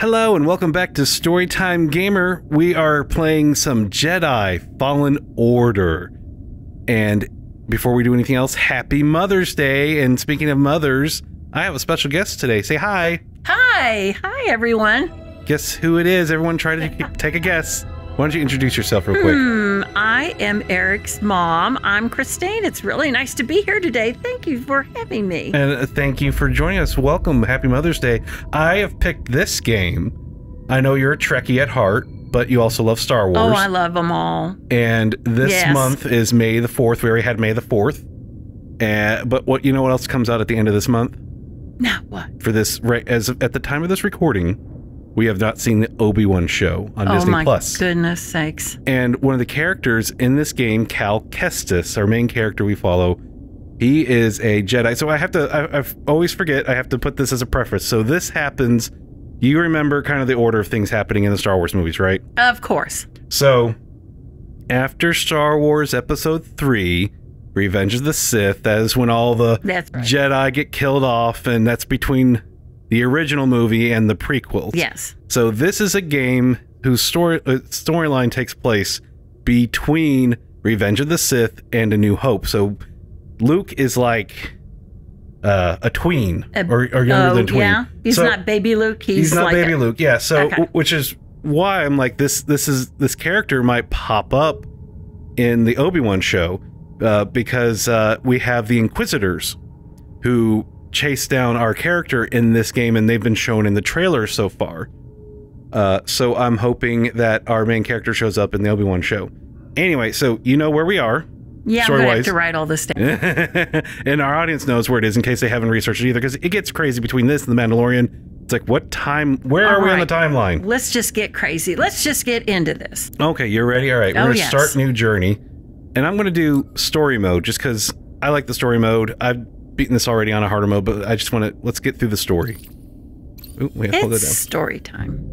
Hello and welcome back to Storytime Gamer. We are playing some Jedi Fallen Order. And before we do anything else, happy Mother's Day. And speaking of mothers, I have a special guest today. Say hi. Hi. Hi, everyone. Guess who it is? Everyone try to take a guess. Why don't you introduce yourself real quick? Hmm, I am Eric's mom. I'm Christine. It's really nice to be here today. Thank you for having me. And uh, thank you for joining us. Welcome. Happy Mother's Day. I have picked this game. I know you're a Trekkie at heart, but you also love Star Wars. Oh, I love them all. And this Yes. month is May the 4th. We already had May the 4th. And, but what you know what else comes out at the end of this month? Now what? For this, right as at the time of this recording, we have not seen the Obi Wan show on oh Disney my Plus. goodness sakes. And one of the characters in this game, Cal Kestis, our main character we follow, he is a Jedi. So I have to, I, I always forget, I have to put this as a preface. So this happens, you remember kind of the order of things happening in the Star Wars movies, right? Of course. So after Star Wars Episode 3, Revenge of the Sith, that is when all the right. Jedi get killed off, and that's between the original movie and the prequels. Yes. So this is a game whose story uh, storyline takes place between Revenge of the Sith and A New Hope. So Luke is like uh, a tween Uh, or, or younger oh, than tween. yeah. He's So- not baby Luke. He's, He's, not like baby a- Luke. Yeah. So Okay. which is why I'm like this. This is this character might pop up in the Obi Wan show uh, because uh, we have the Inquisitors who chase down our character in this game, and they've been shown in the trailer so far. Uh, so I'm hoping that our main character shows up in the Obi Wan show. Anyway, so you know where we are. Yeah, I'm gonna have to write all this down. and our audience knows where it is in case they haven't researched it either, because it gets crazy between this and the Mandalorian. It's like, what time? Where are All we on the timeline? Let's just get crazy. Let's just get into this. Okay, you're ready. All right, we're Oh, gonna yes. start new journey, and I'm gonna do story mode just because I like the story mode. I've beaten this already on a harder mode, but I just want to let's get through the story. Ooh, wait, hold it It's down. story time.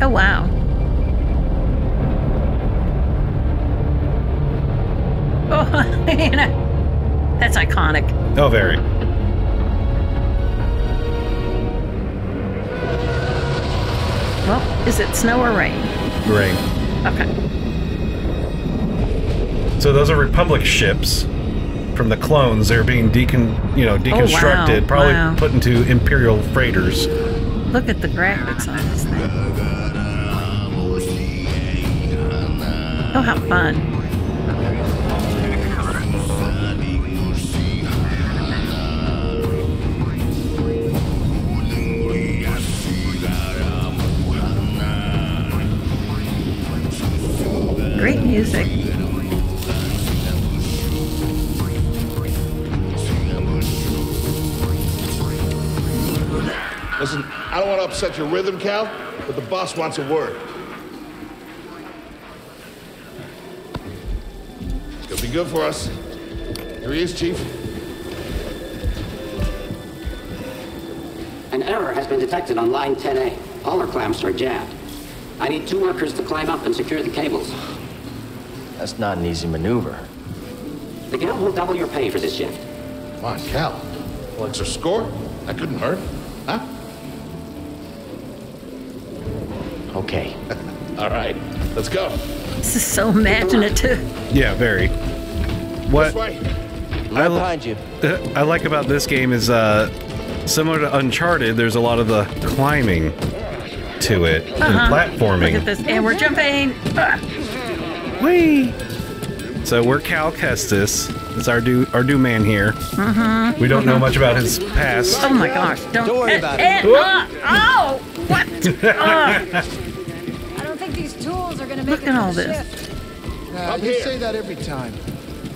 Oh wow. Oh, you know, that's iconic. Oh, very. Well, is it snow or rain? Rain. Okay. So those are Republic ships from the clones. They're being decon, you know, oh, deconstructed, probably Oh, wow. put into Imperial freighters. Look at the graphics on this thing. Oh, how fun. Music. Listen, I don't want to upset your rhythm, Cal, but the boss wants a word. It's gonna be good for us. Here he is, Chief. An error has been detected on line 10A. All our clamps are jammed. I need two workers to climb up and secure the cables. That's not an easy maneuver. The guild will double your pay for this shift. Come on, Cal. What's your score? That couldn't hurt. Huh? Okay. All right, let's go. This is so imaginative. Yeah, very. What This way. I, li- Behind you. I like about this game is uh, similar to Uncharted. There's a lot of the climbing to it and Uh-huh. Look platforming. at this. And we're jumping. Ah, Whee! So we're Cal Kestis. It's our do our do man here. Mm-hmm. We don't know much about his past. Oh my gosh. Don't, Don't worry eh, about eh, it. ah, oh! What? Ah, I don't think these tools are gonna make Look it at all this. ship. Yeah, Up you say that every time.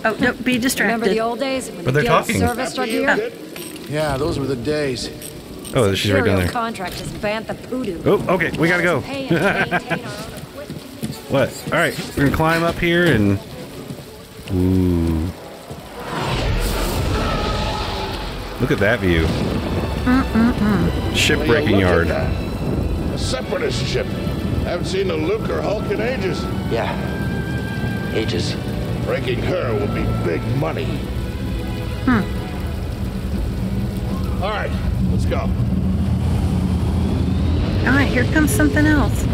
oh, no! Be be Remember the old days when But the they're guild talking. serviced our After you. Yeah, those were the days. Oh, she's right down Imperial there. contract is Bantha Poodoo. Oh, okay, we gotta go. Pay and maintain our own equipment. What? All right, we're gonna climb up here and. Ooh. Look at that view. Shipbreaking Will you yard. look at that? A separatist ship. Haven't seen a Lucrehulk in ages. Yeah. Ages. Breaking her will be big money. Hmm. All right, let's go. All right, here comes something else.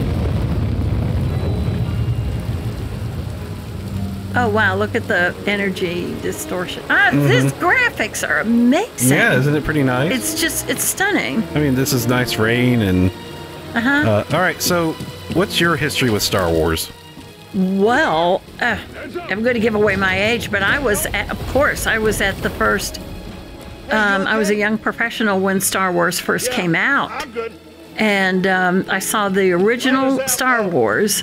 Oh wow! Look at the energy distortion. Ah, these graphics are amazing. Mm-hmm. Yeah, isn't it pretty nice? It's just it's stunning. I mean, this is nice rain and. Uh-huh. Uh, all right, so what's your history with Star Wars? Well, uh, I'm going to give away my age, but I was, at, of course, I was at the first. Um, I was a young professional when Star Wars first came out, I'm good. and um, I saw the original Star Wars.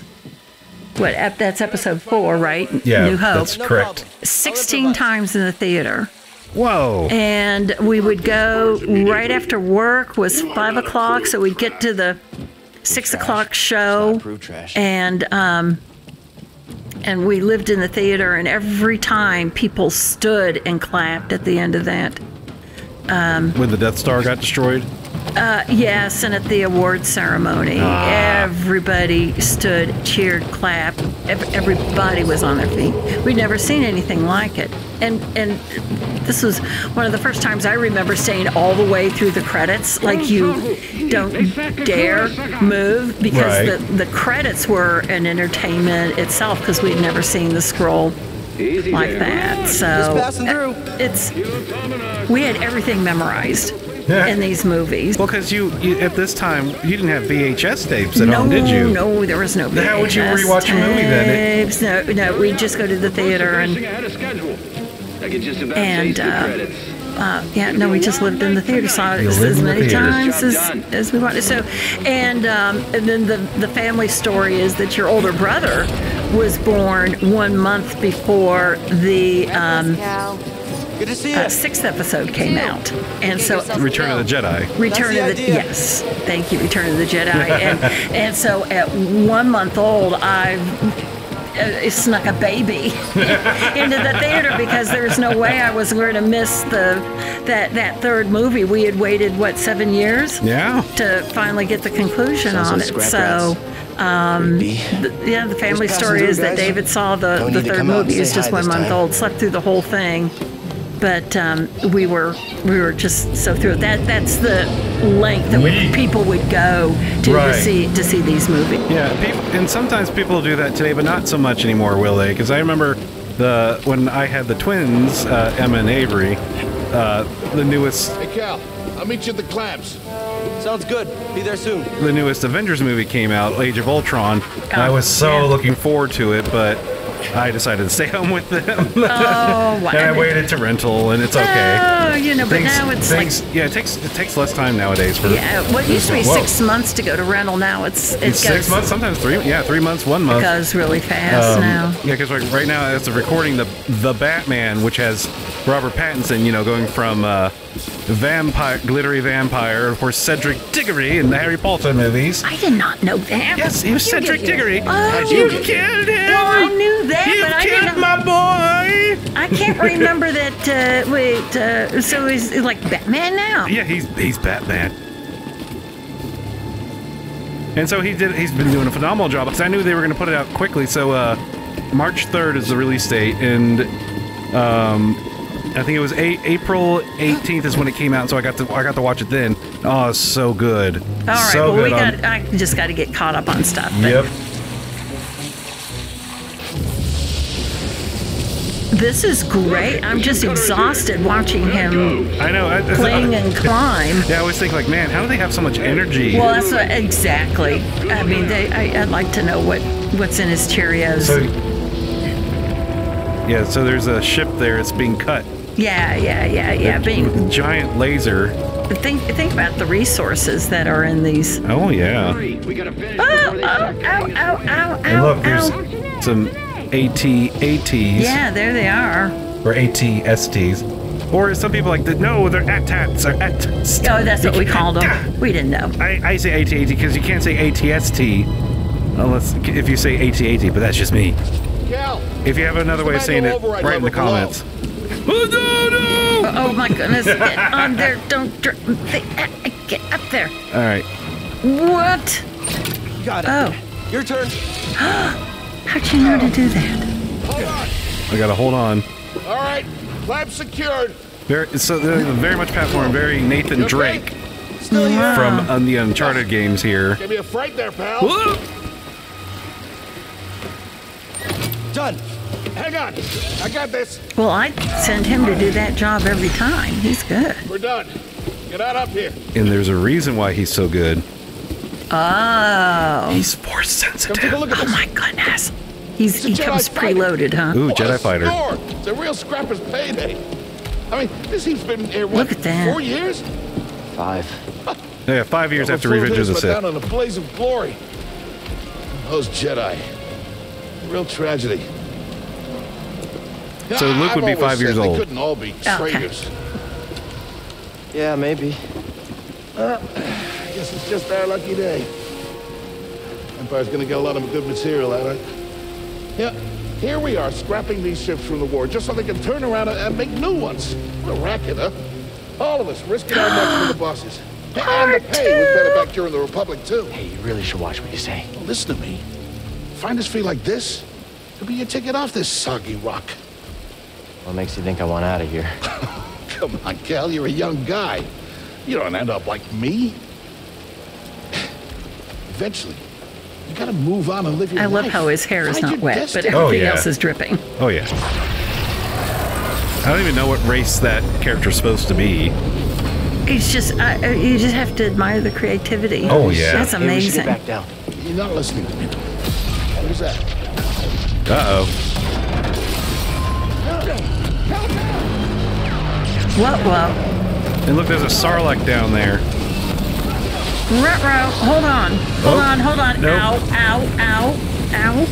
What? ep- That's Episode Four, right? Yeah, New Hope. correct. 16 times in the theater. Whoa. and we would go right after work was five o'clock so we'd get to the six o'clock show Proof trash. and um and we lived in the theater and every time people stood and clapped at the end of that when the Death Star got destroyed? Uh, yes and at the award ceremony everybody stood cheered clapped everybody was on their feet. We'd never seen anything like it. And and this was one of the first times i remember staying all the way through the credits like you don't dare move because Right. the, the credits were an entertainment itself because we'd never seen the scroll like that so passing through. it's we had everything memorized in these movies Well, because you, you at this time you didn't have VHS tapes at no, home, did you? No, there was no. Then how would you VHS rewatch a movie then? It- tapes. No, no, we'd just go to the theater and ahead of schedule. I can just about And, uh, uh, yeah, no, we just lived in the theater, saw it as, lived the many times as, as we wanted. So, and um, and then the the family story is that your older brother was born one month before the um, Good to see you. uh, sixth episode came out, and so Return of the Jedi. Return That's of the the idea. yes, thank you, Return of the Jedi, and and so at one month old, I uh, snuck a baby into the theater because there's no way I was going to miss the that that third movie. We had waited what seven years Yeah. to finally get the conclusion Sounds on like it. scrap So. Um, Creepy. the, yeah, the family story through, is that. David saw the, No the third come out and movie. Is say just one month time. old. Slept through the whole thing but um, we were we were just so thrilled. That that's the length that We- people would go to, Right. to see to see these movies. Yeah, people, and sometimes people do that today, but not so much anymore, will they? Because I remember the when I had the twins, uh, Emma and Avery, uh, the newest Hey, Cal, I'll meet you at the clamps. Sounds good. Be there soon. the newest Avengers movie came out, Age of Ultron. and I was so yeah. looking forward to it, but I decided to stay home with them. Oh, wow. and I waited to rental, and it's okay. Oh, you know, but now it's things- like. yeah, it takes it takes less time nowadays for Yeah, what used to be Whoa. six months to go to rental now it's it It's six months, sometimes three. Yeah, three months, one month. goes really fast Um, now. Yeah, because right, right now, as of recording, the the Batman, which has Robert Pattinson, you know, going from uh, vampire, glittery vampire, of course, Cedric Diggory in the Harry Potter movies. I did not know that. Yes, he was You Cedric. Diggory. Oh, you you killed him. Well, I knew that, you but I didn't. my boy. I can't remember that. Uh, wait, uh, so is like Batman now? Yeah, he's he's Batman. And so he did. He's been doing a phenomenal job because I knew they were going to put it out quickly. So uh, March third is the release date, and um, I think it was a- April eighteenth is when it came out. So I got to I got to watch it then. Oh, so good. All right, so well, we good on- got. I just got to get caught up on stuff. but Yep. This is great. I'm just exhausted watching him I know. I, cling and climb. yeah, I always think like, man, how do they have so much energy? Well, that's what, exactly. I mean, they, I, I'd like to know what what's in his Cheerios. So, yeah, so there's a ship there. It's being cut. yeah, yeah, yeah, yeah. Being Giant laser. think think about the resources that are in these. Oh yeah. We gotta finish Oh, before oh, they ow, start ow, ow, And ow, look, there's ow. some AT ATs Yeah, there they are. or ATSTs, or some people like that. No, they're ATATs or ATs. Oh, that's what we called them. We didn't know. I, I say AT-AT because you can't say ATST unless if you say AT-AT, but that's just me. Cal, If you have another way of saying it, write in the below. comments. Oh no, no! Oh my goodness! Get on there! Don't dr- uh, get up there! All right. What? Got it. Oh, Your turn. how'd you know to do that? Hold on. I gotta hold on. All right. lab secured. Very, so they're very much platform, very Nathan okay? Drake Still here. from um, the Uncharted games here. Give me a fright there, pal. Whoa! Done. Hang on. I got this. Well, I'd send him to do that job every time. He's good. We're done. Get out up here. And there's a reason why he's so good. Oh. He's force Come take a sensitive. look at Oh this. my goodness. He's It's a he Jedi comes fighter. preloaded, huh? Ooh, Jedi oh, fighter. score. It's a real scrapper's payday. I mean, this he's been here, what, Look at that. four years? Five. Yeah, five years after Before Revenge of this the went Sith. down in a blaze of glory. Those Jedi. Real tragedy. So Luke would I've be five said years they old. couldn't all be Okay. traitors. Yeah, maybe. I guess is just our lucky day. Empire's gonna get a lot of good material out of it. Yeah, here we are scrapping these ships from the war just so they can turn around and, and make new ones. What a racket, huh? All of us risking our necks for the bosses. And the pay was better back during the Republic, too. Hey, you really should watch what you say. Well, listen to me. Find us free like this, it'll be your ticket off this soggy rock. What makes you think I want out of here? Come on, Cal, you're a young guy. You don't end up like me. Eventually, you gotta move on and live your I life. love how his hair is Find not your wet, but everything Oh, yeah. else is dripping. Oh yeah. I don't even know what race that character's supposed to be. It's just I, I- you just have to admire the creativity. Oh, yeah. that's Hey, we should amazing. get back down. You're not listening to me. Who's that? Uh oh. What? What? And look, there's a Sarlacc down there. Ruh-roh. Hold on. Hold Oh. on. Hold on. Nope. Ow! Ow! Ow! Ow!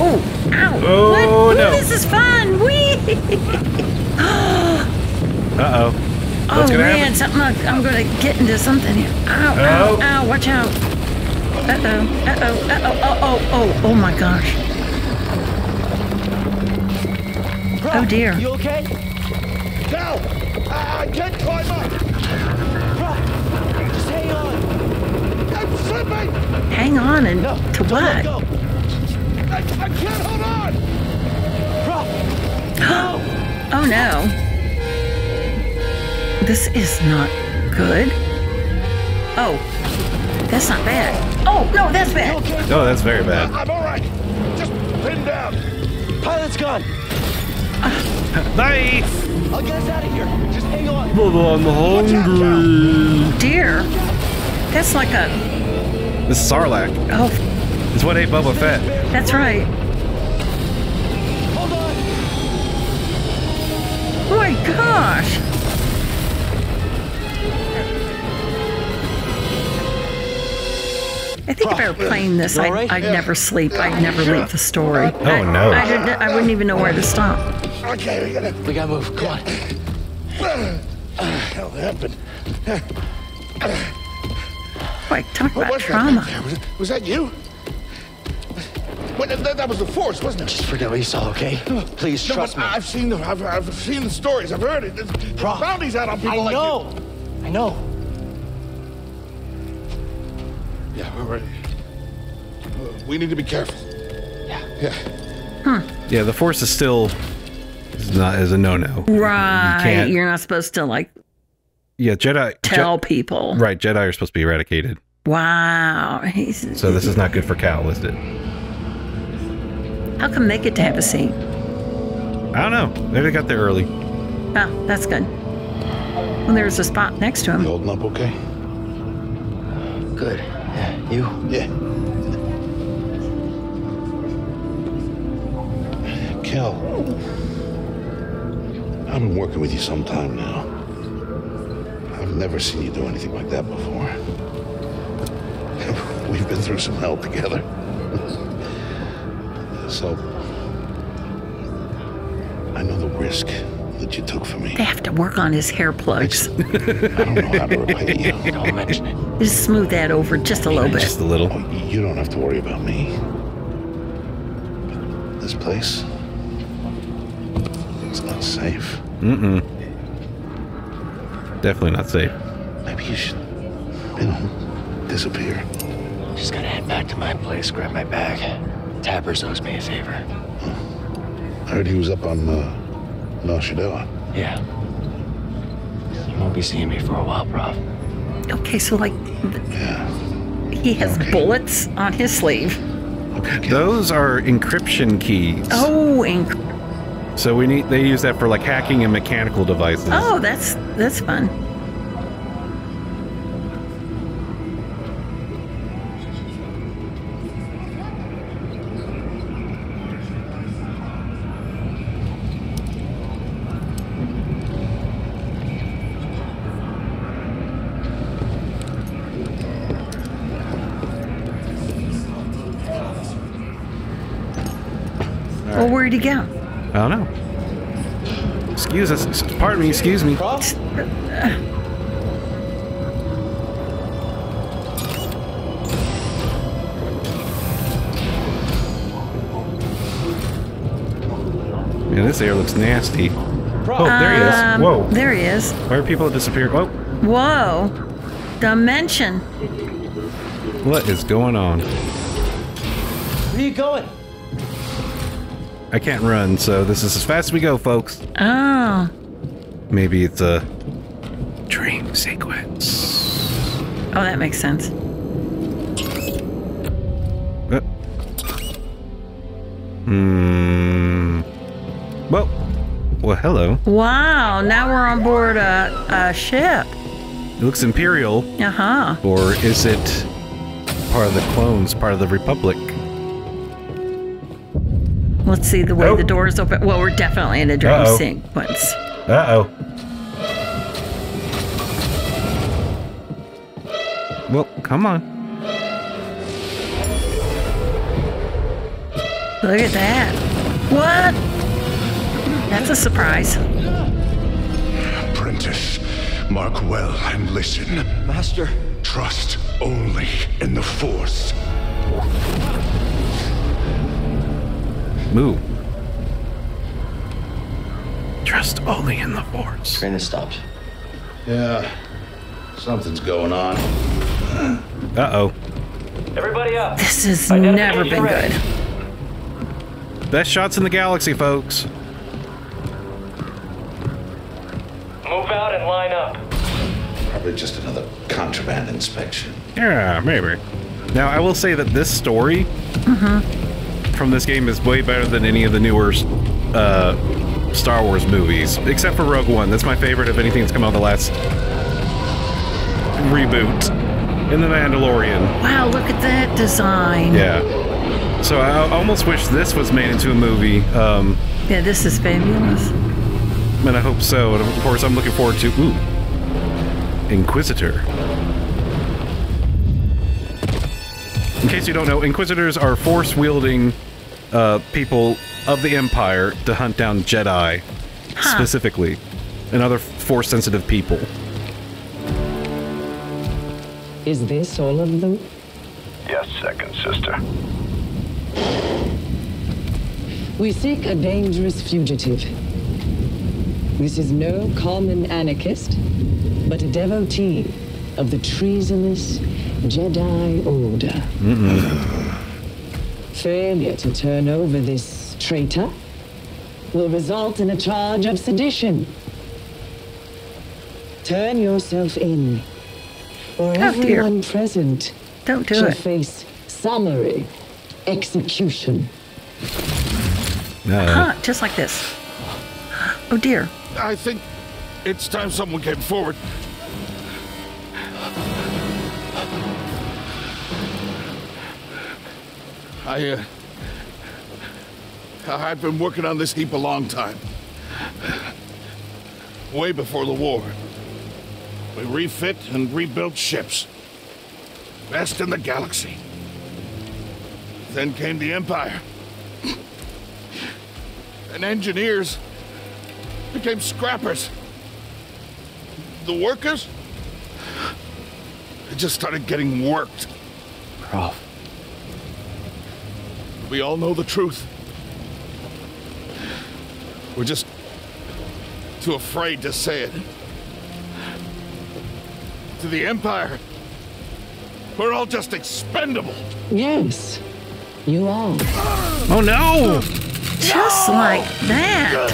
Oh! Ow! Oh, what? Ooh, no. This is fun. Wee! Uh oh. Oh gonna man, happen? something. like- I'm gonna get into something here. Ow! Oh. Ow! Ow! Watch out! Uh oh! Uh oh! Uh oh! Oh! Oh! Oh! Oh my gosh! Oh dear! You okay? Cal! I, I can't climb up! Bruh, just hang on. I'm slipping! Hang on and No, to don't let what? go. I, I can't hold on! Bruh, no. Oh no. This is not good. Oh, that's not bad. Oh, no, that's bad. okay? Oh, that's very bad. I'm all right. Just pinned down. Pilot's gone. Ah. Bye. I'll get us out of here. Just hang on. But I'm hungry. Dear. That's like a. This is Sarlacc. Oh, It's what ate Boba Fett. that's right. Hold on. Oh my gosh. I think if I were playing this, I'd, right? I'd never sleep. I'd never leave the story. Uh, oh, I, no. I, didn't- I wouldn't even know where to stop. Okay, we gotta. We gotta move. Come on. What the hell happened? Boy, talk What about was trauma. that? Was, was that you? Wait, that, that was the force, wasn't it? Just forget what you saw, okay? Please No, trust but me. I've seen the I've, I've seen the stories. I've heard it. There's, there's Bro, bounties out on people I like know. I know. Yeah, we're ready. Uh, We need to be careful. Yeah. Yeah. Yeah, the Force is still is not is a no no. Right. can't- You're not supposed to like Yeah, Jedi. Je- tell people. right, Jedi are supposed to be eradicated. Wow. He's, So this is not good for Cal, is it? how come they get to have a seat? I don't know. Maybe they got there early. Oh, that's good. Well, there's a spot next to him. You him. holding up okay? Good. Yeah. You? Yeah. Cal, I've been working with you some time now. I've never seen you do anything like that before. We've been through some hell together. so, I know the risk that you took for me. They have to work on his hair plugs. I don't know how to repay you. Don't mention it. Just smooth that over just a little bit. Just a little. Oh, you don't have to worry about me. This place, It's not safe. Mm-mm. Definitely not safe. Maybe you should, you know, disappear. Just gotta head back to my place, grab my bag. Tappers owes me a favor. I heard he was up on uh, Noshidoa. Yeah. You won't be seeing me for a while, Prof. Okay, so like Yeah. he has bullets on his sleeve. Okay. Those are encryption keys. Oh, inc- So we need they use that for like hacking and mechanical devices. oh, that's that's fun. Well, where'd he go? I don't know. Excuse us. Pardon me. Excuse me. Prof? Man, this air looks nasty. Prof? Oh, there he is. Um, Whoa. There he is. Why are people disappearing? Oh, Whoa. Dimension. what is going on? Where are you going? I can't run, so this is as fast as we go, folks. Oh. Maybe it's a dream sequence. Oh, that makes sense. Uh. Hmm. Well, well, hello. Wow. Now we're on board a, a ship. It looks imperial, Uh huh. or is it part of the clones, part of the Republic? Let's see the way Oh. the doors open. Well, we're definitely in a dream Uh-oh. sequence. Uh oh. Well, come on. Look at that. What? That's a surprise. Apprentice, mark well and listen. Master. Trust only in the Force. Move. Trust only in the Force. Train has stopped. Yeah. Something's going on. Uh oh. Everybody up. This has never been ready. good. Best shots in the galaxy, folks. Move out and line up. Probably just another contraband inspection. Yeah, maybe. Now, I will say that this story from this game is way better than any of the newer uh, Star Wars movies, except for Rogue One. That's my favorite of anything that's come out of the last reboot. In The Mandalorian. Wow, look at that design. Yeah. So I almost wish this was made into a movie, um, Yeah, this is fabulous. and I hope so. And of course, I'm looking forward to ooh, Inquisitor. In case you don't know, Inquisitors are force-wielding uh, people of the Empire to hunt down Jedi, specifically, and other force-sensitive people. Is this all of them? Yes, second sister. We seek a dangerous fugitive. This is no common anarchist, but a devotee of the treasonous Jedi Order. Failure to turn over this traitor will result in a charge of sedition. Turn yourself in, or Oh, dear. everyone present Don't do shall it. face summary execution. Uh, Huh, just like this. Oh dear. I think it's time someone came forward. I, uh. I've been working on this heap a long time. Way before the war. We refit and rebuilt ships. Best in the galaxy. Then came the Empire. And engineers became scrappers. The workers? They just started getting worked. Prof. We all know the truth. We're just too afraid to say it. To the Empire, we're all just expendable. Yes, you are. Oh no! Just like that.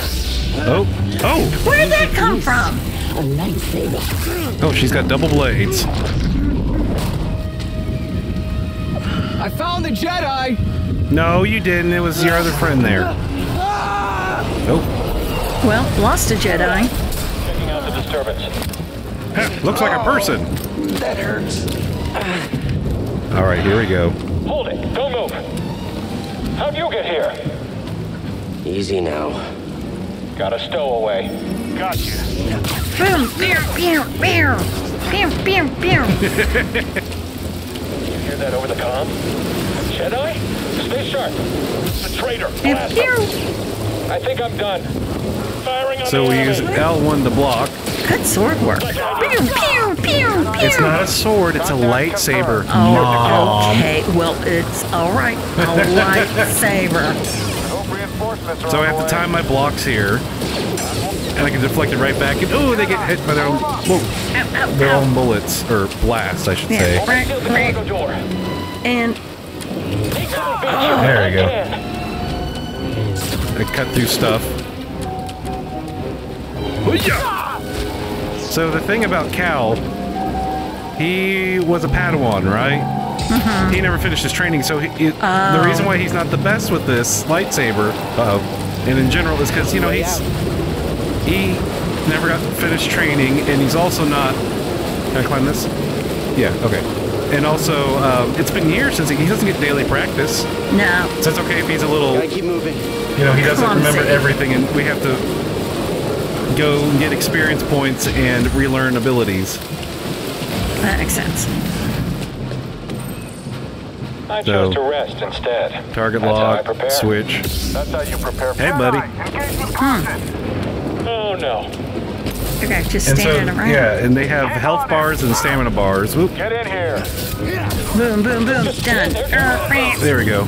Oh, oh, Where did that come from? A lightsaber. oh! She's got double blades. I found the Jedi! No, you didn't. It was your other friend there. Oh, Well, lost a Jedi. Checking out the disturbance. huh, looks like a person. That hurts. All right, here we go. Hold it. Don't move. How'd you get here? Easy now. Got a stowaway. Gotcha. Boom, pew, pew, pew. Pew, pew, pew. You hear that over the comm? Jedi? Stay sharp. The traitor. Pew, Blast him. I think I'm done. Firing on So the we enemy. use L1 to block. Good sword work. Pew, pew, pew, pew. It's not a sword, it's a lightsaber. Oh, Mom. okay. Well, it's all right. A lightsaber. So I have to time my blocks here. And I can deflect it right back. And oh, they get hit by their own, whoa, Ow, ow, their ow. own bullets. Or blast, I should Yeah. say. Right, Seal the right. cargo door. And There we go. can. I cut through stuff. So the thing about Cal, he was a Padawan, right? He never finished his training, so he, he- the reason why he's not the best with this lightsaber, uh, and in general, is because you know he's he never got finished training, and he's also not. Can I climb this? Yeah. Okay. And also, um, it's been years since he, he doesn't get daily practice. no. So it's okay if he's a little Gotta keep moving. you know, he doesn't Clumsy. remember everything, and we have to go get experience points and relearn abilities. That makes sense. I So- chose to rest instead. Target That's lock, prepare. switch. That's how you prepare. Hey, buddy. Hmm. Oh no. Okay, just And so, standing around. yeah, and they have health bars and stamina bars. Whoop, Get in here. Boom, boom, boom. Done. Uh, there we go.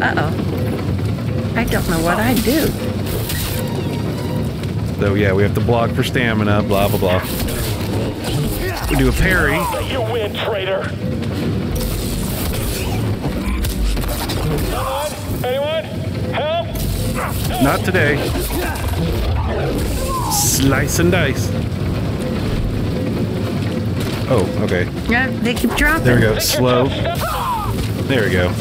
Uh-oh. I don't know what I do. So yeah, we have to block for stamina. Blah blah blah. We do a parry. You win, traitor. Anyone? Anyone? Help? Not today. Slice and dice. Oh, okay. Yeah, they keep dropping. There we go. Slow. There we go.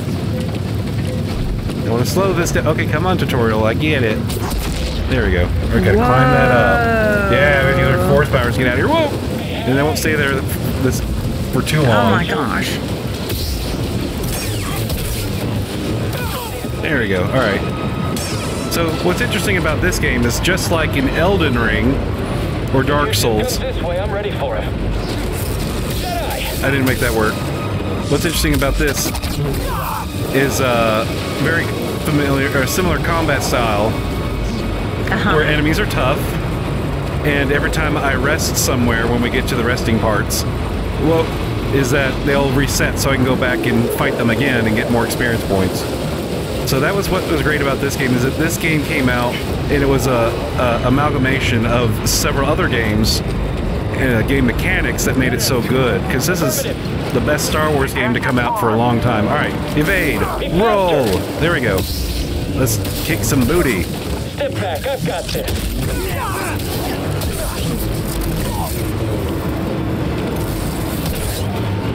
I want to slow this down. Okay, come on, tutorial. I get it. There we go. We gotta climb that up. Yeah, we have to go to fourth powers to get out of here. Whoa! And they won't stay there this for too long. Oh my gosh. There we go. All right. So what's interesting about this game is just like in Elden Ring or Dark Souls. This way. I'm ready for it. I didn't make that work. What's interesting about this is uh, very familiar or similar combat style Uh-huh. where enemies are tough, and every time I rest somewhere when we get to the resting parts, well, is that they'll reset so I can go back and fight them again and get more experience points. So that was what was great about this game is that this game came out and it was a, a amalgamation of several other games and uh, game mechanics that made it so good because this is the best Star Wars game to come out for a long time. All right, evade, roll. There we go. Let's kick some booty. Step back. I've got this.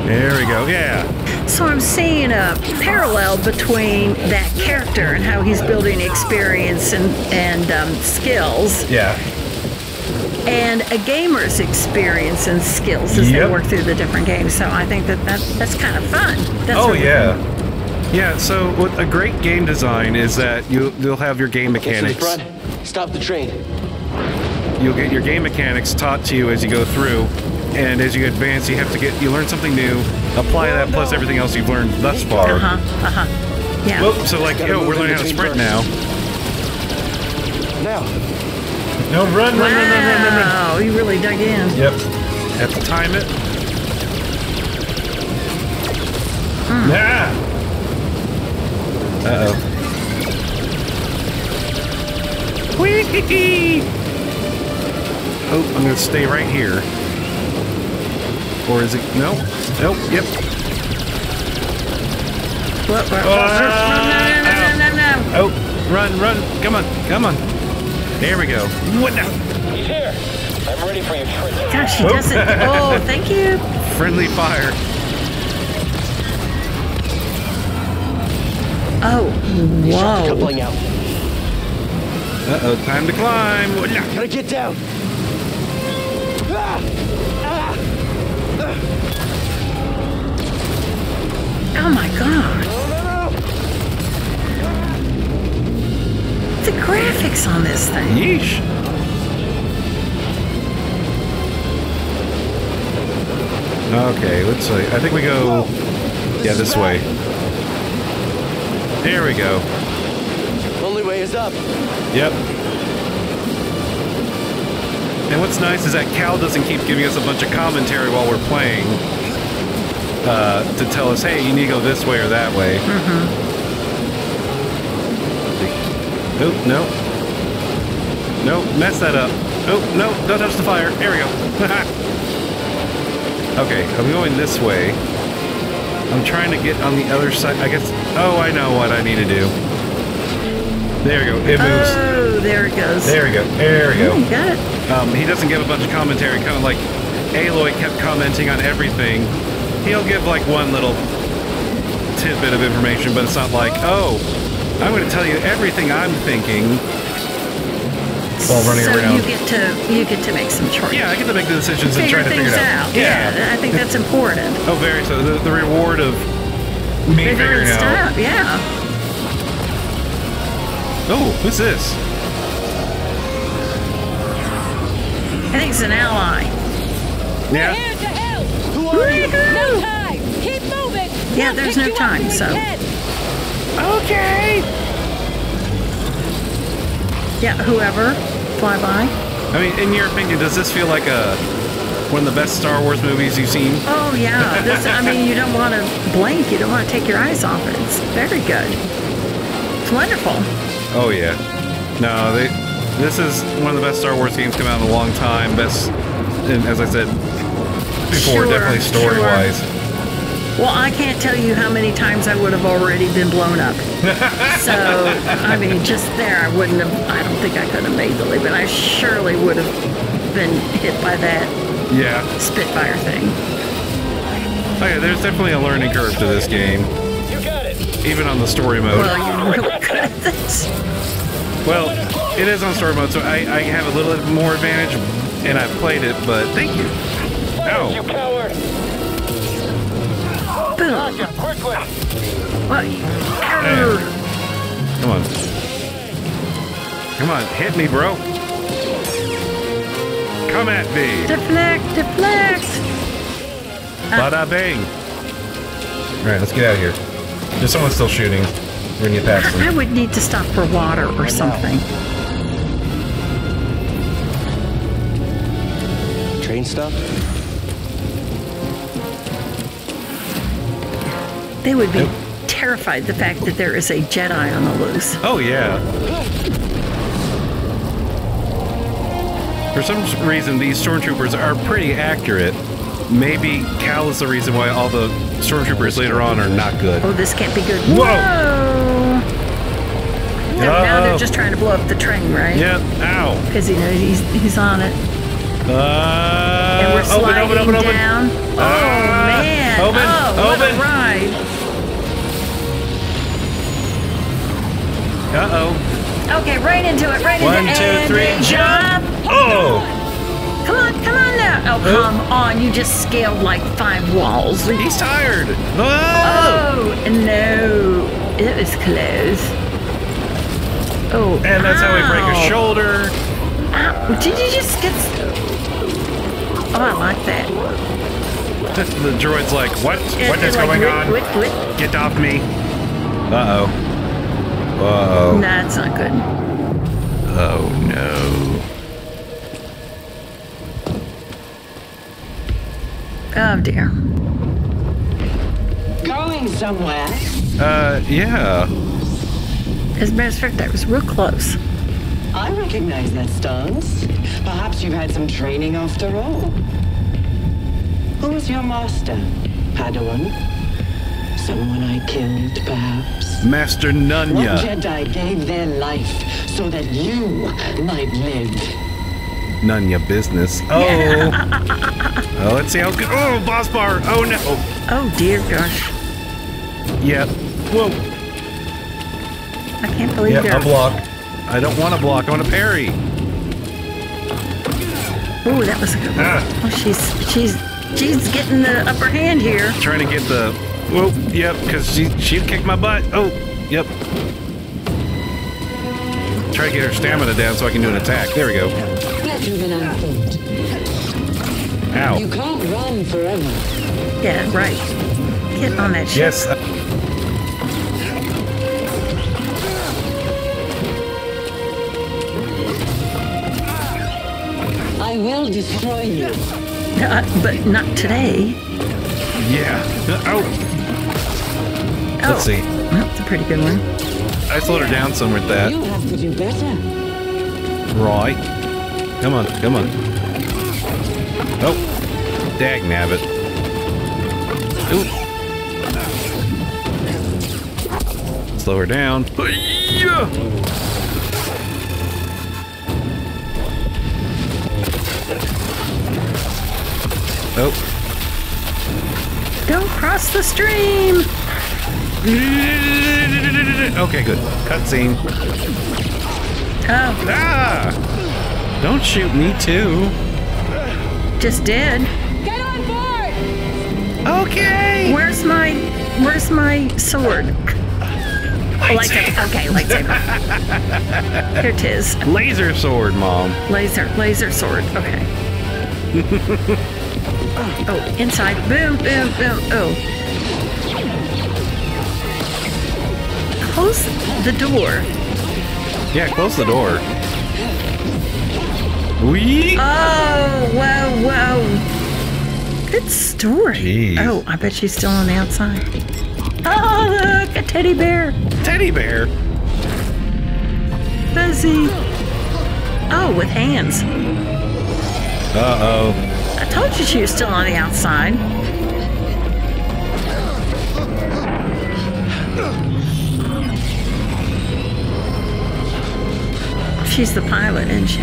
There we go. Yeah. So I'm seeing a parallel between that character and how he's building experience and, and um, skills Yeah. and a gamer's experience and skills as Yep. they work through the different games. So I think that, that that's kind of fun. That's oh really yeah. Yeah. So what a great game design is that you you'll have your game Listen, mechanics. front. Stop the train. You'll get your game mechanics taught to you as you go through, and as you advance, you have to get you learn something new, apply that plus everything else you've learned thus far. Uh huh. Uh huh. Yeah. Whoop, so like, Gotta yo, we're learning how to sprint now. Now. No, run, run, run, run, run, run, run. Wow, you really dug in. Yep. Have to time it. Hmm. Ah! Uh oh. Whee! Oh, I'm gonna stay right here. Or is it? No. Nope. Yep. What, what, Oh. Oh, run, run. Come on, come on. There we go. What now? He's here. I'm ready for you, Trent. Gosh, he Oh. doesn't. Oh, thank you. Friendly fire. Oh, whoa. Coupling out. Uh oh, time to climb. What? Gotta get down. Oh my god. The graphics on this thing. Yeesh. Okay, let's see. I think we go. Yeah, this way. There we go. Only way is up. Yep. And what's nice is that Cal doesn't keep giving us a bunch of commentary while we're playing uh, to tell us, hey, you need to go this way or that way. Oh, no. No, mess that up. Oh, no, don't touch the fire. There we go. okay, I'm going this way. I'm trying to get on the other side. I guess. Oh, I know what I need to do. There we go. It moves. Oh, there it goes. There we go. There we go. Oh, you got it. Um, he doesn't give a bunch of commentary, kind of like Aloy kept commenting on everything. He'll give like one little tidbit of information, but it's not like, oh, I'm going to tell you everything I'm thinking while running so around. you get to you get to make some choices. yeah, I get to make the decisions and try to things figure it out. out. Yeah. I think that's important. Oh, very so. The, the reward of me Figuring figuring out. stuff. Yeah. Oh, who's this? I think it's an ally. Yeah. Here to help. Who are you? No time. Keep moving. Yeah, We'll there's no time, so- Okay. Yeah. Whoever. Fly by. I mean, in your opinion, does this feel like a one of the best Star Wars movies you've seen? Oh yeah. This. I mean, you don't want to blink. You don't want to take your eyes off it. It's very good. It's wonderful. Oh yeah. No, they. This is one of the best Star Wars games come out in a long time. Best, and as I said before, Sure, definitely story sure. wise. Well, I can't tell you how many times I would have already been blown up. so, I mean, just there, I wouldn't have, I don't think I could have made the leap, but I surely would have been hit by that Yeah. Spitfire thing. Oh, okay, there's definitely a learning curve to this game, You got it. even on the story mode. Well, you're really good at this. Well, it is on story mode, so I, I have a little bit more advantage, and I've played it. But thank you. You coward. Boom. Gotcha. Quickly. Well, Man. Come on. Come on, hit me, bro. Come at me. deflect, deflect. Ah. Bada bang. All right, let's get out of here. There's someone still shooting. We're gonna get past them. I would need to stop for water or something. Train stuff? They would be terrified the fact that there is a Jedi on the loose. Oh yeah. For some reason, these stormtroopers are pretty accurate. Maybe Cal is the reason why all the stormtroopers later on are not good. Oh, this can't be good. Whoa. So now they're just trying to blow up the train, right? Yep. Ow. Because he knows he's, he's on it. Uh, And we're open, sliding open, open, open. down. Oh, Ah, man. open, oh, open. A. Uh oh. Okay, right into it, right One, into it. three, And jump. Oh. Come on, come on now. Oh, come on. You just scaled like five walls. He's tired. Oh. Oh, no. It was close. Oh, And that's how we break ow. a shoulder. Ow. Did you just get... Oh, I like that. The droid's like, what? Yeah, What they're like, going "Whip, on? whip, whip." Get off me. Uh oh. Uh oh. Nah, it's not good. Oh no. Oh, dear. Going somewhere. Uh, yeah. As a matter of fact, that was real close. I recognize that stance. Perhaps you've had some training after all. Who was your master? Padawan? Someone I killed, perhaps? Master What Nunya. Jedi gave their life so that you might live? Nunya business. Oh. oh, let's see how good. Oh, boss bar. Oh, no. Oh dear gosh. Yeah. Whoa. I can't believe Yeah, you're. a block. I don't want to block. I want to parry. Ooh, that was a good one. Ah. Oh, she's she's she's getting the upper hand here. Trying to get the. Whoa. Yep. Because she she kicked my butt. Oh. Yep. Try to get her stamina down so I can do an attack. There we go. Better than I thought. Ow. You can't run forever. Yeah, right. Get on that shit. Yes. I will destroy you. Uh, but not today. Yeah. Oh. Oh, Let's see. Well, That's a pretty good one. I slowed her down some with that. You have to do better. Right. Come on. Come on. Oh. Dag nabbit. Ooh. Slow her down. Yeah. Oh. Don't cross the stream. Okay, good. Cutscene. Oh, Ah! Don't shoot me too. just did. Get on board! Okay. Where's my Where's my sword? Oh, lightsaber. Okay, lightsaber. Here it is. Laser sword, mom. Laser, laser sword. Okay. inside. Boom, boom, boom. Oh. Close the door. Yeah, close the door. We. Oh, whoa, whoa. Good story. Jeez. Oh, I bet she's still on the outside. Oh, look, a teddy bear. Teddy bear. Fuzzy. Oh, with hands. Uh oh. I told you she was still on the outside. She's the pilot, isn't she?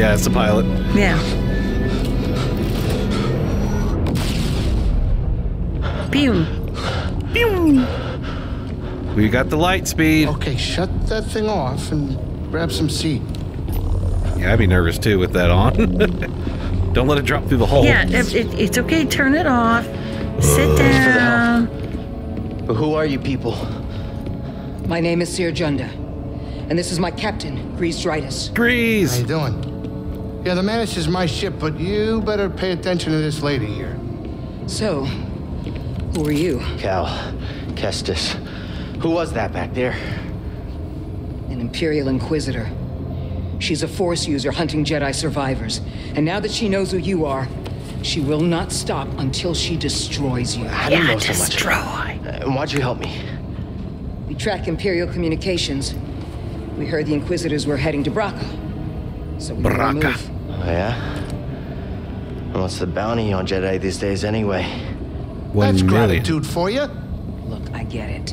Yeah, it's the pilot. Yeah. Pew. Pew. We got the light speed. Okay, shut that thing off and grab some seat. Yeah, I'd be nervous too with that on. Don't let it drop through the hole. Yeah, it, it, it's okay. Turn it off. Sit uh, down. But who are you people? My name is Cere Junda, and this is my captain, Greez Dritus. How you doing? Yeah, the Mantis is my ship, but you better pay attention to this lady here. So, who are you? Cal, Kestis. Who was that back there? An Imperial Inquisitor. She's a Force user hunting Jedi survivors, and now that she knows who you are, she will not stop until she destroys you. I don't Yeah, know so much? destroy. Uh, And why'd you help me? We track Imperial communications. We heard the Inquisitors were heading to Bracca. So we were on Bracca. move. Oh, yeah? And what's the bounty on Jedi these days anyway? One That's million. gratitude for you. Look, I get it.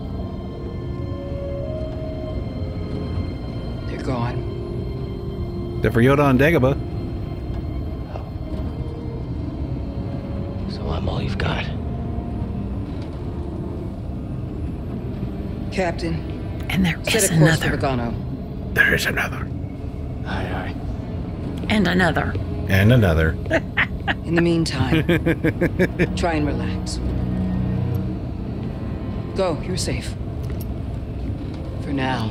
Except for Yoda and Dagobah. So I'm all you've got. Captain, And there is set a course for another. There is another. Aye, aye. And another. And another. In the meantime, try and relax. Go, you're safe. For For now.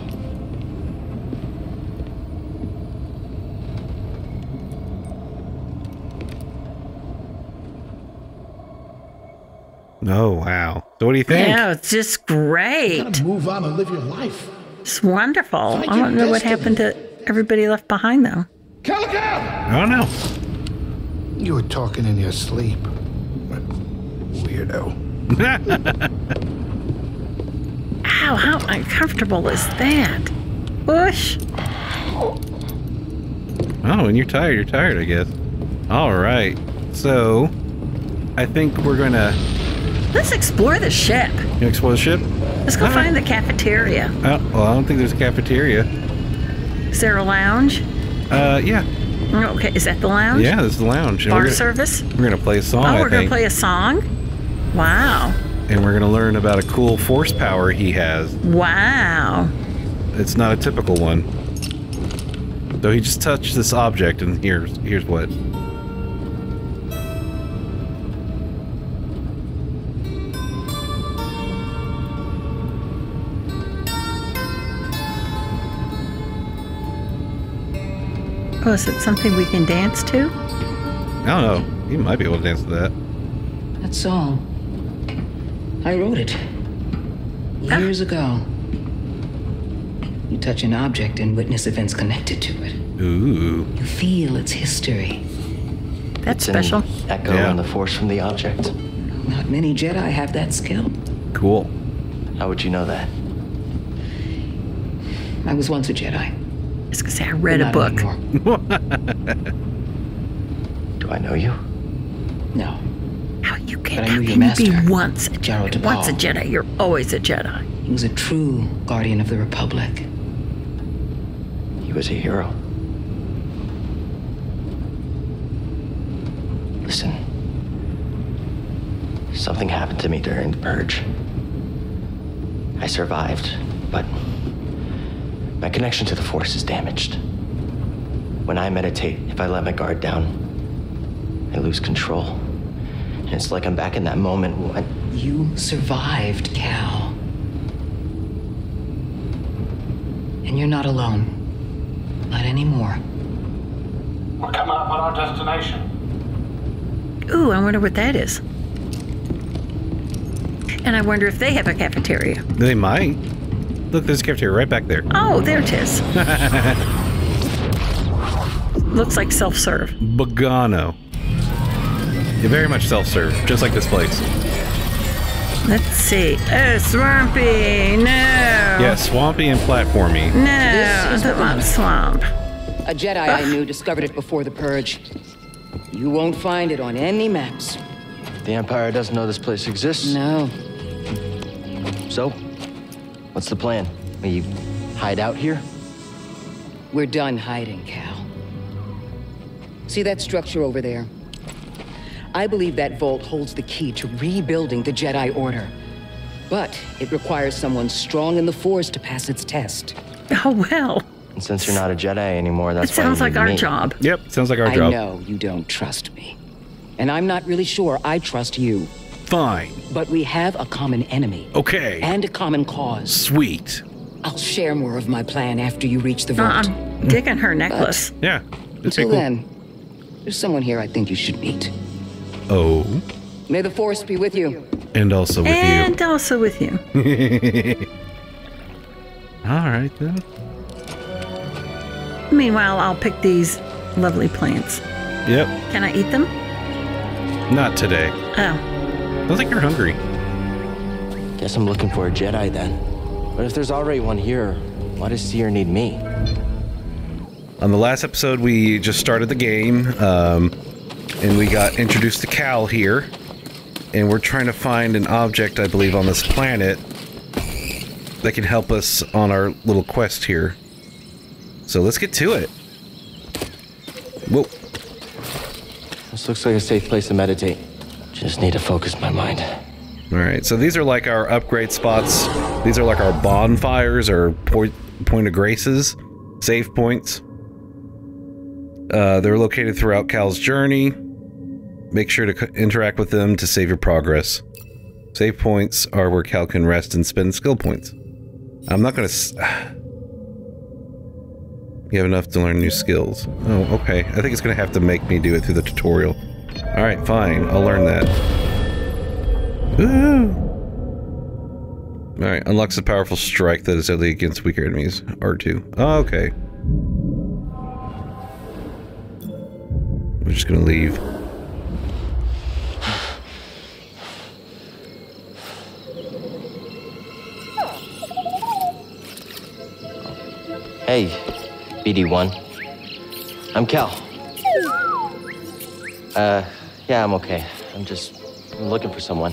Oh wow! So what do you think? Yeah, it's just great. Move on and live your life. It's wonderful. Find I don't know what happened to everybody left behind, though. Calico! I don't know. You were talking in your sleep. Weirdo. Ow, how uncomfortable is that? Bush. Oh, and you're tired. You're tired, I guess. All right. So, I think we're gonna Let's explore the ship. you explore the ship. Let's go All right. find the cafeteria. Oh, well, I don't think there's a cafeteria. Is there a lounge? Uh, yeah, Okay, is that the lounge? yeah. This is the lounge. And Bar we're gonna, service? We're gonna play a song. Oh, we're gonna play a song. Wow! and we're gonna learn about a cool force power he has. Wow! It's not a typical one. So he just touched this object, and here's here's what. Is it something we can dance to? I don't know. You might be able to dance to that. That song. I wrote it. Ah. Years ago. You touch an object and witness events connected to it. Ooh. You feel its history. That's It's an special. echo Yeah. in the force from the object. Not many Jedi have that skill. Cool. How would you know that? I was once a Jedi. It's say I read a book. Do I know you? No. How you can, But I how knew your can you be master, once a Jedi? Once a Jedi, you're always a Jedi. He was a true guardian of the Republic. He was a hero. Listen. Something happened to me during the purge. I survived, but my connection to the Force is damaged. When I meditate, if I let my guard down, I lose control. And it's like I'm back in that moment when You survived, Cal. And you're not alone. Not anymore. We're coming up on our destination. Ooh, I wonder what that is. And I wonder if they have a cafeteria. They might. Look, there's a cafeteria right back there. Oh, there it is. Looks like self-serve. Bogano. Yeah, very much self-serve, just like this place. Let's see. Oh, swampy. No. Yeah, swampy and platformy. No, This is I don't want swamp. A Jedi I knew discovered it before the Purge. You won't find it on any maps. the Empire doesn't know this place exists. No. So, what's the plan? We hide out here? We're done hiding, Cal. See that structure over there? I believe that vault holds the key to rebuilding the Jedi Order. But it requires someone strong in the Force to pass its test. Oh, well. And since you're not a Jedi anymore, It that's why sounds you like our me. job. Yep, sounds like our I job. know you don't trust me. And I'm not really sure I trust you. Fine. But we have a common enemy. Okay. And a common cause. Sweet. I'll share more of my plan after you reach the Uh, vault. I'm digging her necklace. Yeah. Until cool. then, there's someone here I think you should meet. Oh, May the Force be with you. and also with you. and also with you. you. All right then. Meanwhile, I'll pick these lovely plants. Yep. Can I eat them? Not today. Oh, Sounds like you're hungry. Guess I'm looking for a Jedi then. But if there's already one here, why does Cere need me? On the last episode, we just started the game, um, and we got introduced to Cal here, and we're trying to find an object, I believe, on this planet that can help us on our little quest here. So let's get to it. Whoa. This looks like a safe place to meditate. Just need to focus my mind. All right, so these are like our upgrade spots. These are like our bonfires or point, point of graces, save points. Uh, they're located throughout Cal's journey. Make sure to interact with them to save your progress. Save points are where Cal can rest and spend skill points. I'm not gonna. You have enough to learn new skills. Oh, okay. I think it's gonna have to make me do it through the tutorial. All right, fine. I'll learn that. Woo! All right, unlocks a powerful strike that is deadly against weaker enemies. R2. Oh, okay. We're just gonna leave. Hey, BD1. I'm Cal. Uh, yeah, I'm okay. I'm just I'm looking for someone.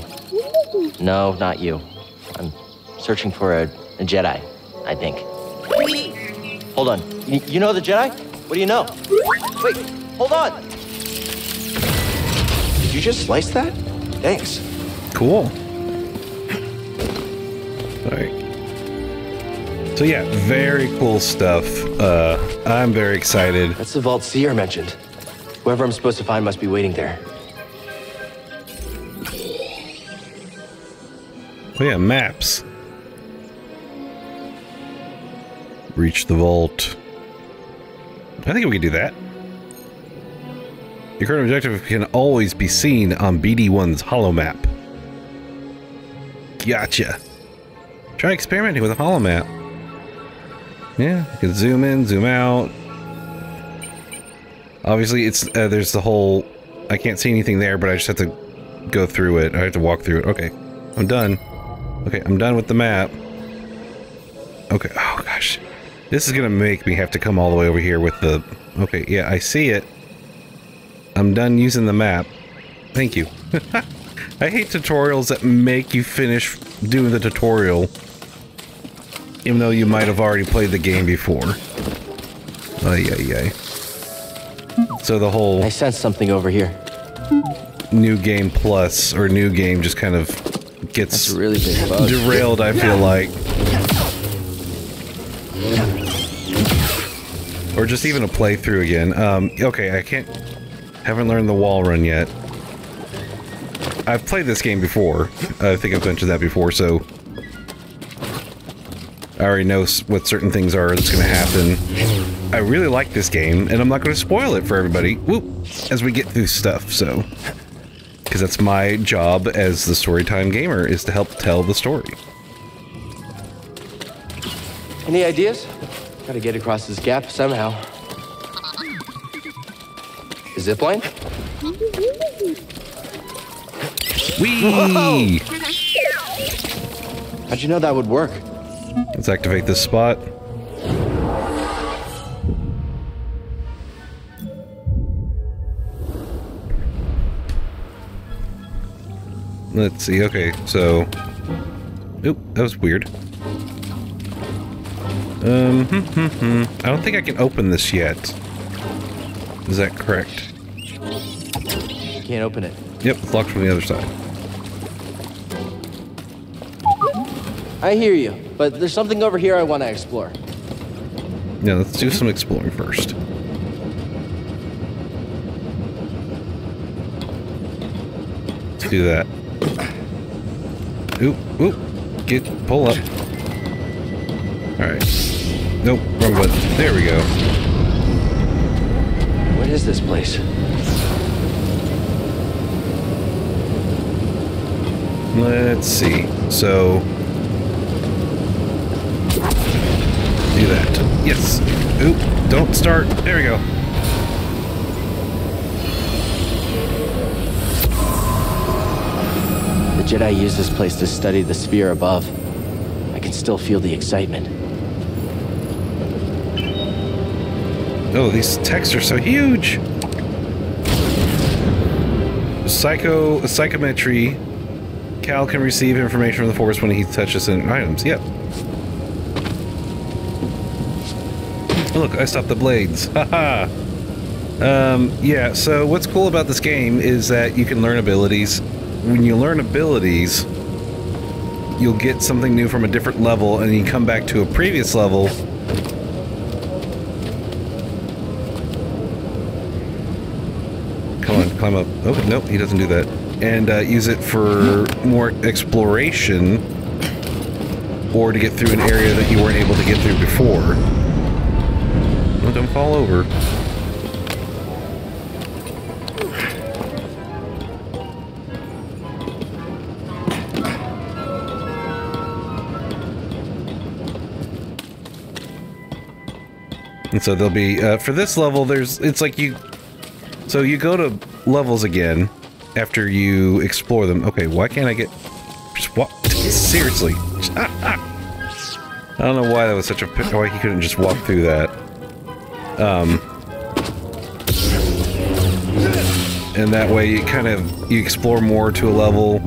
No, not you. I'm searching for a, a Jedi, I think. Hold on. Y you know the Jedi? What do you know? Wait, hold on. Did you just slice that? Thanks. Cool. Alright. So yeah, very cool stuff. Uh, I'm very excited. That's the vault Cere mentioned. Whoever I'm supposed to find must be waiting there. Oh yeah, maps. Reach the vault. I think we can do that. Your current objective can always be seen on BD1's holo map. Gotcha. Try experimenting with a holo map. Yeah, you can zoom in, zoom out. Obviously, it's uh, there's the whole. I can't see anything there, but I just have to go through it. I have to walk through it. Okay, I'm done. Okay, I'm done with the map. Okay. Oh gosh, this is gonna make me have to come all the way over here with the. Okay, yeah, I see it. I'm done using the map. Thank you. I hate tutorials that make you finish doing the tutorial even though you might have already played the game before. Ay, ay, ay. So the whole... I sense something over here. New game plus, or new game just kind of gets really derailed, I feel like. Or just even a playthrough again. Um, okay, I can't... Haven't learned the wall run yet. I've played this game before. I think I've mentioned that before, so I already know what certain things are that's going to happen. I really like this game, and I'm not going to spoil it for everybody whoop, as we get through stuff, so... Because that's my job as the Storytime Gamer, is to help tell the story. Any ideas? Gotta get across this gap somehow. A zipline? Whee! How'd you know that would work? Let's activate this spot. Let's see, okay, so... Oop, that was weird. Um, hmm, hmm, hmm. I don't think I can open this yet. Is that correct? Can't open it. Yep, it's locked from the other side. I hear you, but there's something over here I want to explore. Yeah, let's do some exploring first. Let's do that. Oop, oop. Get, pull up. Alright. Nope, wrong button. There we go. What is this place? Let's see. So, do that. Yes. Oop, don't start. There we go. Jedi used this place to study the sphere above. I can still feel the excitement. Oh, these texts are so huge. Psycho psychometry. Cal can receive information from the Force when he touches in items. Yep. Oh, look, I stopped the blades. Haha. um, yeah, so what's cool about this game is that you can learn abilities. When you learn abilities, you'll get something new from a different level, and you come back to a previous level. Come on, climb up. Oh, nope, he doesn't do that. And uh, use it for more exploration or to get through an area that you weren't able to get through before. Well, don't fall over. And so there'll be, uh, for this level, there's, it's like you, so you go to levels again after you explore them. Okay, why can't I get, just what, seriously. I don't know why that was such a, why he couldn't just walk through that. Um, and that way you kind of, you explore more to a level,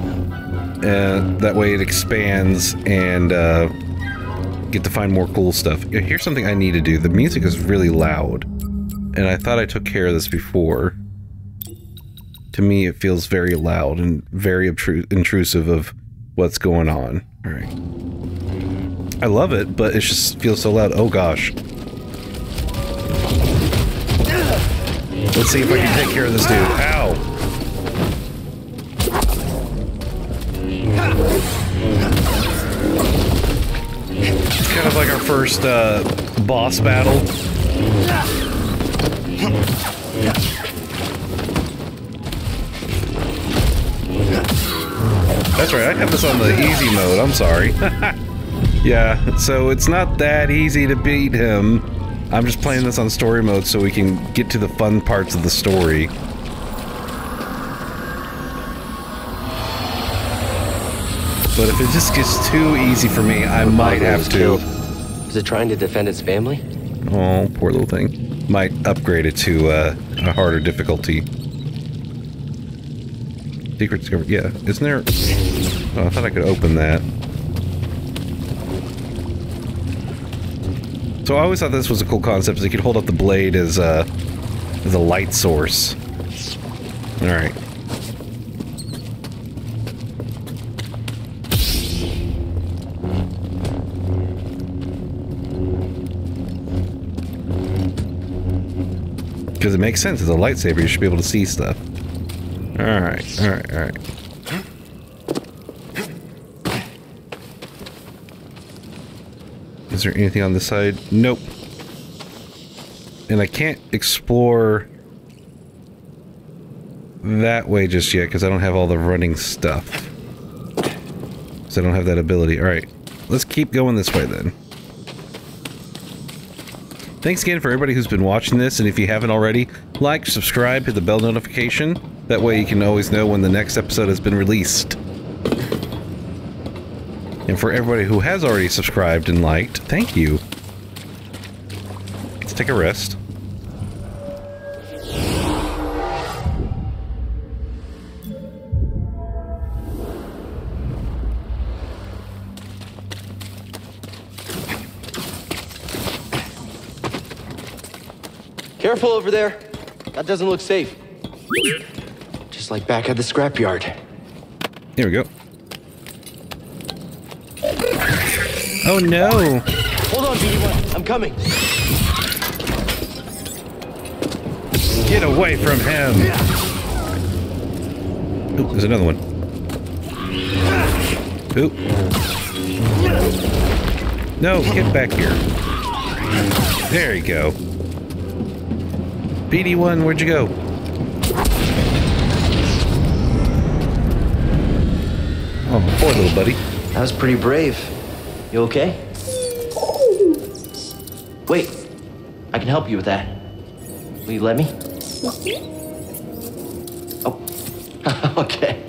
and that way it expands and, uh, get to find more cool stuff. Here's something I need to do. The music is really loud. And I thought I took care of this before. To me, it feels very loud and very intrusive of what's going on. Alright. I love it, but it just feels so loud. Oh gosh. Let's see if I can take care of this dude. Ow! First uh, boss battle. That's right, I have this on the easy mode, I'm sorry. yeah, so it's not that easy to beat him. I'm just playing this on story mode so we can get to the fun parts of the story. But if it just gets too easy for me, I might have to. Is it trying to defend its family? Oh, poor little thing. Might upgrade it to uh, a harder difficulty. Secret discovery. Yeah, isn't there? Oh, I thought I could open that. So I always thought this was a cool concept. Is you could hold up the blade as a as a light source. All right. Because it makes sense. It's a lightsaber. You should be able to see stuff. Alright, alright, alright. Is there anything on this side? Nope. And I can't explore that way just yet because I don't have all the running stuff. So I don't have that ability. Alright, let's keep going this way then. Thanks again for everybody who's been watching this, and if you haven't already, like, subscribe, hit the bell notification. That way you can always know when the next episode has been released. And for everybody who has already subscribed and liked, thank you. Let's take a rest. Careful over there. That doesn't look safe. Just like back at the scrapyard. Here we go. Oh no! Hold on, BD1. I'm coming. Get away from him! Oop, there's another one. Oop. No, get back here. There you go. BD1, where'd you go? Oh, poor little buddy. That was pretty brave. You okay? Wait, I can help you with that. Will you let me? Oh, okay.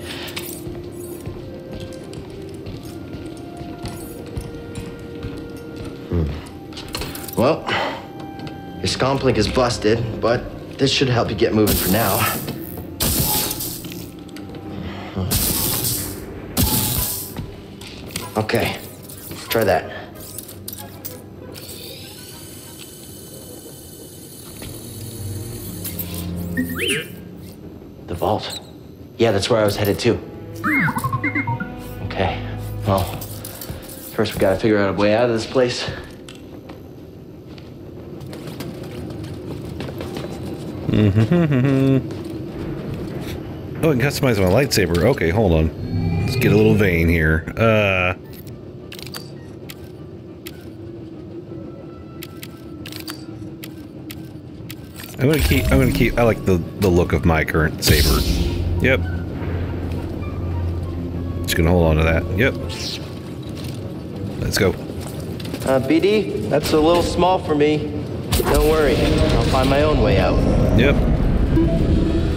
Scomp is busted, but this should help you get moving for now. Hmm. Okay, try that. The vault. Yeah, that's where I was headed to. Okay, well, first we gotta figure out a way out of this place. Mm-hmm. oh, I can customize my lightsaber. Okay, hold on. Let's get a little vain here. Uh... I'm gonna keep, I'm gonna keep, I like the, the look of my current saber. Yep. Just gonna hold on to that. Yep. Let's go. Uh, BD, that's a little small for me. Don't worry, I'll find my own way out. Yep.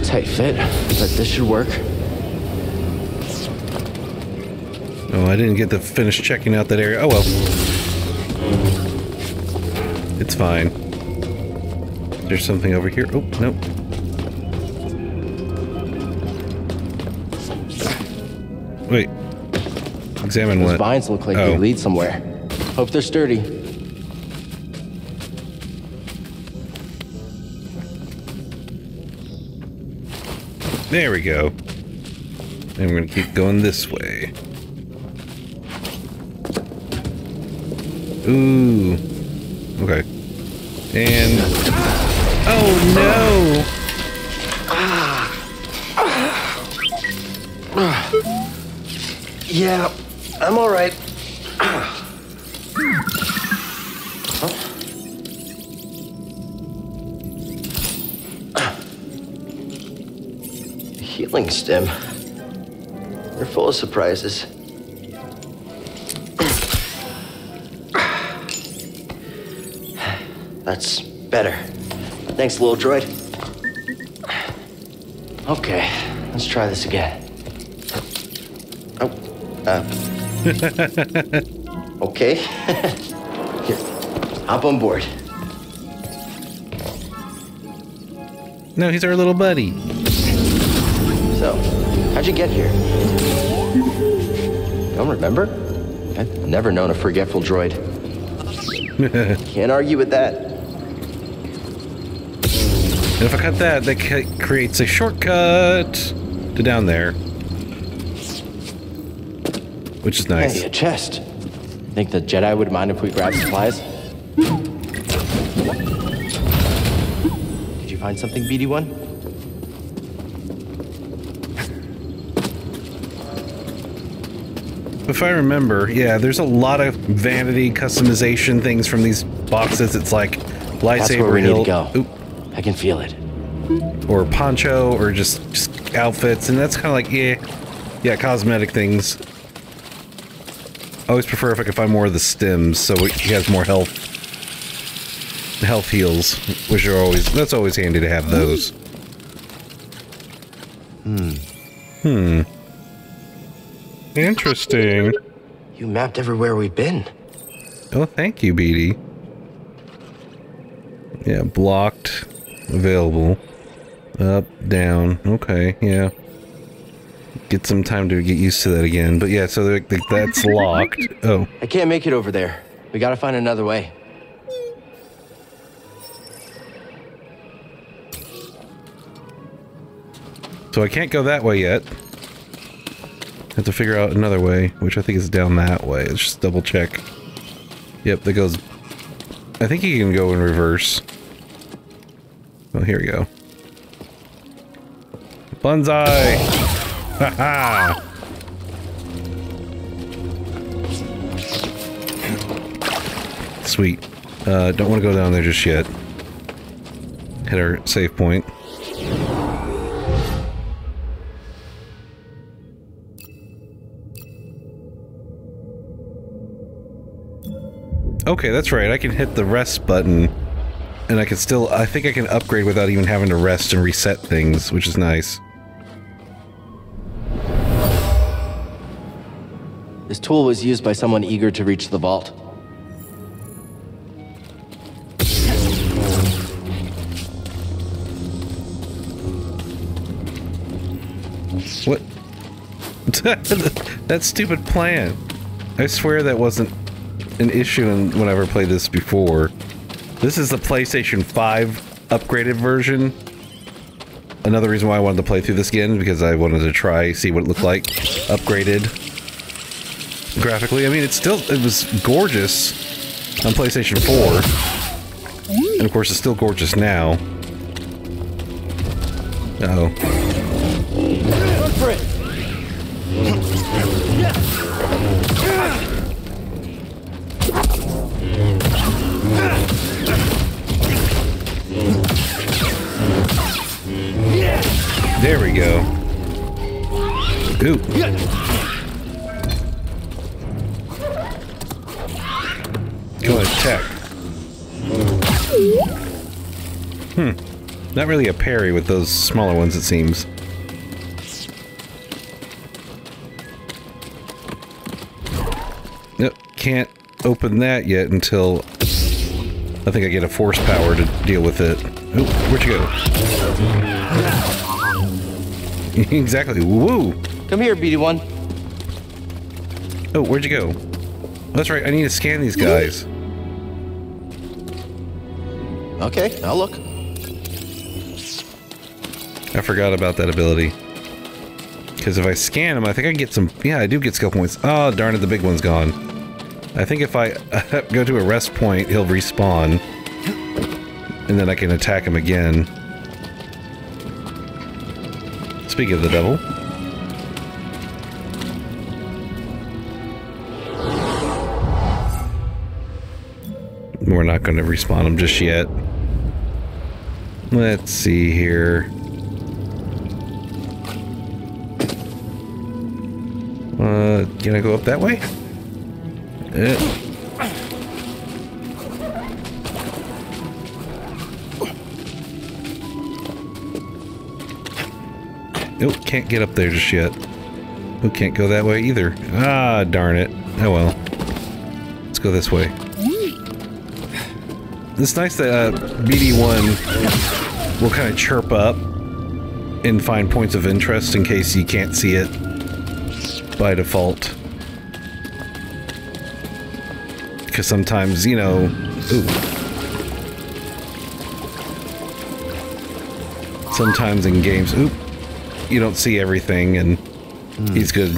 Tight fit, but this should work. Oh, I didn't get to finish checking out that area. Oh well. It's fine. There's something over here. Oh, nope. Wait. Examine Those what? vines look like oh. they lead somewhere. Hope they're sturdy. There we go. And we're gonna keep going this way. Ooh. Okay. And oh no! Yeah, I'm all right. Healing stem. You're full of surprises. That's better. Thanks, little droid. Okay, let's try this again. Oh, uh. okay. Here, hop on board. No, he's our little buddy. How'd you get here? Don't remember? I've never known a forgetful droid. Can't argue with that. And if I cut that, that creates a shortcut to down there. Which is nice. Hey, a chest. Think the Jedi would mind if we grab supplies? Did you find something, BD1? If I remember, yeah, there's a lot of vanity customization things from these boxes. It's like lightsaber That's where we need to go. oop, I can feel it. or poncho, or just, just outfits, and that's kind of like yeah, yeah, cosmetic things. I always prefer if I could find more of the stems, so he has more health. Health heals, which are always that's always handy to have those. Hmm. Hmm. Interesting. You mapped everywhere we've been. Oh, thank you, BD. Yeah, blocked, available, up, down. Okay, yeah. Get some time to get used to that again. But yeah, so like, like, that's locked. Oh, I can't make it over there. We gotta find another way. so I can't go that way yet. Have to figure out another way, which I think is down that way. Let's just double check. Yep, that goes. I think you can go in reverse. Oh, here we go. Bonsai! Haha! Sweet. Uh, don't want to go down there just yet. Hit our save point. Okay, that's right. I can hit the rest button and I can still I think I can upgrade without even having to rest and reset things, which is nice. This tool was used by someone eager to reach the vault. What? that stupid plan. I swear that wasn't an issue in whenever I played this before. This is the PlayStation 5 upgraded version. Another reason why I wanted to play through this again because I wanted to try see what it looked like upgraded graphically. I mean, it's still it was gorgeous on PlayStation 4. And of course, it's still gorgeous now. Uh oh. Not really a parry with those smaller ones, it seems. Nope, can't open that yet until I think I get a force power to deal with it. Oop, where'd you go? exactly. Woo! Come here, BD1. Oh, where'd you go? That's right, I need to scan these guys. Okay, I'll look. I forgot about that ability. Because if I scan them, I think I can get some... Yeah, I do get skill points. Oh, darn it, the big one's gone. I think if I go to a rest point, he'll respawn. And then I can attack him again. Speaking of the devil. We're not going to respawn him just yet. Let's see here. Can I go up that way? Uh. Nope, can't get up there just yet. We can't go that way either. Ah, darn it. Oh well. Let's go this way. It's nice that uh, BD1 will kind of chirp up and find points of interest in case you can't see it by default. Because sometimes, you know... Ooh. Sometimes in games, oop, you don't see everything, and he's good.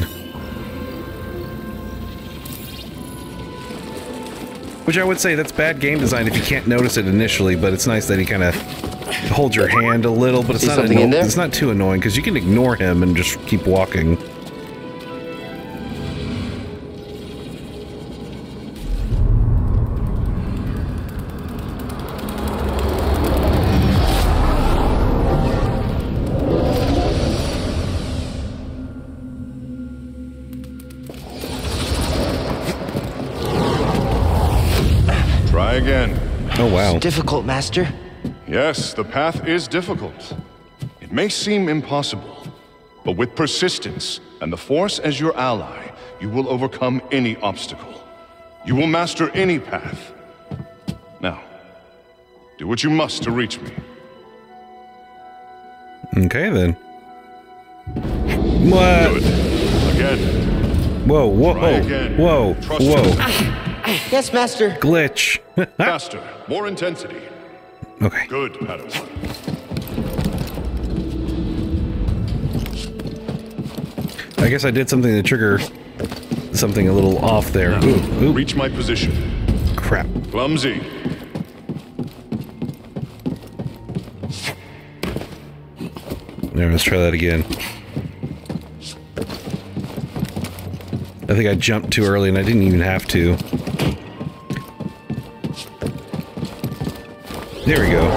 Which I would say that's bad game design if you can't notice it initially, but it's nice that he kind of holds your hand a little, but it's not it's not too annoying because you can ignore him and just keep walking. Difficult, Master. Yes, the path is difficult. It may seem impossible, but with persistence and the Force as your ally, you will overcome any obstacle. You will master any path. Now, do what you must to reach me. Okay then. What? Again. Whoa, whoa, Try again. whoa, Trust whoa. Yourself. Yes, Master. Glitch. Faster. More intensity. okay. Good, Padawan. I guess I did something to trigger something a little off there. Ooh, ooh, Reach my position. crap. Clumsy. There, let's try that again. I think I jumped too early and I didn't even have to. There we go.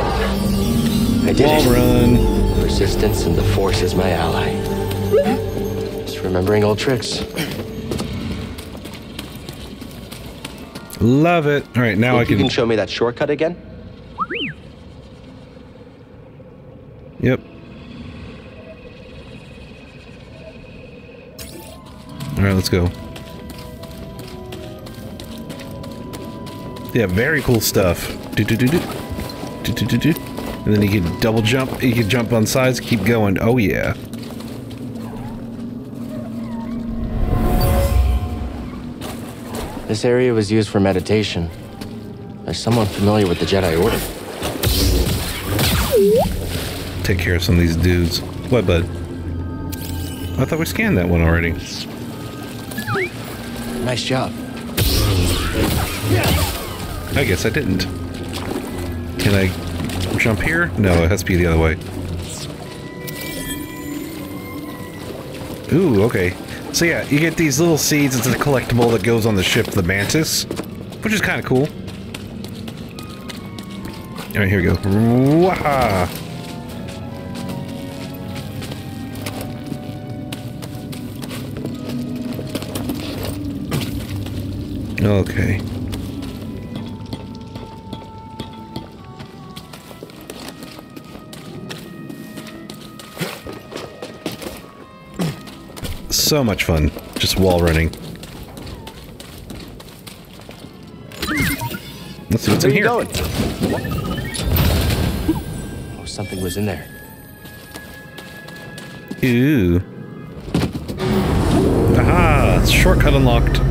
I did Wall it. run. Persistence and the Force is my ally. Just remembering old tricks. Love it. All right, now I Think you can. can show me that shortcut again? Yep. All right, let's go. Yeah, very cool stuff. Do do do do. Do do do do. And then you can double jump. You can jump on sides. Keep going. Oh yeah. This area was used for meditation. There's someone familiar with the Jedi Order. Take care of some of these dudes. What, bud? I thought we scanned that one already. Nice job. I guess I didn't. Can I jump here? No, it has to be the other way. Ooh, okay. So yeah, you get these little seeds. It's a collectible that goes on the ship, the Mantis, which is kind of cool. All right, here we go. Okay. So much fun. Just wall running. Let's see what's in Where you here. going? Oh, something was in there. Ooh. Aha! Shortcut unlocked.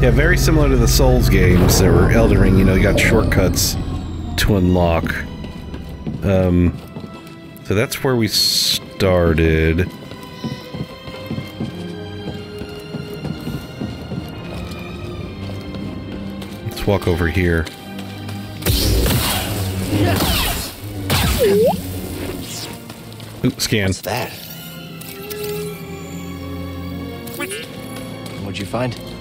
Yeah, very similar to the Souls games that were Elden Ring. You know, you got shortcuts to unlock. Um, so that's where we started. Let's walk over here. Ooh, scan. What's that? What'd you find?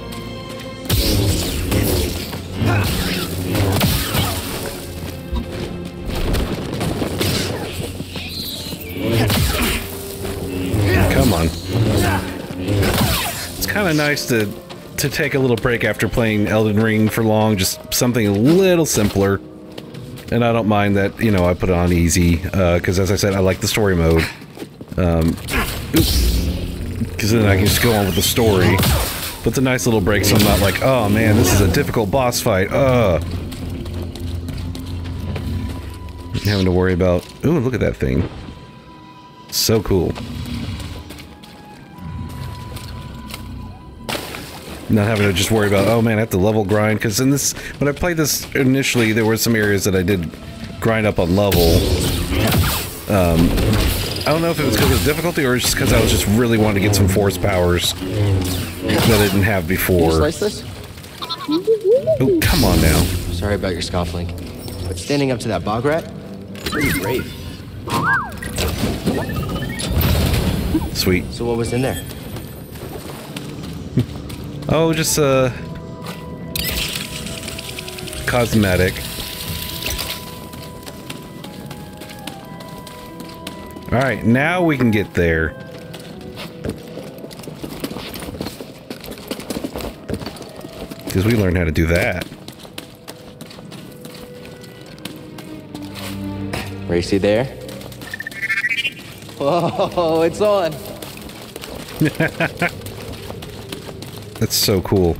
Kind of nice to to take a little break after playing Elden Ring for long, just something a little simpler. And I don't mind that, you know, I put it on easy, because as I said, I like the story mode. Um, because then I can just go on with the story. But a nice little break, so I'm not like, oh man, this is a difficult boss fight. Uh. Having to worry about. Ooh, look at that thing. So cool. Not having to just worry about, oh man, I have to level grind. Because in this, when I played this initially, there were some areas that I did grind up on level. Um, I don't know if it was because of difficulty or just because I was just really wanting to get some force powers that I didn't have before. slice this? Oh, come on now. Sorry about your scoffling. But standing up to that bog rat? Pretty brave. Sweet. So what was in there? Oh, just uh cosmetic. All right, now we can get there. Because we learned how to do that. Racy there? Whoa, it's on. That's so cool.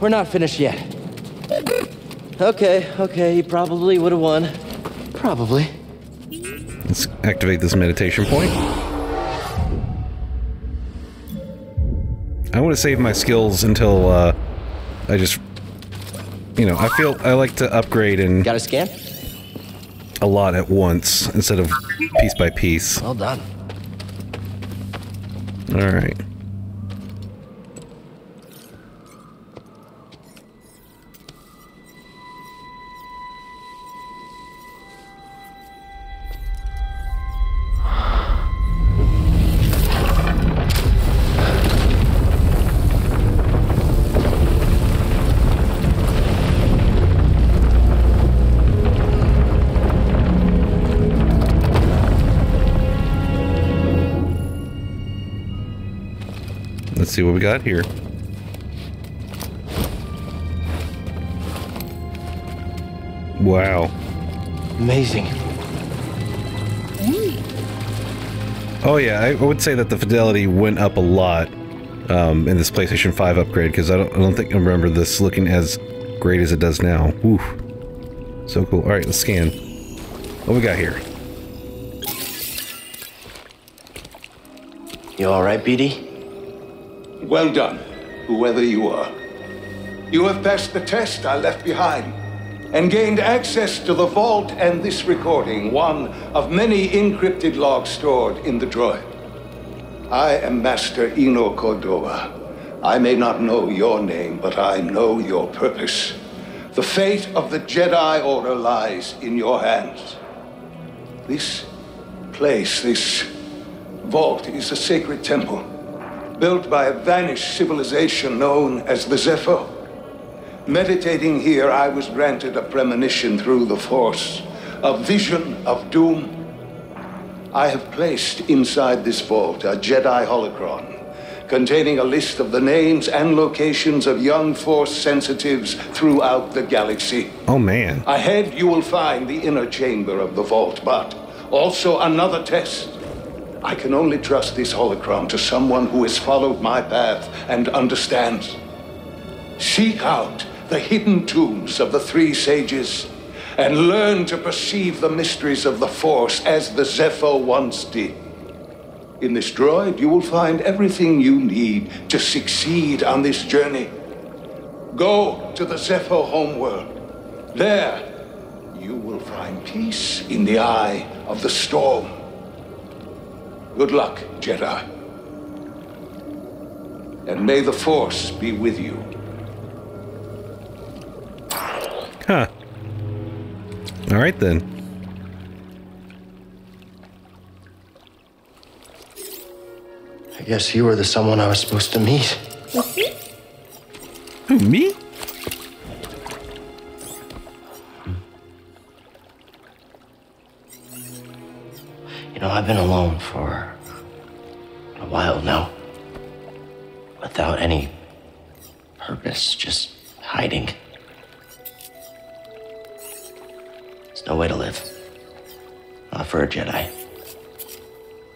We're not finished yet. Okay, okay, he probably would have won. Probably. Let's activate this meditation point. I want to save my skills until uh, I just, you know, I feel I like to upgrade and got a scan a lot at once instead of piece by piece. Well done. All right. Let's see what we got here. Wow. Amazing. Oh yeah, I would say that the fidelity went up a lot um, in this PlayStation 5 upgrade because I don't, I don't think I remember this looking as great as it does now. Woo. So cool. All right, let's scan. What we got here? You all right, BD? Well done, whoever you are. You have passed the test I left behind and gained access to the vault and this recording, one of many encrypted logs stored in the droid. I am Master Eno Cordova. I may not know your name, but I know your purpose. The fate of the Jedi Order lies in your hands. This place, this vault, is a sacred temple built by a vanished civilization known as the Zeffo. Meditating here, I was granted a premonition through the Force, a vision of doom. I have placed inside this vault a Jedi holocron containing a list of the names and locations of young Force sensitives throughout the galaxy. Oh man. Ahead, you will find the inner chamber of the vault, but also another test. I can only trust this holocron to someone who has followed my path and understands. Seek out the hidden tombs of the three sages and learn to perceive the mysteries of the Force as the Zeffo once did. In this droid, you will find everything you need to succeed on this journey. Go to the Zeffo homeworld. There, you will find peace in the eye of the storm. Good luck, Jedi. And may the Force be with you. Huh. All right then. I guess you were the someone I was supposed to meet. Who, me? Know, I've been alone for a while now. Without any purpose, just hiding. There's no way to live. Not for a Jedi.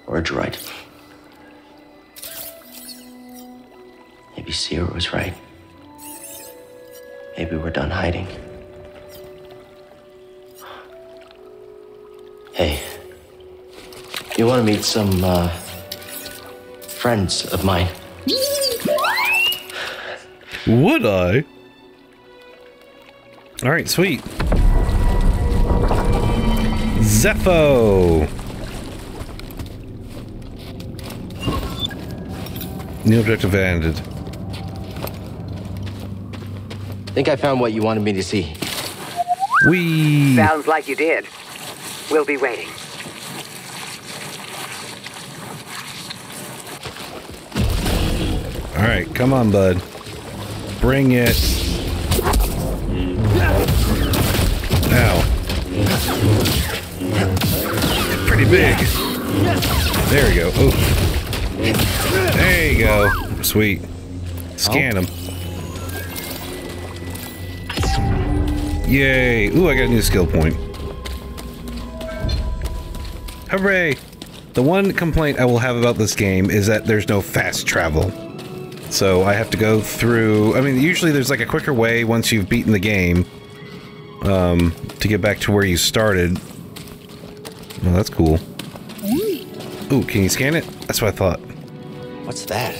Or a droid. Maybe Cere was right. Maybe we're done hiding. Hey, you want to meet some, uh, friends of mine? Would I? All right, sweet. Zeffo. New objective ended. Think I found what you wanted me to see. We. Sounds like you did. We'll be waiting. All right, come on, bud. Bring it. Ow. Pretty big. There we go. Ooh. There you go. Sweet. Scan oh. him. Yay. Ooh, I got a new skill point. Hooray! The one complaint I will have about this game is that there's no fast travel. So I have to go through... I mean, usually there's like a quicker way once you've beaten the game um, to get back to where you started. Well, that's cool. Ooh, can you scan it? That's what I thought. What's that?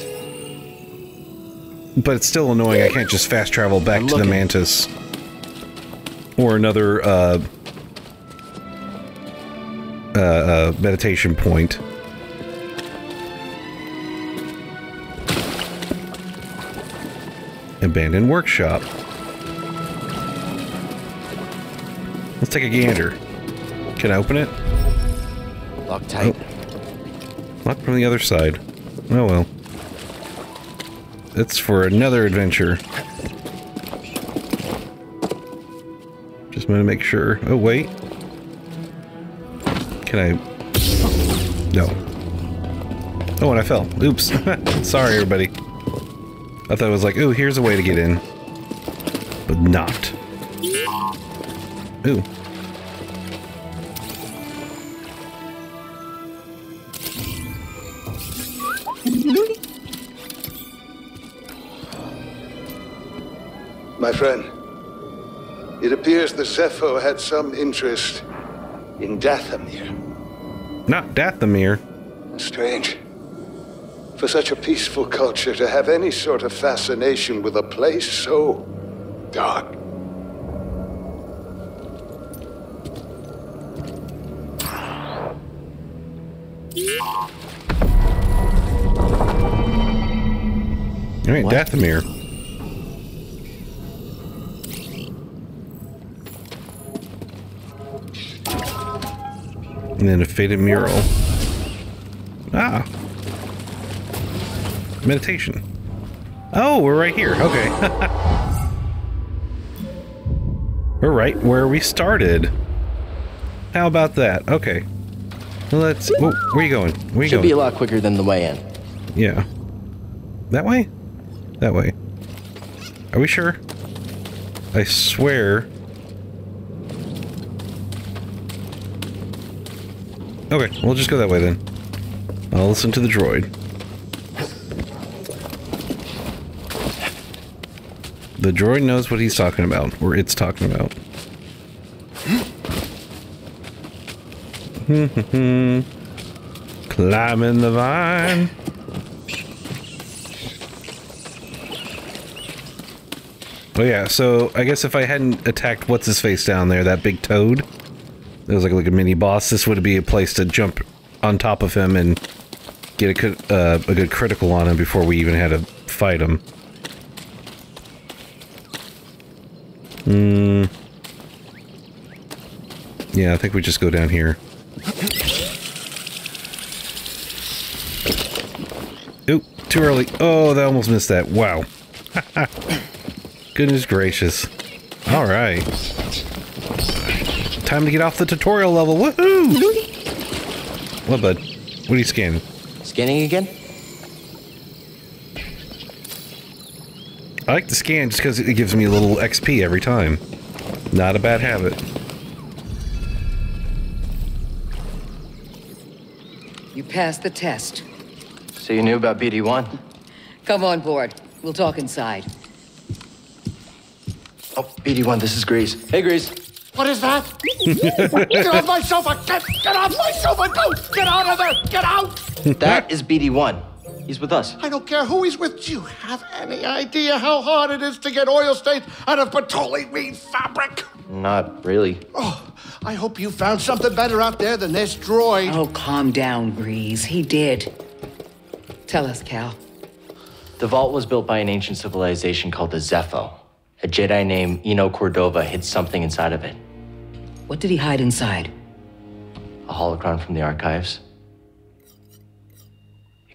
But it's still annoying. I can't just fast travel back to the Mantis. Or another, uh, uh, uh, meditation point. Abandoned workshop. Let's take a gander. Can I open it? Lock tight. Oh. Locked from the other side. Oh well. It's for another adventure. Just want to make sure. Oh, wait. Can I... No. Oh, and I fell. Oops. Sorry, everybody. I thought it was like, ooh, here's a way to get in. But not. Ooh. My friend, it appears the Zeffo had some interest in Dathomir. Not Dathomir. Strange. For such a peaceful culture to have any sort of fascination with a place so dark. All right, What? Dathomir. And then a faded mural. Ah. Meditation. Oh, we're right here. Okay. we're right where we started. How about that? Okay. Well, let's. Whoa, where you going? Where you Should going? be a lot quicker than the way in. Yeah. That way? That way. Are we sure? I swear. Okay, we'll just go that way then. I'll listen to the droid. The droid knows what he's talking about, or it's talking about. Climbing the vine. Oh yeah, so I guess if I hadn't attacked what's his face down there, that big toad, it was like like a mini boss. This would be a place to jump on top of him and get a, uh, a good critical on him before we even had to fight him. Hmm. Yeah, I think we just go down here. Oop, too early. Oh, that almost missed that. Wow. Goodness gracious. Alright. Time to get off the tutorial level. Woohoo! What, bud? What are you scanning? Scanning again? I like to scan just because it gives me a little XP every time. Not a bad habit. You passed the test. So you knew about BD-1? Come on board. We'll talk inside. Oh, BD-1, this is Greez. Hey, Greez. What is that? get off my sofa! Get, get off my sofa! Go! Get out of there! Get out! that is BD-1. He's with us. I don't care who he's with. Do you have any idea how hard it is to get oil stains out of petroleum weed fabric? Not really. Oh, I hope you found something better out there than this droid. Oh, calm down, Greez. He did. Tell us, Cal. The vault was built by an ancient civilization called the Zeffo. A Jedi named Eno Cordova hid something inside of it. What did he hide inside? A holocron from the archives.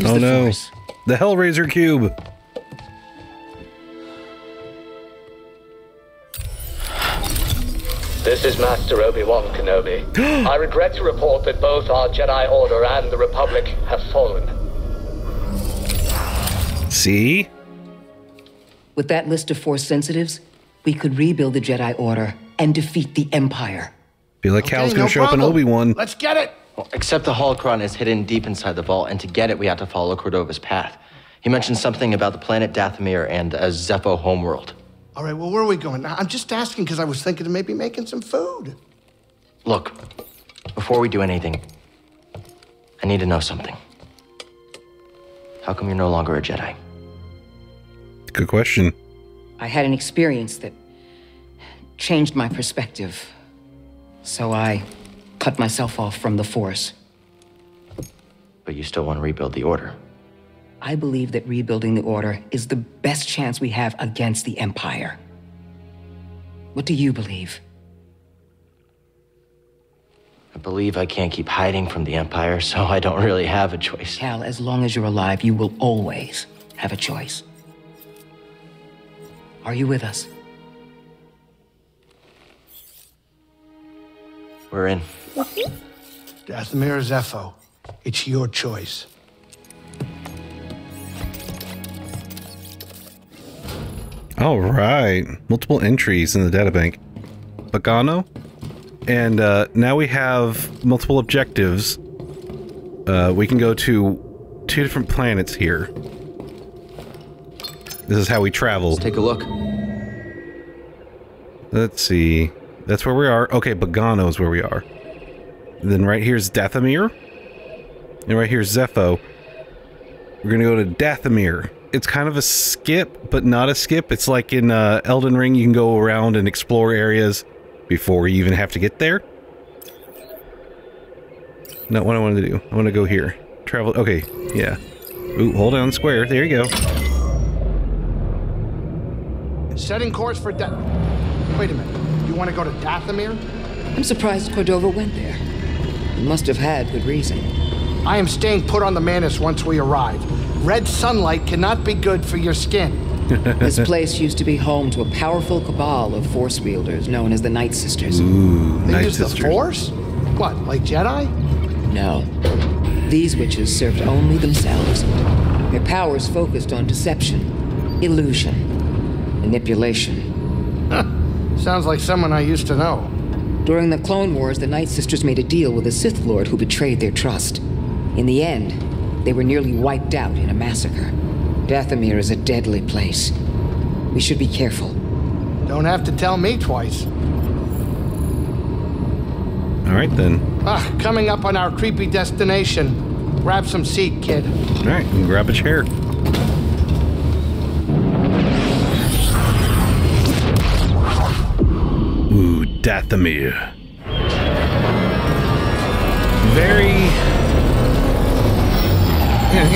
Use oh the no. Force. The Hellraiser Cube. This is Master Obi-Wan Kenobi. I regret to report that both our Jedi Order and the Republic have fallen. See? With that list of Force sensitives, we could rebuild the Jedi Order and defeat the Empire. Feel like okay, Cal's gonna no show problem. up in Obi-Wan. Let's get it! Well, except the holocron is hidden deep inside the vault, and to get it, we have to follow Cordova's path. He mentioned something about the planet Dathomir and a Zeffo homeworld. All right, well, where are we going? I'm just asking because I was thinking of maybe making some food. Look, before we do anything, I need to know something. How come you're no longer a Jedi? Good question. I had an experience that changed my perspective. So I cut myself off from the Force. But you still want to rebuild the Order? I believe that rebuilding the Order is the best chance we have against the Empire. What do you believe? I believe I can't keep hiding from the Empire, so I don't really have a choice. Cal, as long as you're alive, you will always have a choice. Are you with us? We're in. Dathomir Zeffo, it's your choice. All right, multiple entries in the databank. Bogano, and uh, now we have multiple objectives. Uh, we can go to two different planets here. This is how we travel. Let's take a look. Let's see. That's where we are. Okay, Bogano is where we are. Then right here's Dathomir. And right here's Zeffo. We're gonna go to Dathomir it's kind of a skip, but not a skip. It's like in uh, Elden Ring, you can go around and explore areas before you even have to get there. not what I wanted to do. I want to go here. Travel. Okay, yeah. Ooh, hold on, square. There you go. Setting course for Dath. Wait a minute. You want to go to Dathomir? I'm surprised Cordova went there. He must have had good reason. I am staying put on the Mantis once we arrive. Red sunlight cannot be good for your skin. this place used to be home to a powerful cabal of Force wielders known as the Night Sisters. Ooh, They Night use the Force? What, like Jedi? No. These witches served only themselves. Their powers focused on deception, illusion, manipulation. Sounds like someone I used to know. During the Clone Wars, the Night Sisters made a deal with a Sith Lord who betrayed their trust. In the end, they were nearly wiped out in a massacre. Dathomir is a deadly place. We should be careful. Don't have to tell me twice. All right then. Ah, coming up on our creepy destination. Grab some seat, kid. All right, and grab a chair. Dathomir. Very.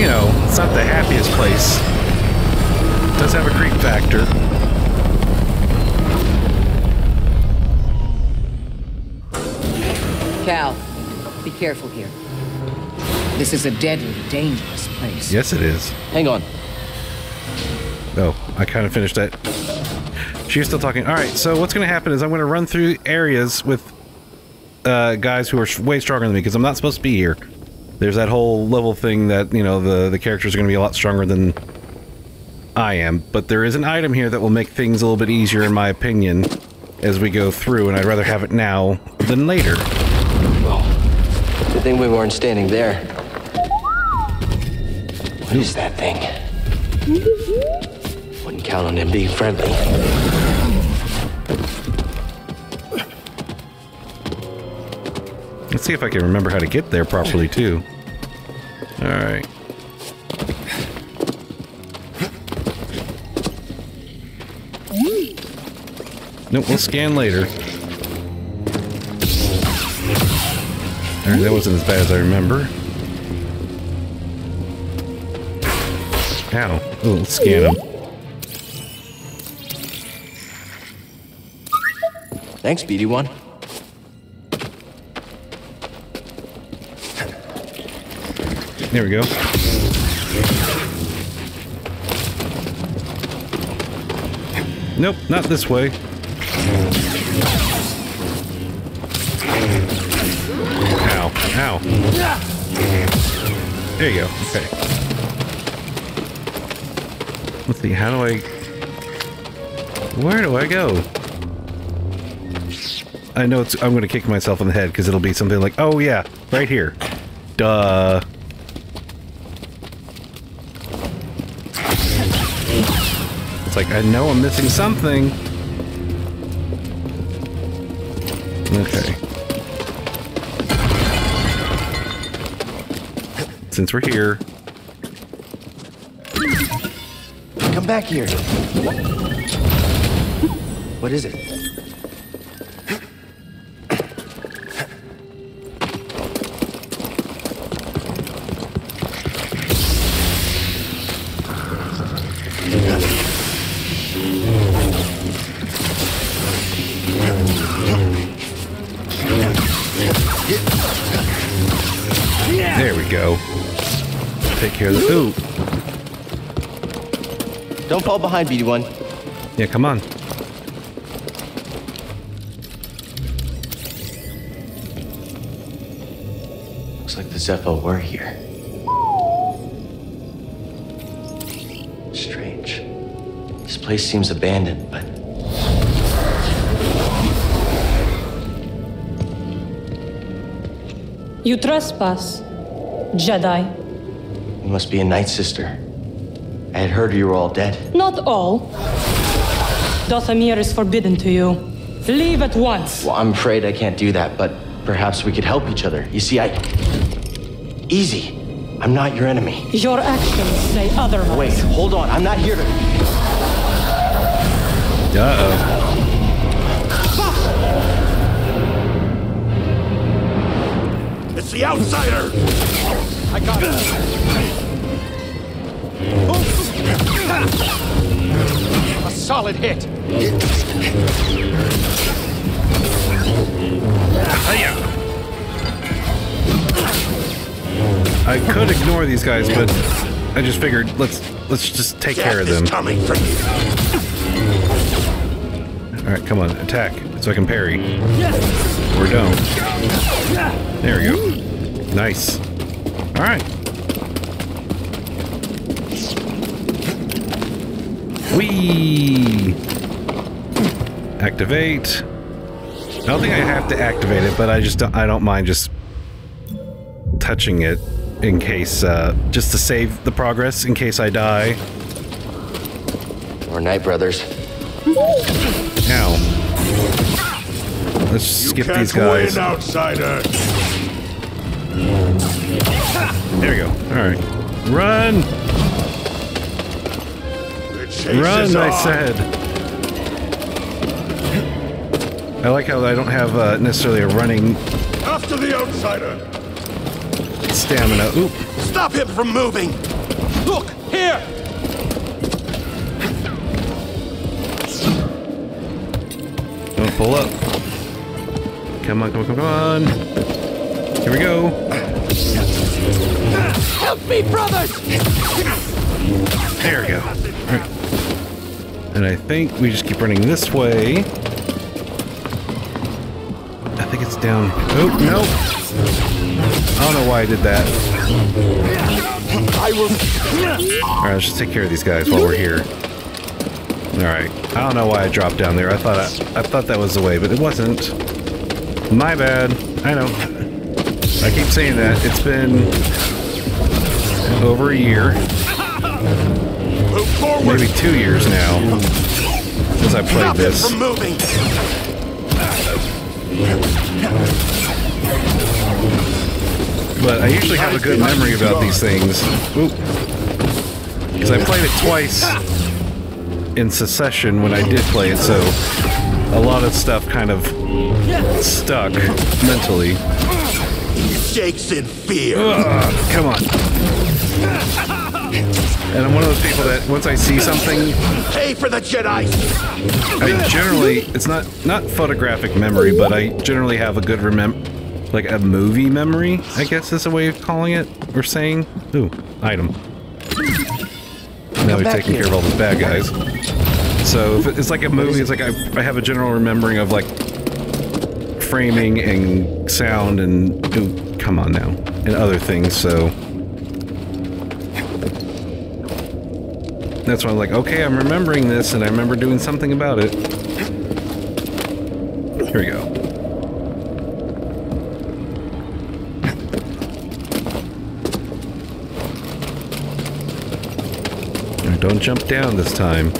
You know, it's not the happiest place. does have a creep factor. Cal, be careful here. This is a deadly, dangerous place. Yes, it is. Hang on. Oh, I kind of finished that. She's still talking. All right, so what's going to happen is I'm going to run through areas with uh, guys who are way stronger than me because I'm not supposed to be here. There's that whole level thing that you know the the characters are going to be a lot stronger than I am, but there is an item here that will make things a little bit easier, in my opinion, as we go through, and I'd rather have it now than later. Well, good thing we weren't standing there. What is that thing? Wouldn't count on him being friendly. Let's see if I can remember how to get there properly too. All right. Nope, we'll scan later. Alright, that wasn't as bad as I remember. Ow. Oh, let's scan him. Thanks, BD1. There we go. Nope, not this way. Ow, ow. There you go, okay. Let's see, how do I... Where do I go? I know it's, I'm going to kick myself in the head because it'll be something like, oh yeah, right here. Duh. It's like, I know I'm missing something. Okay. Since we're here, Come back here. What is it? Fall behind, BD1. yeah, come on. Looks like the Zeffo were here. Strange. This place seems abandoned, but You trespass, Jedi. you must be a Night Sister. I had heard you were all dead. Not all. Dathomir is forbidden to you. Leave at once. Well, I'm afraid I can't do that, but perhaps we could help each other. You see, I. Easy. I'm not your enemy. Your actions say otherwise. Wait, hold on. I'm not here to. Uh oh. It's the the outsider! I got it. A solid hit. I could ignore these guys, but I just figured let's let's just take care of them. coming for you. All right, come on, attack so I can parry. Or don't. There we go. Nice. All right. Whee! Activate. I don't think I have to activate it, but I just don't, I don't mind just touching it in case, uh, just to save the progress in case I die. Or Night Brothers. Now, let's skip Can't these guys. win, outsider! There we go. All right, run, The chase run! I said. I like how I don't have uh, necessarily a running After the outsider! stamina. Oop. Stop him from moving! Look, here! Don't pull up. Come on, come on, come on. Here we go. Help me, brothers! There we go. And I think we just keep running this way. I think it's down. Oh, no. I don't know why I did that. I. All right, let's just take care of these guys while we're here. All right. I don't know why I dropped down there. I thought I, I thought that was the way, but it wasn't. My bad. I know. I keep saying that. It's been over a year, forward! maybe two years now, since I played Stop this. from moving! But I usually have a good memory about these things. Because I played it twice in succession when I did play it, so a lot of stuff kind of stuck mentally. Shakes in fear! Ugh, come on. And I'm one of those people that once I see something, Pay for the Jedi! I mean generally it's not not photographic memory, but I generally have a good remem like a movie memory, I guess is a way of calling it or saying. Ooh, item. Now we've taken here. care of all those bad guys. So if it's like a movie, it's like I, I have a general remembering of like framing and sound and ooh, come on now and other things. So that's why I'm like, okay, I'm remembering this, and I remember doing something about it. Here we go. Don't jump down this time.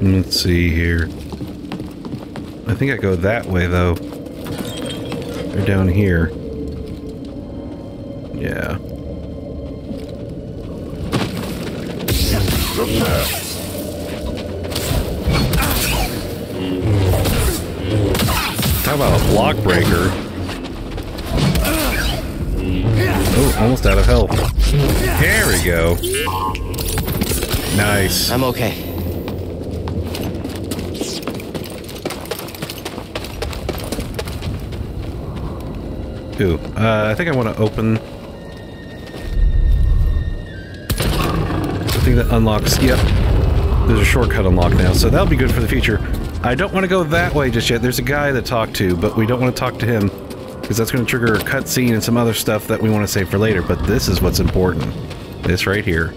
Let's see here. I think I go that way though. Or down here. Uh, I think I want to open. I think that unlocks. Yep, there's a shortcut unlock now, so that'll be good for the future. I don't want to go that way just yet. There's a guy to talk to, but we don't want to talk to him because that's going to trigger a cutscene and some other stuff that we want to save for later. But this is what's important. This right here.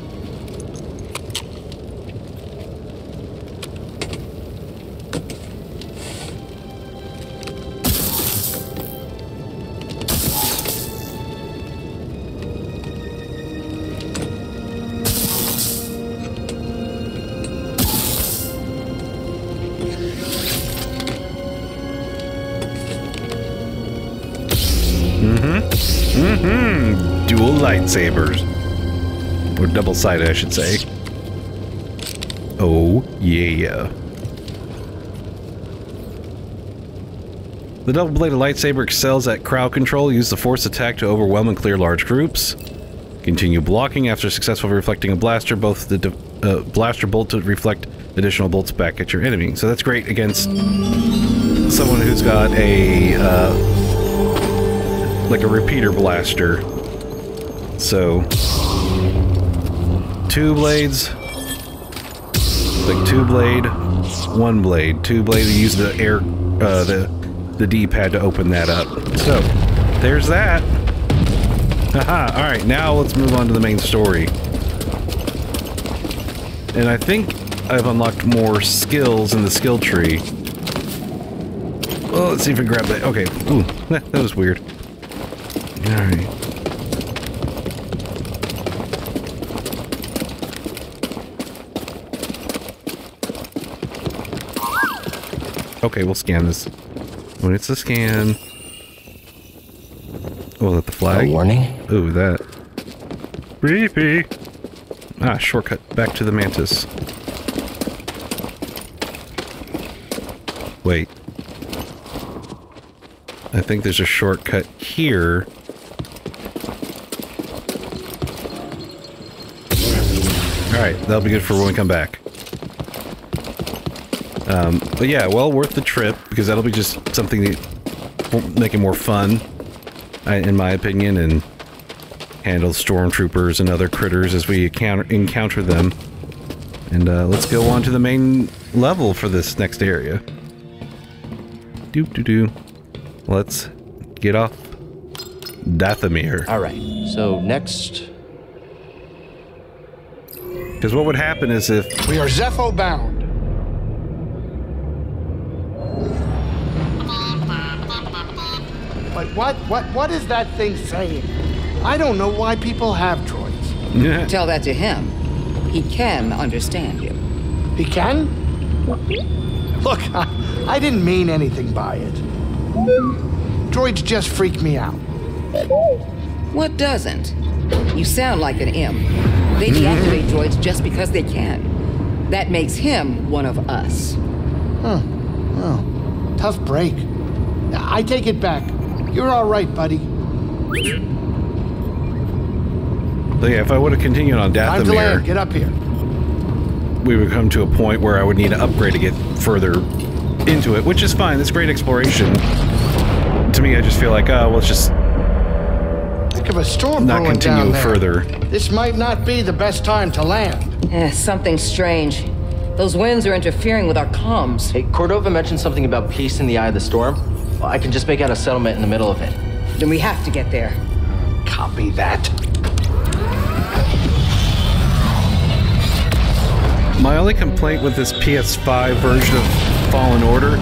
Double-sided, I should say. Oh, yeah. The double-bladed lightsaber excels at crowd control. Use the force attack to overwhelm and clear large groups. Continue blocking after successfully reflecting a blaster. Both the uh, blaster bolt to reflect additional bolts back at your enemy. So that's great against someone who's got a uh, like a repeater blaster. So two blades, like two blade, one blade, two blade. You use the air, uh, the the D-pad to open that up. So there's that. Haha. All right, now let's move on to the main story. And I think I've unlocked more skills in the skill tree. Well, let's see if we grab that. Okay. Ooh, that was weird. Alright. Okay, we'll scan this. When it's a scan... Oh, that the flag? A warning? Ooh, that. Creepy. Ah, shortcut back to the mantis. Wait. I think there's a shortcut here. Alright, that'll be good for when we come back. Um, but yeah, well worth the trip, because that'll be just something that will make it more fun, in my opinion, and handle stormtroopers and other critters as we encounter, encounter them. And uh, let's go on to the main level for this next area. Doo doo doo. Let's get off Dathomir. All right. So next. Because what would happen is if we are Zeffo bound. What what what is that thing saying? I don't know why people have droids. Tell that to him. He can understand you. He can? Look, I, I didn't mean anything by it. Droids just freak me out. What doesn't? You sound like an imp. They deactivate droids just because they can. That makes him one of us. Huh. Oh, tough break. I take it back. You're all right, buddy. So yeah, if I would have continued on Time to land. Dathomir, Get up here. we would come to a point where I would need to upgrade to get further into it, which is fine. It's great exploration. To me, I just feel like, oh, well, let's just Think of a storm not brewing down continue there. further. This might not be the best time to land. Eh, something strange. Those winds are interfering with our comms. Hey, Cordova mentioned something about peace in the eye of the storm. Well, I can just make out a settlement in the middle of it. Then we have to get there. Copy that. My only complaint with this PS5 version of Fallen Order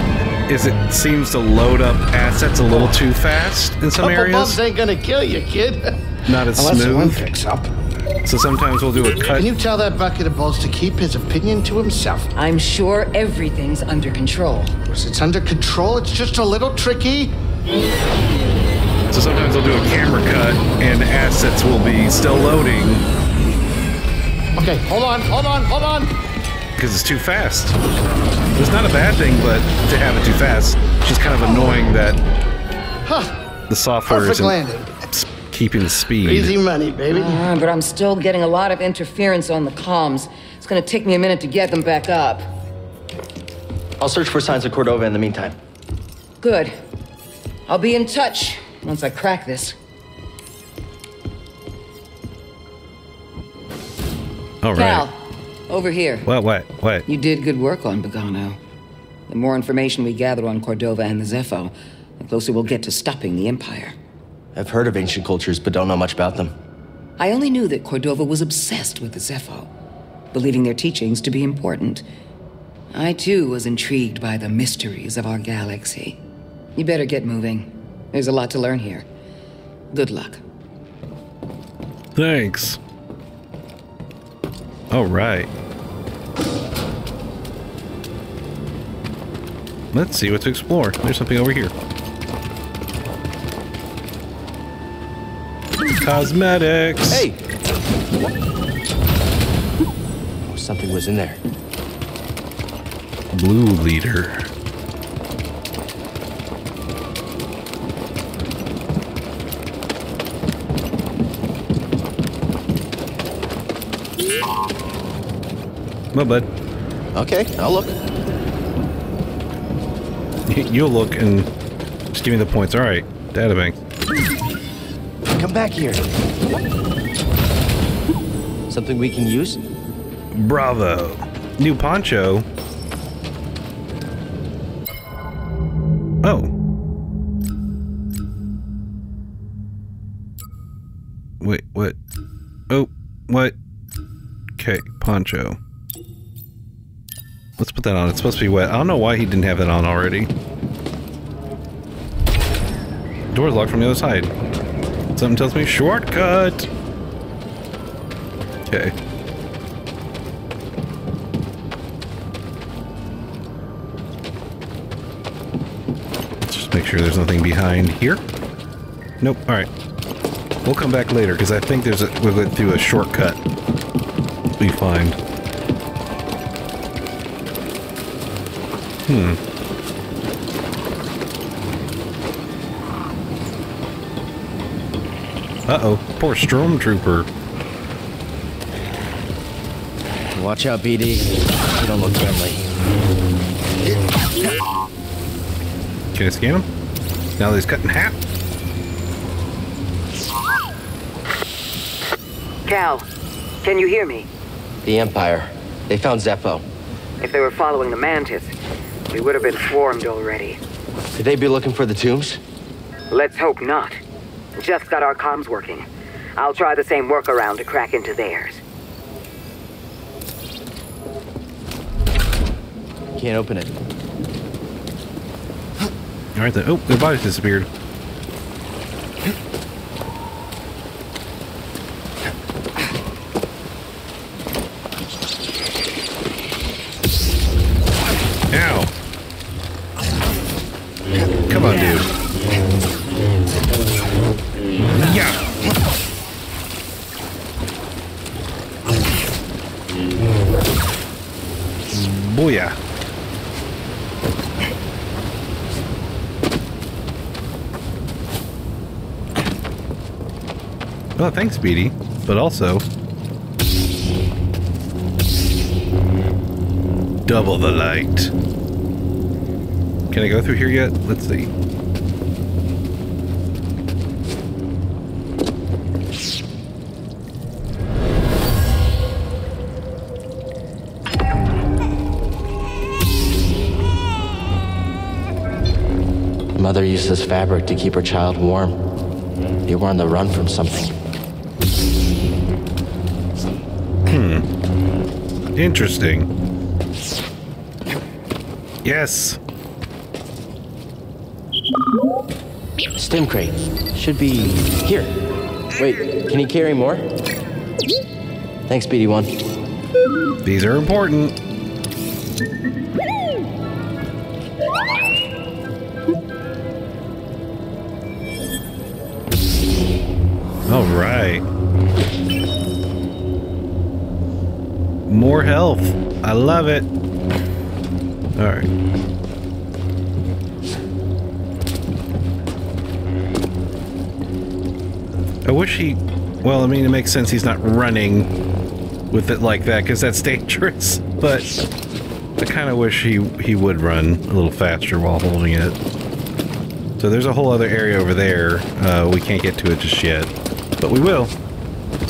is it seems to load up assets a little too fast in some Up areas. above's ain't gonna kill you, kid. Not as Unless the wind smooth. picks up. So sometimes we'll do a cut. Can you tell that bucket of balls to keep his opinion to himself? I'm sure everything's under control. Of course, it's under control. It's just a little tricky. So sometimes we'll do a camera cut and assets will be still loading Okay, hold on, hold on, hold on. because it's too fast. It's not a bad thing, but to have it too fast, it's just kind of annoying that Huh. the software Perfect isn't landing. S- keeping the speed. Easy money, baby. Ah, but I'm still getting a lot of interference on the comms. It's gonna take me a minute to get them back up. I'll search for signs of Cordova in the meantime. Good. I'll be in touch once I crack this. All right. Cal, over here. What? What? What? You did good work on Bogano. The more information we gather on Cordova and the Zeffo, the closer we'll get to stopping the Empire. I've heard of ancient cultures, but don't know much about them. I only knew that Cordova was obsessed with the Zeffo, believing their teachings to be important. I too was intrigued by the mysteries of our galaxy. You better get moving. There's a lot to learn here. Good luck. Thanks. All right. Let's see what to explore. There's something over here. Cosmetics. Hey! Oh, something was in there. Blue leader. Well, bud. Okay, I'll look. You'll look and just give me the points. All right, databank. Come back here. Something we can use? Bravo. New poncho. Oh. Wait, what? Oh, what? Okay, poncho. Let's put that on. It's supposed to be wet. I don't know why he didn't have that on already. Door's locked from the other side. Something tells me shortcut. Okay. Let's just make sure there's nothing behind here. Nope. All right. We'll come back later because I think there's a we'll go through a shortcut. We find. Hmm. Uh-oh. Poor Stormtrooper. Watch out, BD. You don't look friendly. Can I scan him? Now that he's cut in half? Cal, can you hear me? The Empire. They found Zeffo. If they were following the Mantis, we would have been swarmed already. Could they be looking for the tombs? Let's hope not. Just got our comms working. I'll try the same workaround to crack into theirs. Can't open it. All right then. Oh, their bodies disappeared. Thanks, Speedy. But also... Double the light. Can I go through here yet? Let's see. Mother used this fabric to keep her child warm. You were on the run from something. Interesting. Yes. Stim crate. Should be here. Wait, can he carry more? Thanks, BD1. These are important. Love it. All right. I wish he. Well, I mean, it makes sense he's not running with it like that because that's dangerous. But I kind of wish he he would run a little faster while holding it. So there's a whole other area over there. Uh, we can't get to it just yet, but we will.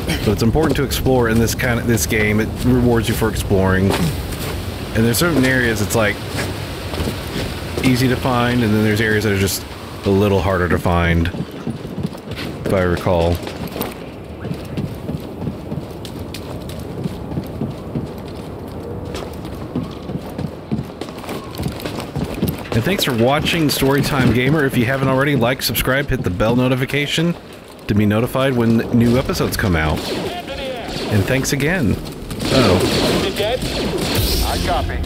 But it's important to explore in this kind of this game. It rewards you for exploring. And there's certain areas it's like easy to find, and then there's areas that are just a little harder to find. If I recall. And thanks for watching Storytime Gamer. If you haven't already, like, subscribe, hit the bell notification to be notified when new episodes come out. And thanks again. Oh, You dead? I copy.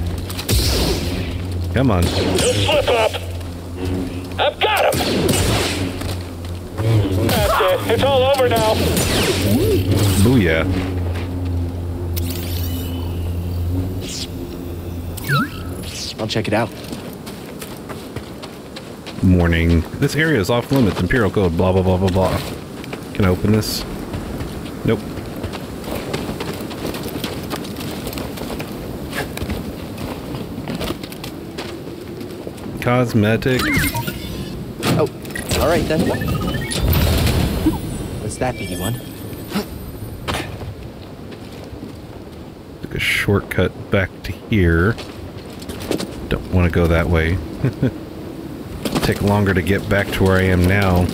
come on. He'll slip up. I've got him. That's it. It's all over now. Booyah. I'll check it out. Morning. This area is off limits. Imperial code. Blah blah blah blah blah. Can I open this? Nope. Cosmetic. Oh, all right then. What's that, BD1? Took a shortcut back to here. Don't want to go that way. Take longer to get back to where I am now.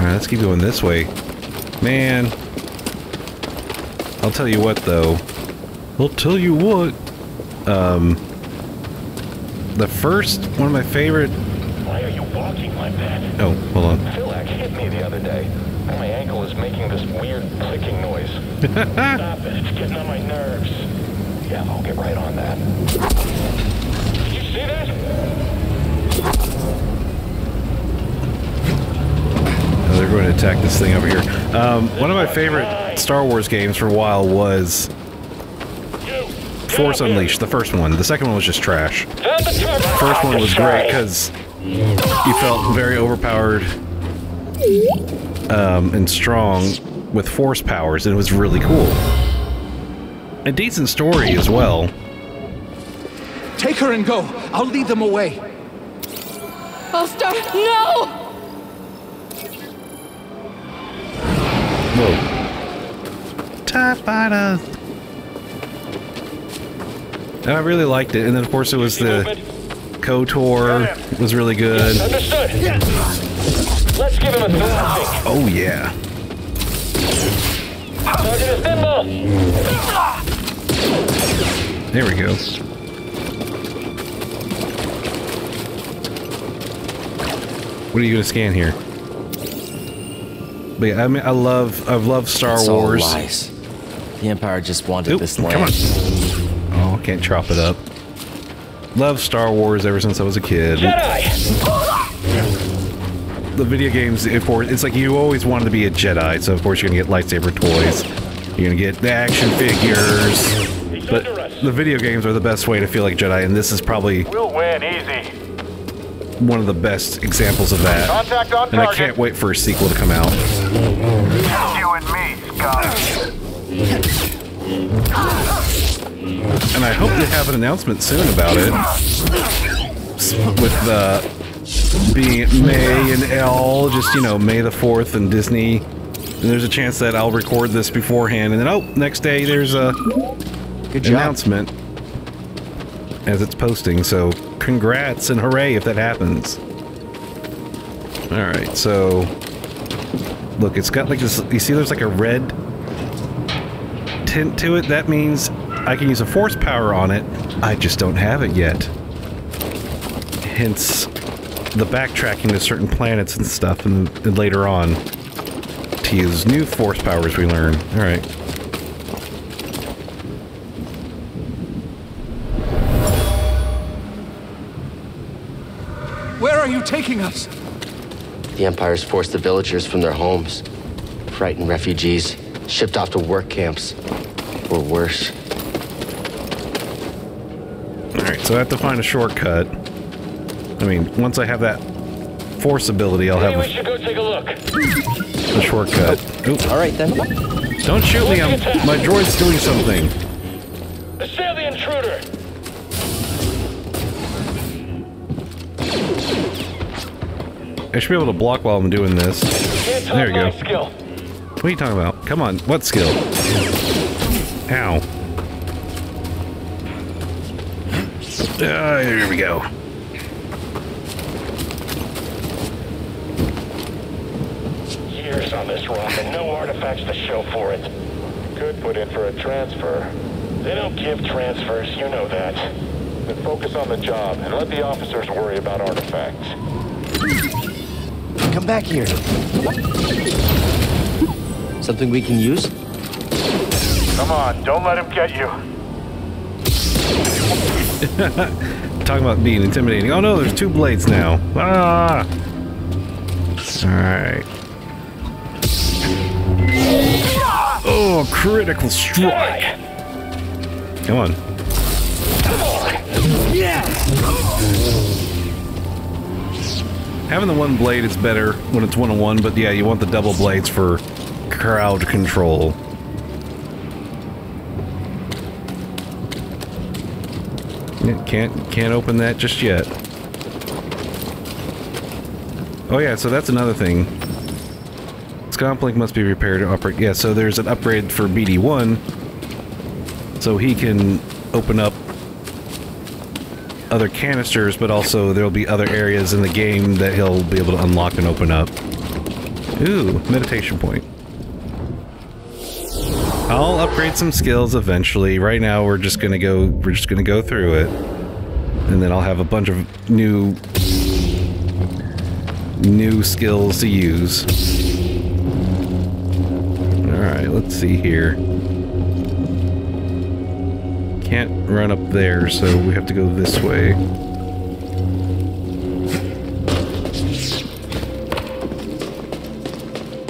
Alright, let's keep going this way. Man. I'll tell you what, though. I'll tell you what. Um... The first, one of my favorite... Why are you walking like that? Oh, hold on. Philak hit me the other day. And my ankle is making this weird clicking noise. Stop it. It's getting on my nerves. Yeah, I'll get right on that. Did you see that? Oh, they're going to attack this thing over here. Um, one of my favorite Star Wars games for a while was Force Unleashed, the first one. The second one was just trash. The first one was great because you felt very overpowered um, and strong with force powers, and it was really cool. A decent story as well. Take her and go. I'll lead them away. Ulster, no! TIE fighters! And I really liked it, and then of course it was the KOTOR was really good. Understood. Let's give him a thorough think. Oh yeah. Target is. There we go. What are you gonna scan here? But yeah, I mean, I love, I've loved Star It's all Wars. Lies. The Empire just wanted Oop, this come land. on. Oh, I can't chop it up. Love Star Wars ever since I was a kid. The video games, of course, it's like you always wanted to be a Jedi, so of course you're gonna get lightsaber toys. You're gonna get the action figures. But the video games are the best way to feel like Jedi, and this is probably We'll win easy. one of the best examples of that. Contact on And I can't wait for a sequel to come out. You and me, Scott. And I hope they have an announcement soon about it. With uh, being May and L, just, you know, May the 4th and Disney. And there's a chance that I'll record this beforehand, and then, oh, next day there's a Good job. announcement as it's posting. So, congrats and hooray if that happens. Alright, so. Look, it's got like this. You see, there's like a red tint to it. That means I can use a force power on it. I just don't have it yet. Hence the backtracking to certain planets and stuff, and, and later on to use new force powers we learn. All right. Where are you taking us? The Empire's forced the villagers from their homes, frightened refugees, shipped off to work camps, or worse. All right, so I have to find a shortcut. I mean, once I have that force ability, I'll Maybe we have should go take a look. a, a shortcut. Oop. All right then. Don't shoot me! I'm, my droid's doing something. Assail the intruder. I should be able to block while I'm doing this. There you go. skill. What are you talking about? Come on, what skill? Ow. Ah, here we go. Years on this rock and no artifacts to show for it. Could put in for a transfer. They don't give transfers, you know that. Then focus on the job and let the officers worry about artifacts. Come back here. Something we can use? Come on, don't let him get you. Talking about being intimidating. Oh no, there's two blades now. Ah! Alright. Oh, critical strike! Come on. Having the one blade is better when it's one on one, but yeah, you want the double blades for crowd control. Can't can't open that just yet. Oh yeah, so that's another thing. scomp link must be repaired to operate. Yeah, so there's an upgrade for BD1, so he can open up other canisters, but also there'll be other areas in the game that he'll be able to unlock and open up. Ooh, meditation point. I'll upgrade some skills eventually. Right now we're just gonna go we're just gonna go through it. And then I'll have a bunch of new new skills to use. Alright, let's see here. Can't run up there, so we have to go this way.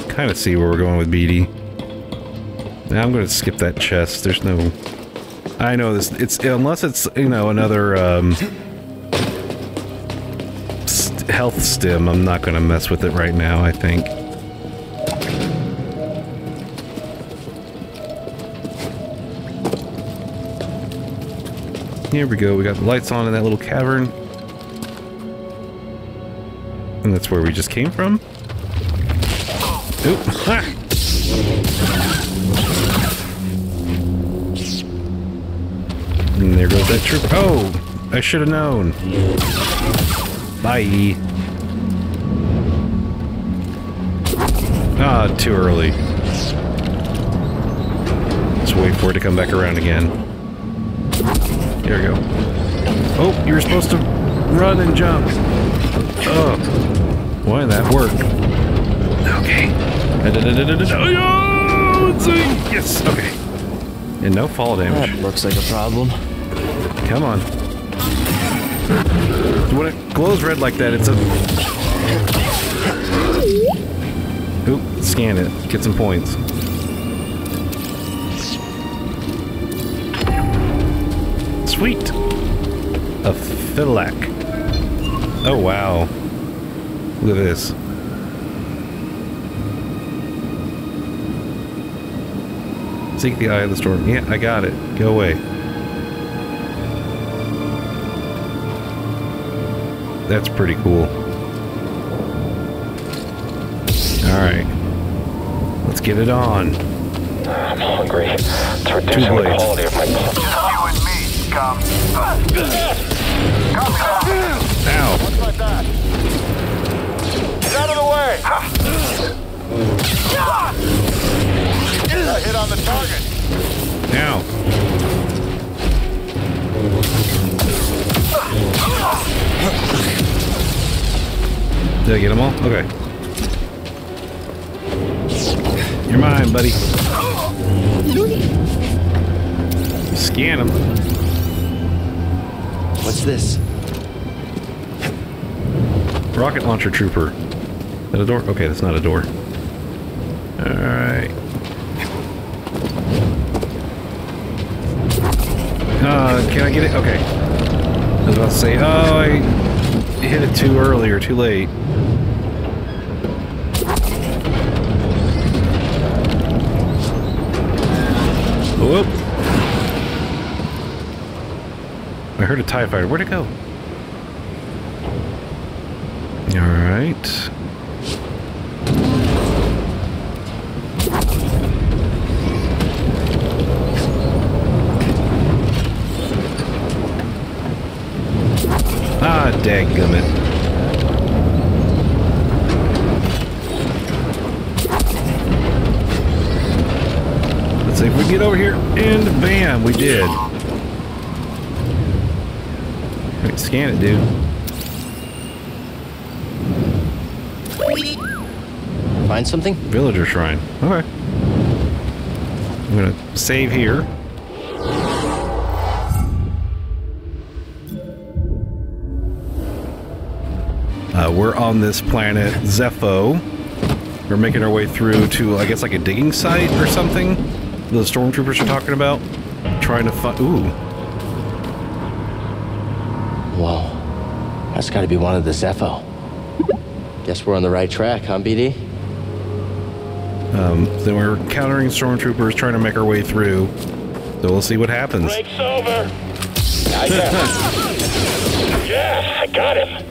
Kind of see where we're going with BD. Now I'm going to skip that chest. There's no... I know this. It's unless it's you know another um, st health stim. I'm not going to mess with it right now. I think. Here we go. We got the lights on in that little cavern. And that's where we just came from. Oop. there goes that trooper. Oh! I should have known. Bye. Ah, too early. Let's wait for it to come back around again. There we go. Oh, you were supposed to run and jump. Oh. Why that work? Okay. Yes, okay. And no fall damage. That looks like a problem. Come on. When it glows red like that, it's a... Oop, scan it. Get some points. Sweet! A Philac. Oh, wow. Look at this. Seek the eye of the storm. Yeah, I got it. Go away. That's pretty cool. Alright. Let's get it on. I'm hungry. It's Two reducing the quality of my You and Ow. What's like that? Get out of the way! Got hit on the target. Now. Did I get them all? Okay. You're mine, buddy. Scan them. What's this? Rocket launcher trooper. Is that a door? Okay, that's not a door. Alright. Uh, can I get it? Okay. I was about to say, oh, I hit it too early or too late. Oh, whoop. I heard a TIE fighter. Where'd it go? Alright. Ah, dadgummit. Let's see if we get over here, and bam, we did. Alright, scan it, dude. Find something? Villager shrine. Okay. I'm gonna save here. Uh, we're on this planet Zeffo. We're making our way through to, I guess, like a digging site or something. The stormtroopers are talking about. Trying to find. Ooh. Whoa. That's gotta be one of the Zeffo. Guess we're on the right track, huh, BD? Um, then we're countering stormtroopers trying to make our way through. So we'll see what happens. Break's over. I got Yeah, I got him.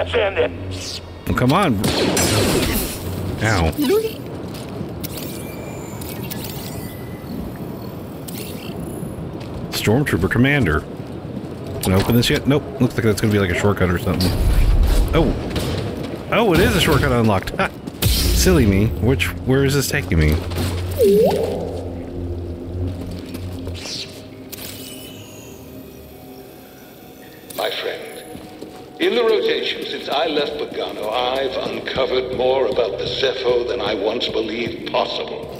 Let's end it. Well, come on. Ow. Stormtrooper Commander. Can I open this yet? Nope. Looks like that's going to be like a shortcut or something. Oh. Oh, it is a shortcut unlocked. Ha. Silly me. Which, where is this taking me? Uncovered more about the Zeffo than I once believed possible.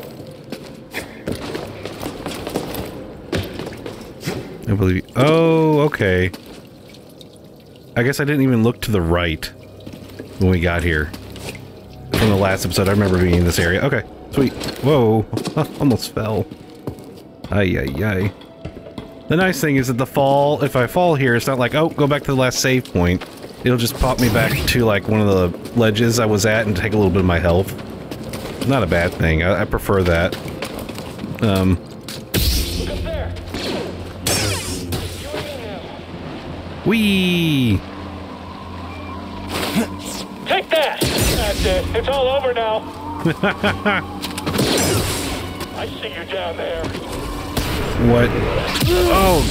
I believe. Oh, okay. I guess I didn't even look to the right when we got here. From the last episode, I remember being in this area. Okay, sweet. Whoa, almost fell. Ay, ay, ay. The nice thing is that the fall, if I fall here, it's not like, oh, go back to the last save point. It'll just pop me back to, like, one of the ledges I was at and take a little bit of my health. Not a bad thing. I, I prefer that. Um, Whee! Take that. That's it. It's all over now. I see you down there. What? Oh,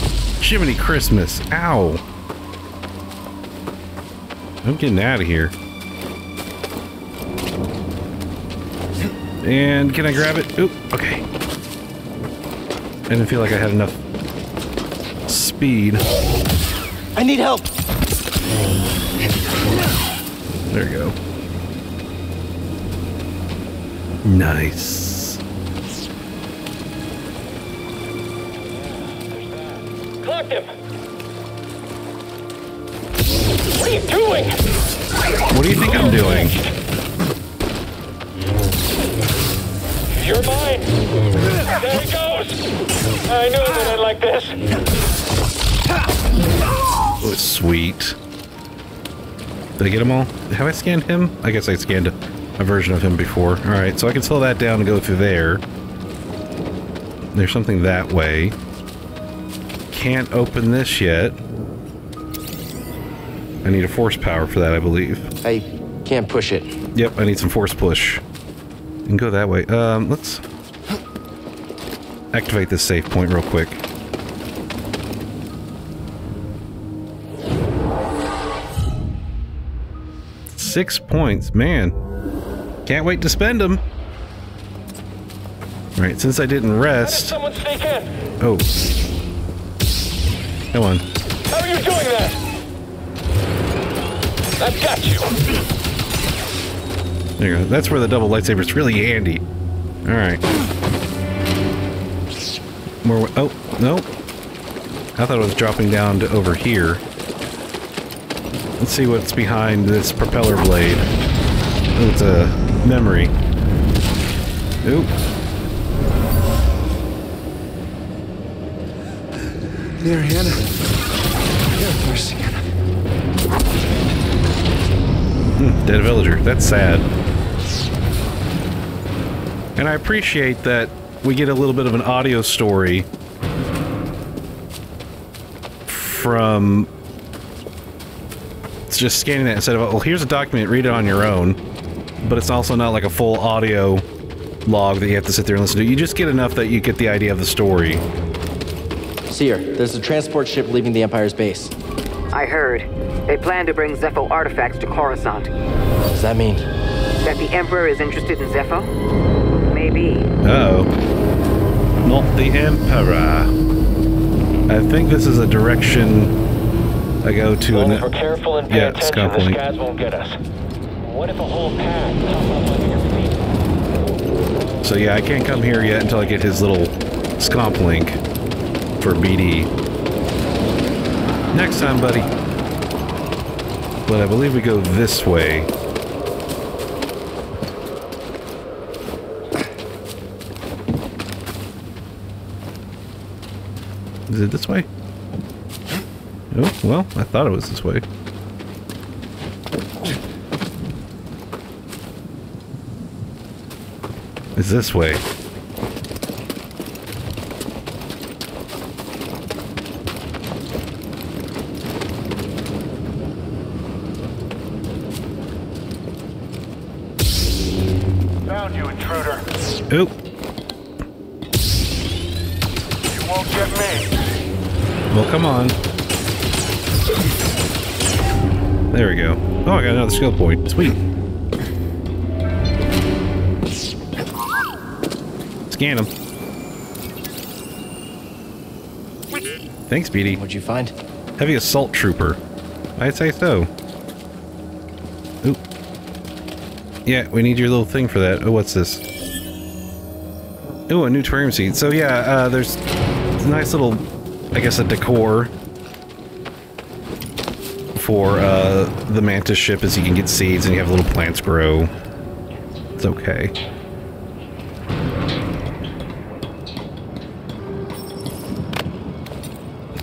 Jiminy Christmas. Ow. I'm getting out of here. And can I grab it? Oop, okay. I didn't feel like I had enough speed. I need help. There you go. Nice. Clocked him. What are you doing? What do you think I'm doing? You're mine. There he goes. I knew that I'd like this. Oh, sweet. Did I get them all? Have I scanned him? I guess I scanned a, a version of him before. Alright, so I can slow that down and go through there. There's something that way. Can't open this yet. I need a force power for that, I believe. I can't push it. Yep, I need some force push. And go that way. Um, let's activate this safe point real quick. Six points, man. Can't wait to spend them. Right, since I didn't rest. Someone sneak in. Oh. Come on. How are you doing that? I've got you. There you go. That's where the double lightsaber is really handy. Alright. More. Oh, no. I thought it was dropping down to over here. Let's see what's behind this propeller blade. Oh, it's a memory. Oop. Mariana. Have mercy. Dead villager. That's sad. And I appreciate that we get a little bit of an audio story from it's just scanning that instead of well here's a document read it on your own but it's also not like a full audio log that you have to sit there and listen to you just get enough that you get the idea of the story Cere, there's a transport ship leaving the Empire's base. I heard. They plan to bring Zeffo artifacts to Coruscant. What does that mean? That the Emperor is interested in Zeffo? Maybe. Uh oh not the emperor I think this is a direction I go to Well, an if we're careful and pay yeah attention, Scott the skies won't get us. What if a whole pack pop up under your feet? So yeah, I can't come here yet until I get his little scomp link for BD. Next time, buddy. But I believe we go this way. Is it this way? Oh, well, I thought it was this way. Is this way? Skill point. Sweet. Scan him. Thanks, Beatty. What'd you find? Heavy assault trooper. I'd say so. Oop. Yeah, we need your little thing for that. Oh, what's this? Oh, a new seat. So yeah, uh, there's a nice little, I guess, a decor for uh, the Mantis ship is you can get seeds and you have little plants grow. It's okay.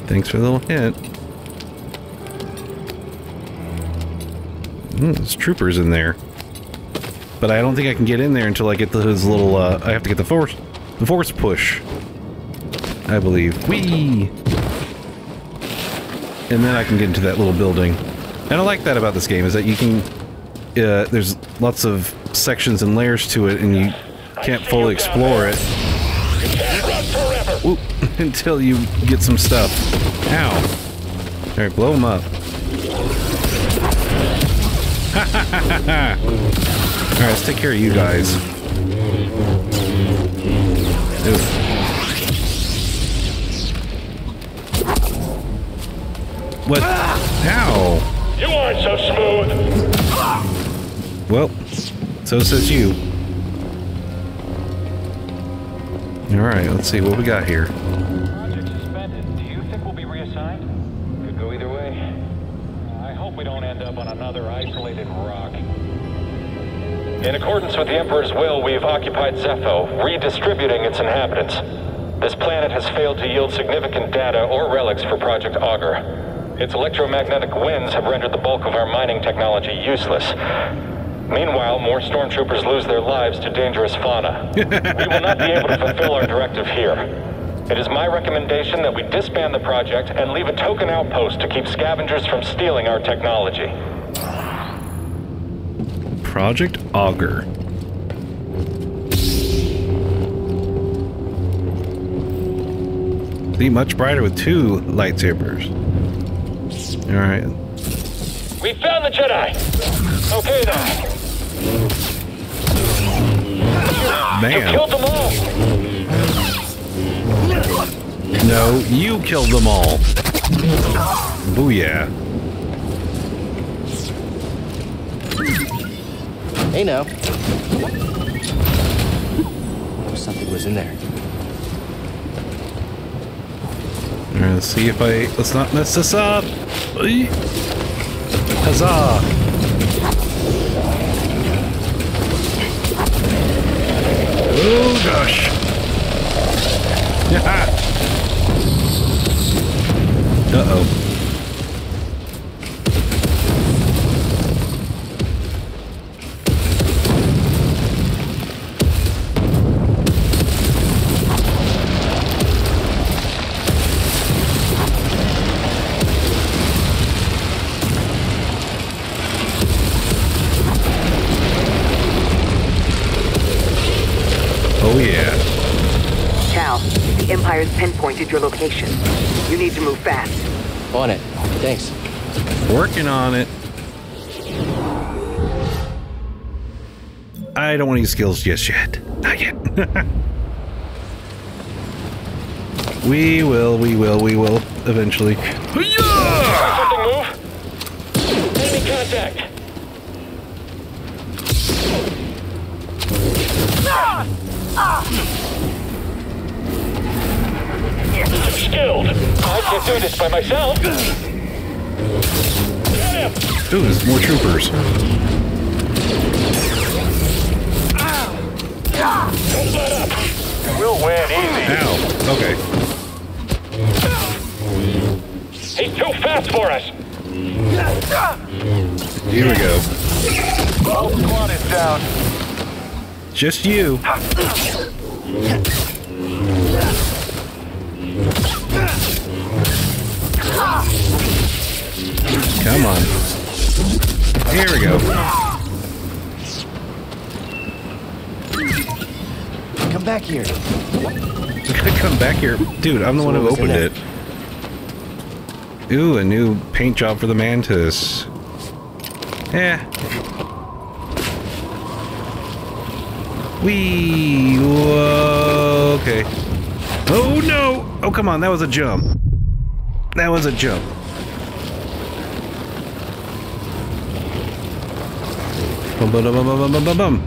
Thanks for the little hint. Mm, there's troopers in there. But I don't think I can get in there until I get those little, uh, I have to get the force, the force push. I believe. Whee! And then I can get into that little building. And I like that about this game, is that you can, uh, there's lots of sections and layers to it, and you can't fully explore it. Until you get some stuff. Ow. Alright, blow them up. Alright, let's take care of you guys. Ooh. What? Ow! You aren't so smooth. Well, so says you. Alright, let's see what we got here. Project suspended. Do you think we'll be reassigned? Could go either way. I hope we don't end up on another isolated rock. In accordance with the Emperor's will, we've occupied Zeffo, redistributing its inhabitants. This planet has failed to yield significant data or relics for Project Augur. Its electromagnetic winds have rendered the bulk of our mining technology useless. Meanwhile, more stormtroopers lose their lives to dangerous fauna. we will not be able to fulfill our directive here. It is my recommendation that we disband the project and leave a token outpost to keep scavengers from stealing our technology. Project Augur. See, much brighter with two lightsabers. Alright. We found the Jedi. Okay then. Man. You killed them all. No, you killed them all. Booyah. Hey now. Something was in there. Alright, let's see if I... Let's not mess this up. Huzzah. Oh, gosh. Uh-oh. Pinpointed your location. You need to move fast. On it. Thanks. Working on it. I don't want to use skills just yet. Not yet. we will, we will, we will, eventually. Something move. Enemy contact. I'm skilled. I can't do this by myself. Ooh, there's more troopers. We'll win easy. Ow. Okay. He's too fast for us. Here we go. Whole squad is down. Just you. Come on. Here we go. Come back here. Come back here. Dude, I'm the So one who opened it. Ooh, a new paint job for the mantis. Yeah. Wee. Whoa, okay. Oh no! Oh come on, that was a jump. That was a joke. Bum, bum, bum.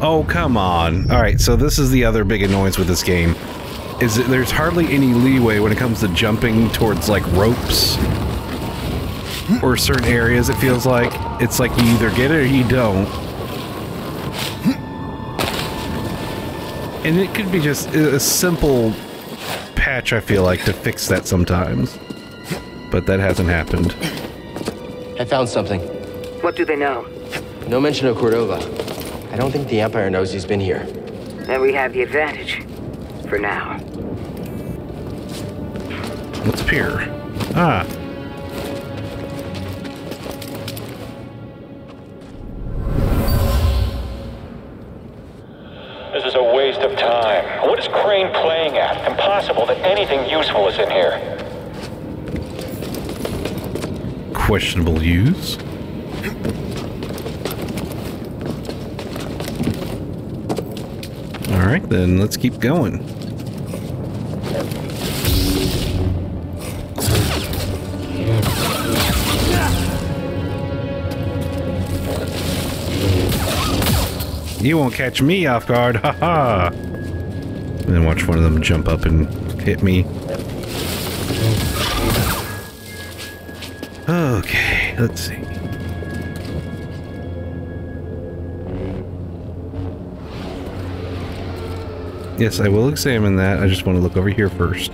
Oh come on! All right, so this is the other big annoyance with this game, is that there's hardly any leeway when it comes to jumping towards like ropes or certain areas. It feels like it's like you either get it or you don't. And it could be just a simple patch, I feel like, to fix that sometimes. But that hasn't happened. I found something. What do they know? No mention of Cordova. I don't think the Empire knows he's been here. Then we have the advantage. For now. What's up here? Ah. Anything useful is in here. Questionable use. All right, then let's keep going. You won't catch me off guard, haha! And then watch one of them jump up and hit me. Okay, let's see. Yes, I will examine that. I just want to look over here first.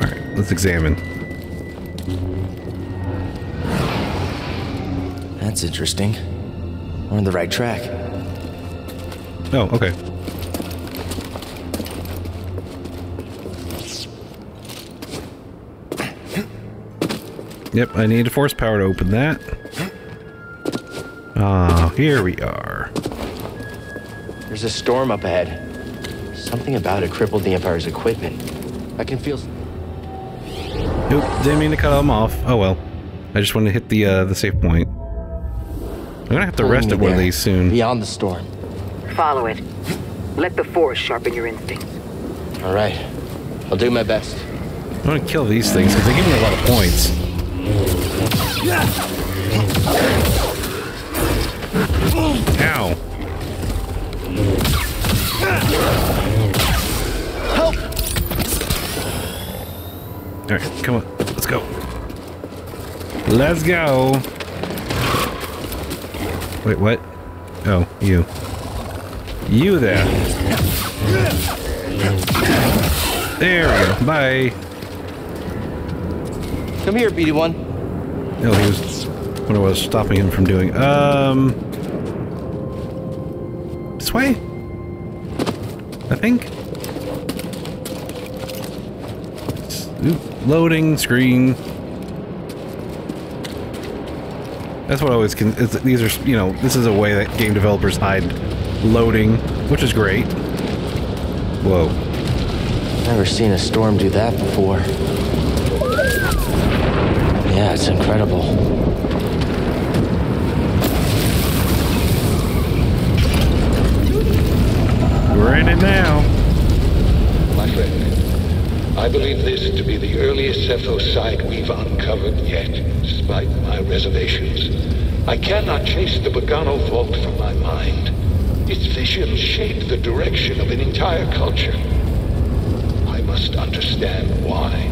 Alright, let's examine. That's interesting. We're on the right track. Oh, okay. Yep, I need a force power to open that. Ah, here we are. There's a storm up ahead. Something about it crippled the Empire's equipment. I can feel. Nope, didn't mean to cut them off. Oh well. I just wanted to hit the uh, the safe point. I'm gonna have to rest at one of these soon. Beyond the storm. Follow it. Let the force sharpen your instincts. All right. I'll do my best. I'm gonna kill these things because they give me a lot of points. Ow. Help! Alright, come on. Let's go. Let's go. Wait, what? Oh, you. You there. There we go. Bye. Come here, BD1. No, he was what I was stopping him from doing. Um This way? I think. Oop, loading screen. That's what I always can. Is, these are, you know, this is a way that game developers hide loading, which is great. Whoa. Never seen a storm do that before. Yeah, it's incredible. We're in it now. My friend, I believe this to be the earliest Zeffo site we've uncovered yet, despite my reservations. I cannot chase the Bogano vault from my mind. Its vision shaped the direction of an entire culture. I must understand why.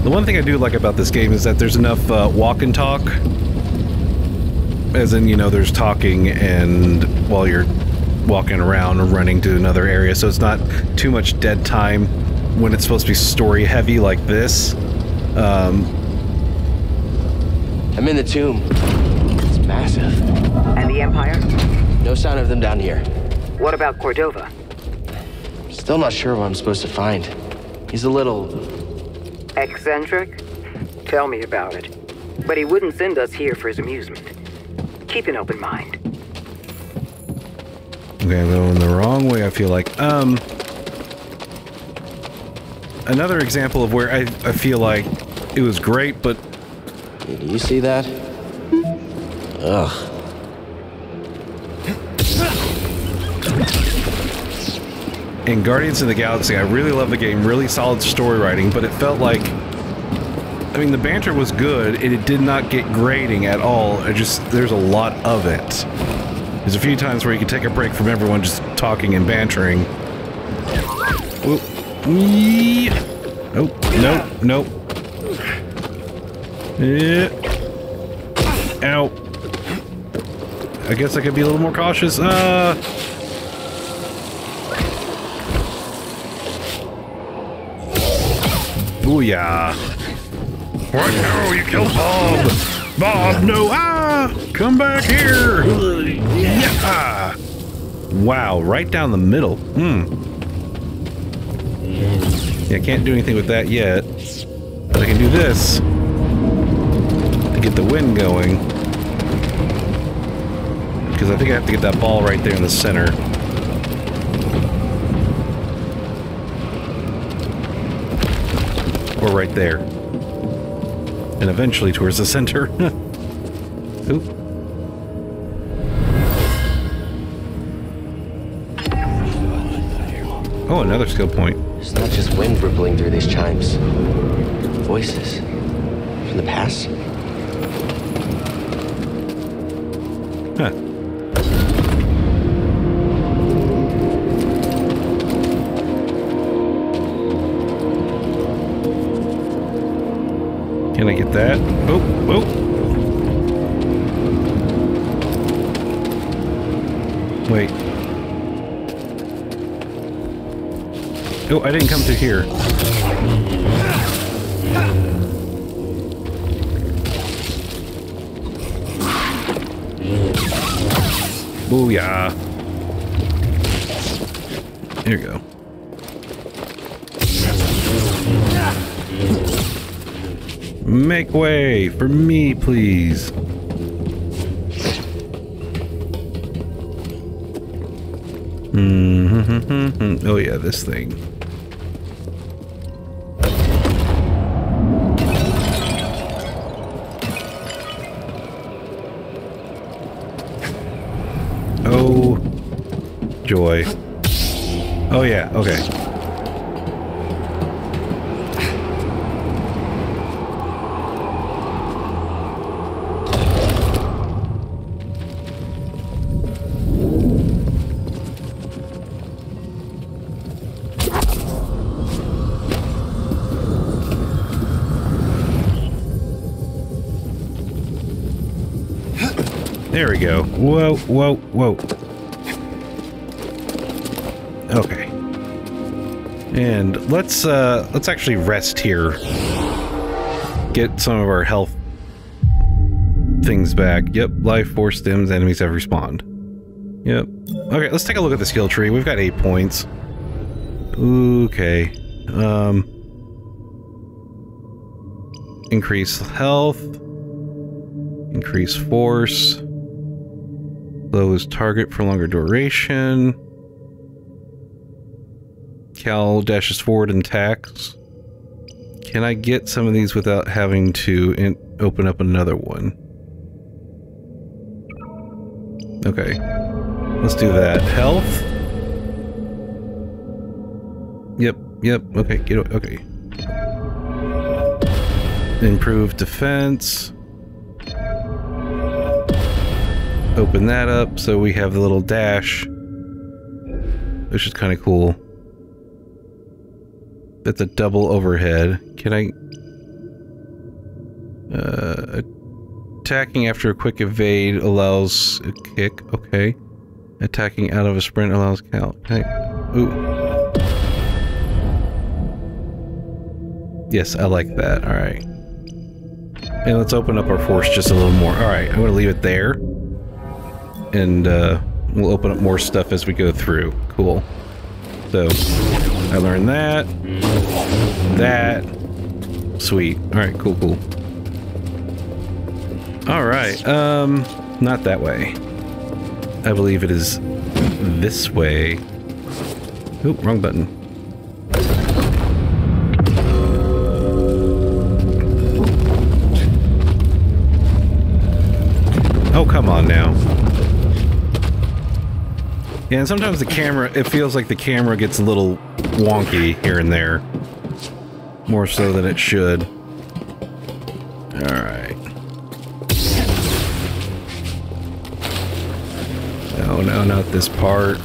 The one thing I do like about this game is that there's enough uh, walk and talk. As in, you know, there's talking and while you're walking around or running to another area, so it's not too much dead time when it's supposed to be story heavy like this. Um, I'm in the tomb. It's massive. And the Empire? No sign of them down here. What about Cordova? Still not sure what I'm supposed to find. He's a little. Eccentric? Tell me about it. But he wouldn't send us here for his amusement. Keep an open mind. Okay, I'm going the wrong way, I feel like. Um, another example of where I, I feel like it was great, but... Do you see that? Ugh. In Guardians of the Galaxy, I really love the game, really solid story writing, but it felt like... I mean, the banter was good, and it did not get grating at all. It just, there's a lot of it. There's a few times where you can take a break from everyone just talking and bantering. Oop. Yeah. Oh, nope, nope. Yeah. Ow. I guess I could be a little more cautious. Uh. Booyah. What? No, you killed Bob! Bob, no! Ah! Come back here! Yeah! Wow, right down the middle. Hmm. Yeah, I can't do anything with that yet. But I can do this. To get the wind going. Because I think I have to get that ball right there in the center. Right there. And eventually towards the center. Oop. Oh, another skill point. It's not just wind rippling through these chimes. Voices. From the past? That? Oh, oh. Wait. Oh, I didn't come through here. Booyah. There you go. Make way for me, please. Mm-hmm. Oh yeah, this thing. Oh, joy. Oh yeah, okay. Whoa, whoa, whoa. Okay. And let's uh let's actually rest here. Get some of our health things back. Yep, life force stems, enemies have respawned. Yep. Okay, let's take a look at the skill tree. We've got eight points. Okay. Um increase health. Increase force. Slows target for longer duration. Cal dashes forward and attacks. Can I get some of these without having to open up another one? Okay. Let's do that. Health. Yep, yep. Okay, get okay. Improved defense. Open that up so we have the little dash. Which is kind of cool. That's a double overhead. Can I... Uh, attacking after a quick evade allows a kick. Okay. Attacking out of a sprint allows count. Okay. Ooh. Yes, I like that. All right. And let's open up our force just a little more. All right, I'm going to leave it there. And uh, we'll open up more stuff as we go through. Cool. So, I learned that. That. Sweet. All right, cool, cool. All right, um, not that way. I believe it is this way. Oop, wrong button. Yeah, and sometimes the camera, it feels like the camera gets a little wonky here and there. More so than it should. Alright. No, no, not this part.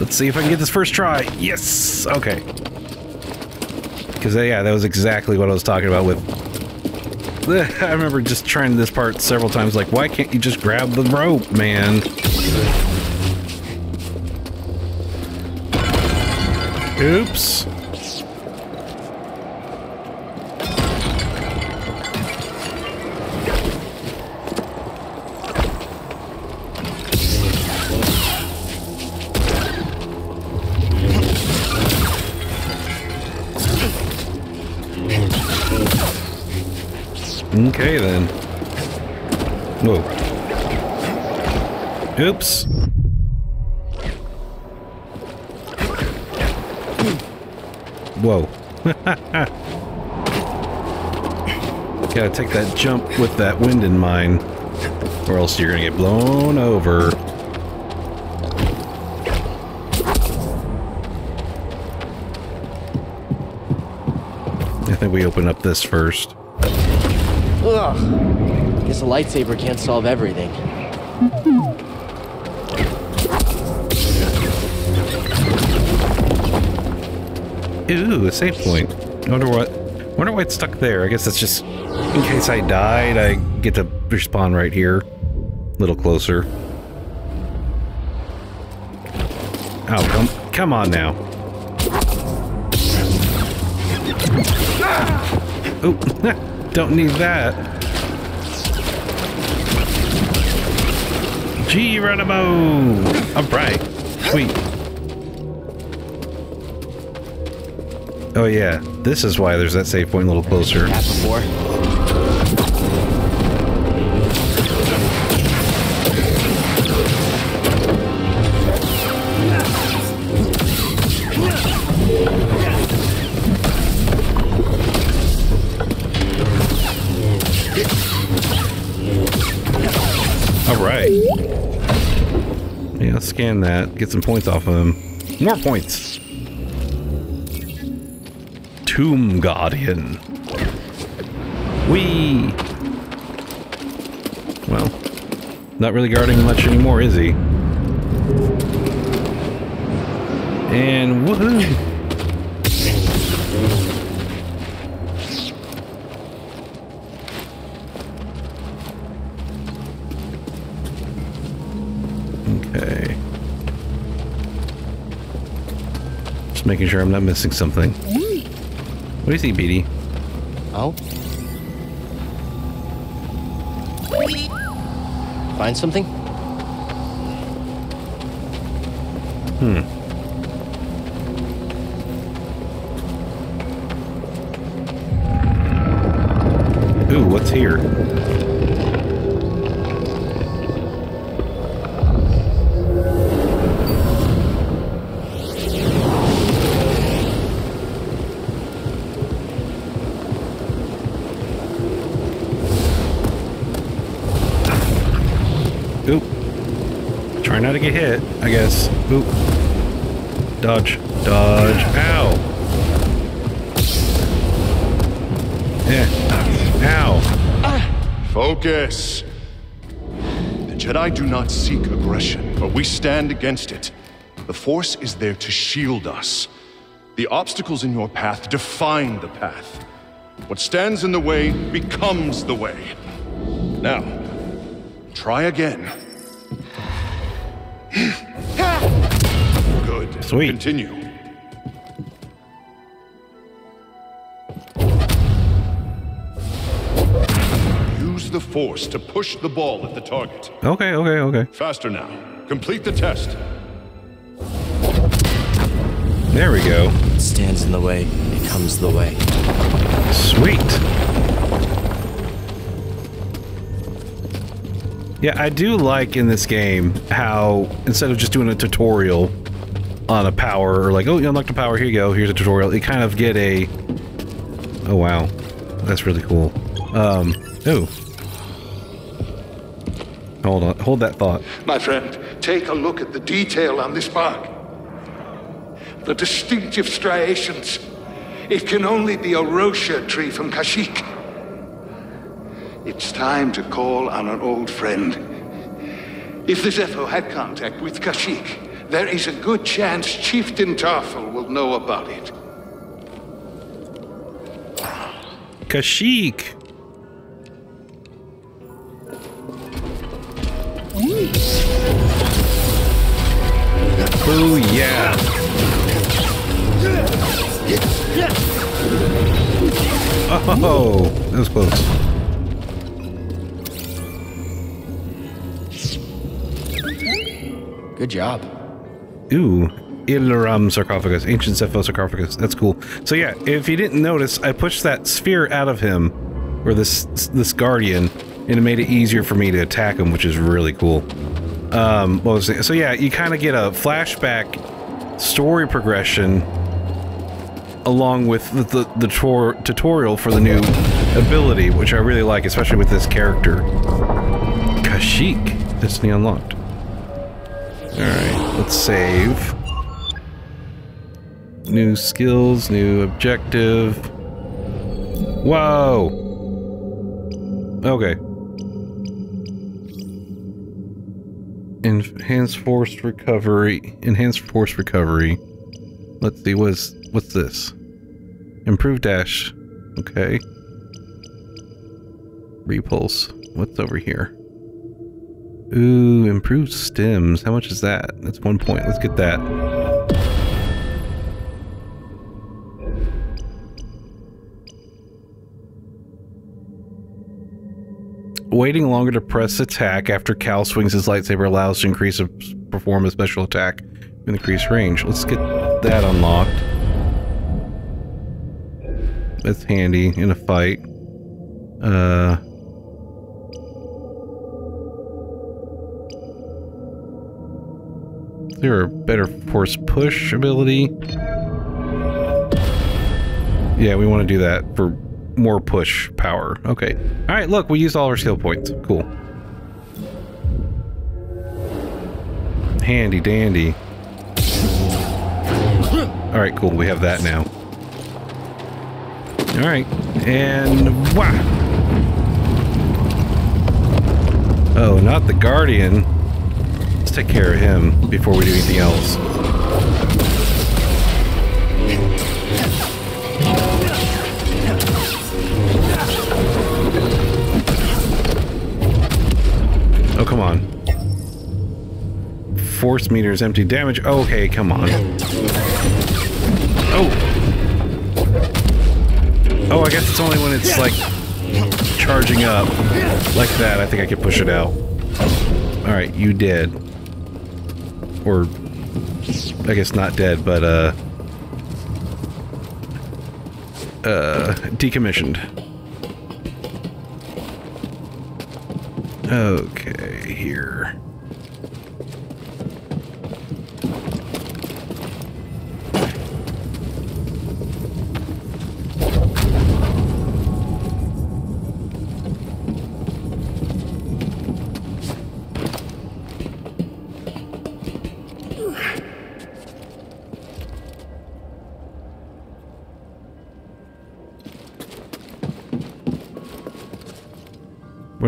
Let's see if I can get this first try. Yes! Okay. Because, uh, yeah, that was exactly what I was talking about with... I remember just trying this part several times, like, why can't you just grab the rope, man? Oops. Okay then. Whoa. Oops. Whoa. Gotta take that jump with that wind in mind, or else you're gonna get blown over. I think we open up this first. Ugh. Guess a lightsaber can't solve everything. Ooh, a save point. I wonder what. Wonder why it's stuck there. I guess it's just in case I died. I get to respawn right here, a little closer. Oh, come, come on now. Oh, don't need that. Geronimo! Alright, sweet. Oh yeah, this is why there's that save point a little closer. before. Alright. Yeah, scan that. Get some points off of him. More points! Tomb Guardian. Whee! Well, not really guarding much anymore, is he? And woohoo! Okay. Just making sure I'm not missing something. What do you see, BD? Oh? Find something? Hmm. Ooh, what's here? Dodge. Dodge. Ow. Yeah. Ow. Focus. The Jedi do not seek aggression, but we stand against it. The Force is there to shield us. The obstacles in your path define the path. What stands in the way becomes the way. Now, try again. Sweet. Continue. Use the force to push the ball at the target. Okay, okay, okay. Faster now. Complete the test. There we go. What stands in the way becomes the way. Sweet. Yeah, I do like in this game how instead of just doing a tutorial on a power or like, oh, you unlocked a power, here you go, here's a tutorial, you kind of get a... Oh, wow. That's really cool. Um, oh. Hold on, hold that thought. My friend, take a look at the detail on this bark. The distinctive striations. It can only be a Wroshyr tree from Kashyyyk. It's time to call on an old friend. If the Zeffo had contact with Kashyyyk, there is a good chance Chieftain Tarfful will know about it. Kashyyyk. Oh yeah. Oh, that was close. Good job. Ooh, Ilaram sarcophagus, ancient Zeffo sarcophagus. That's cool. So yeah, if you didn't notice, I pushed that sphere out of him, or this this guardian, and it made it easier for me to attack him, which is really cool. Um, what was it? So yeah, you kind of get a flashback story progression along with the, the, the tor tutorial for the new ability, which I really like, especially with this character. Kashyyyk. Destiny unlocked. Alright, let's save. New skills, new objective. Whoa! Okay. Enhanced force recovery. Enhanced force recovery. Let's see, what's, what's this? Improved dash. Okay. Repulse. What's over here? Ooh, improved stims. How much is that? That's one point. Let's get that. Waiting longer to press attack after Cal swings his lightsaber allows to increase a perform a special attack with increased range. Let's get that unlocked. That's handy in a fight. Uh there a better force push ability? Yeah, we want to do that for more push power. Okay. All right, look, we used all our skill points. Cool. Handy dandy. All right, cool. We have that now. All right. And wow. Oh, not the Guardian. Let's take care of him before we do anything else. Oh, come on. Force meters empty damage. Okay, come on. Oh. Oh, I guess it's only when it's like charging up like that. I think I could push it out. All right, you dead. Or I guess not dead, but uh uh decommissioned. Okay, here.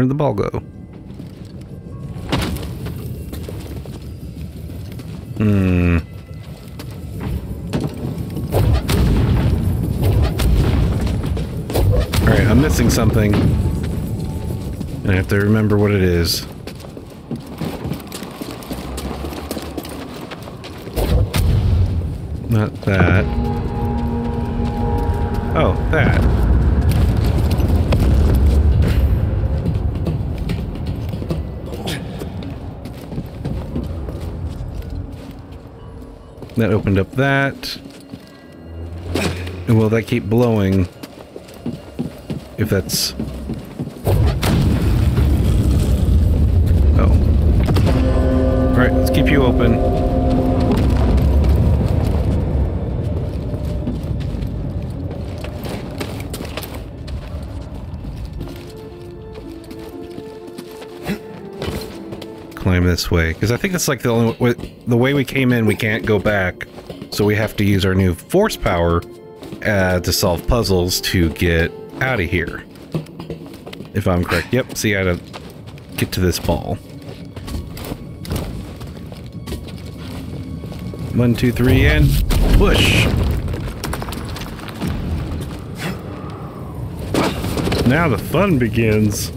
Where did the ball go? Hmm. Alright, I'm missing something. And I have to remember what it is. Not that. That opened up that. And will that keep blowing? If that's... Oh. Alright, let's keep you open. Climb this way, because I think it's like the only way, the way we came in. We can't go back, so we have to use our new force power uh, to solve puzzles to get out of here. If I'm correct. Yep. See how to get to this ball. One, two, three, and push. Now the fun begins.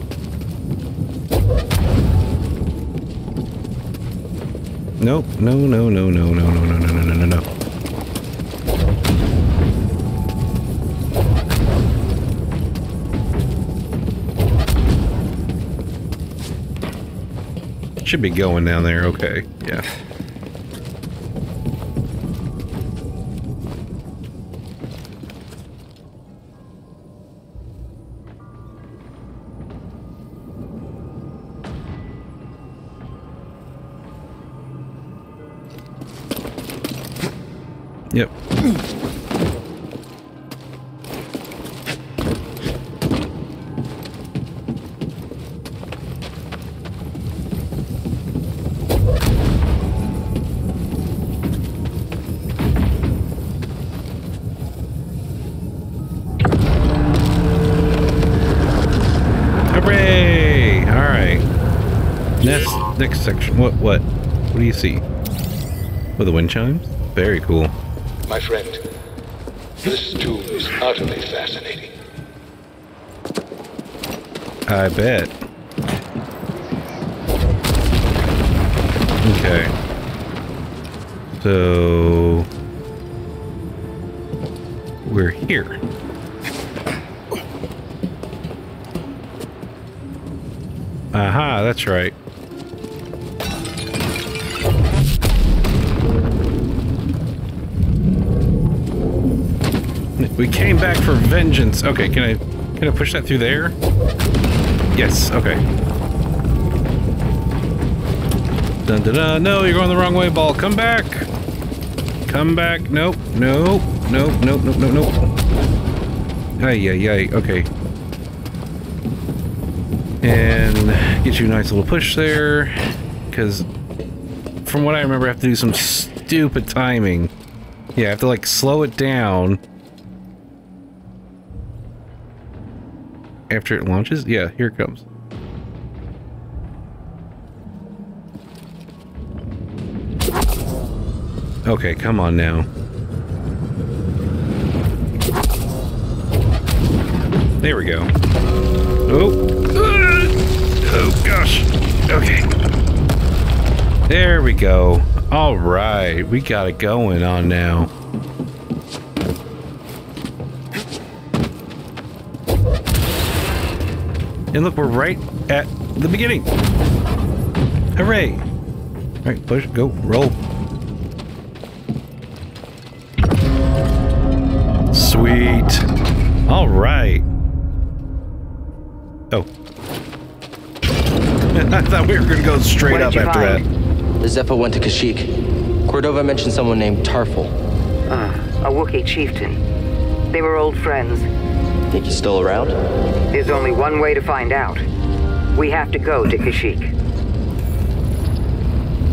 Nope. No, no, no, no, no, no, no, no, no, no, no. Should be going down there. Okay. Yeah. With the wind chimes? Very cool. My friend, this tomb is utterly fascinating. I bet. Okay. So we're here. Aha, that's right. Came back for vengeance. Okay, can I can I push that through there? Yes, okay. Dun dun dun. No, you're going the wrong way, ball. Come back. Come back. Nope. Nope. Nope. Nope. Nope. Nope. Nope. Ay, ay. Okay. And get you a nice little push there. Because from what I remember, I have to do some stupid timing. Yeah, I have to like slow it down. After it launches? Yeah, here it comes. Okay, come on now. There we go. Oh. Oh, gosh. Okay. There we go. All right. We got it going on now. And look, we're right at the beginning. Hooray. All right, push, go, roll. Sweet. All right. Oh. I thought we were going to go straight up after find? that. The Zeffo went to Kashyyyk. Cordova mentioned someone named Tarfful. Ah, a Wookiee chieftain. They were old friends. Think he's still around? There's only one way to find out. We have to go to Kashyyyk.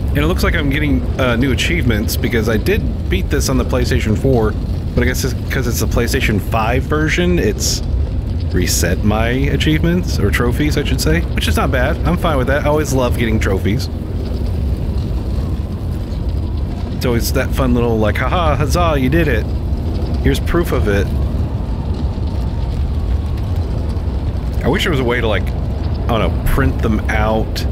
And it looks like I'm getting uh, new achievements because I did beat this on the PlayStation 4, but I guess it's because it's the PlayStation 5 version, it's reset my achievements, or trophies, I should say, which is not bad. I'm fine with that. I always love getting trophies. It's always that fun little, like, haha, huzzah, you did it. Here's proof of it. I wish there was a way to like, I don't know, print them out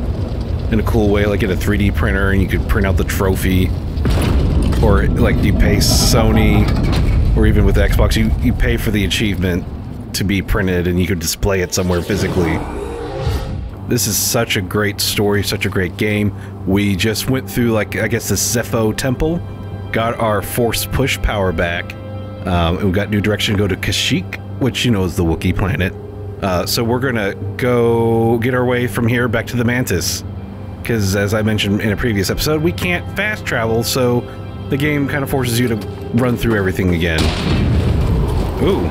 in a cool way, like in a 3D printer, and you could print out the trophy. Or like you pay Sony, or even with Xbox, you you pay for the achievement to be printed, and you could display it somewhere physically. This is such a great story, such a great game. We just went through like I guess the Zeffo Temple, got our Force Push power back. Um, and we got new direction to go to Kashyyyk, which you know is the Wookiee planet. Uh, so we're gonna go get our way from here back to the Mantis, because as I mentioned in a previous episode, we can't fast travel, so the game kind of forces you to run through everything again. Ooh,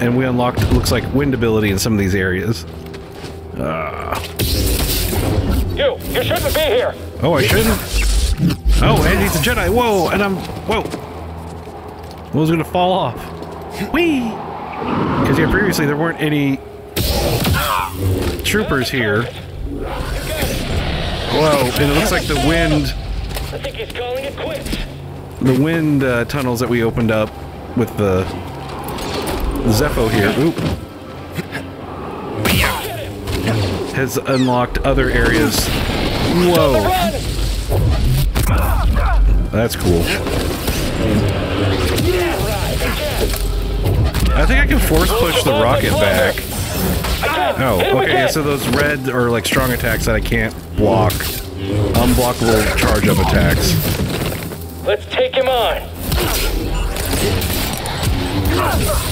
and we unlocked looks like wind ability in some of these areas. Uh, You, you shouldn't be here. oh, I shouldn't. Oh, and he's a Jedi. Whoa, and I'm whoa. I was gonna fall off. Whee! Because yeah, previously there weren't any troopers here. Whoa, and it looks like the wind, I think he's calling it quits. the wind uh, tunnels that we opened up with the Zeffo here. Oop. Has unlocked other areas. Whoa. That's cool. I think I can force push the rocket back. Oh, okay, so those red are like strong attacks that I can't block. Unblockable charge up attacks. Let's take him on.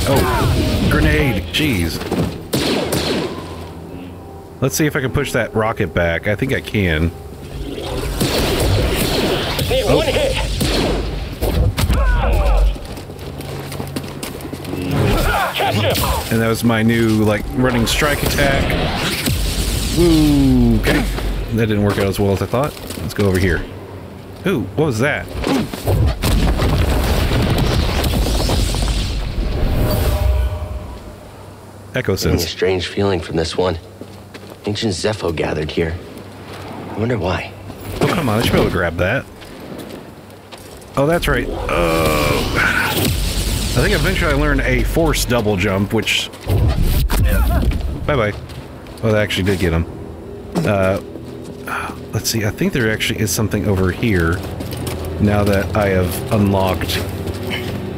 Oh, grenade. Jeez. Let's see if I can push that rocket back. I think I can. Need oh. And that was my new, like, running strike attack. Woo! Okay. That didn't work out as well as I thought. Let's go over here. Ooh, what was that? Echo Getting a strange feeling from this one. Ancient Zeffo gathered here. I wonder why. Oh, come on. I should be able to grab that. Oh, that's right. Oh. I think eventually I learned a force double jump, which... Bye-bye. Oh, that actually did get him. Uh, let's see. I think there actually is something over here now that I have unlocked.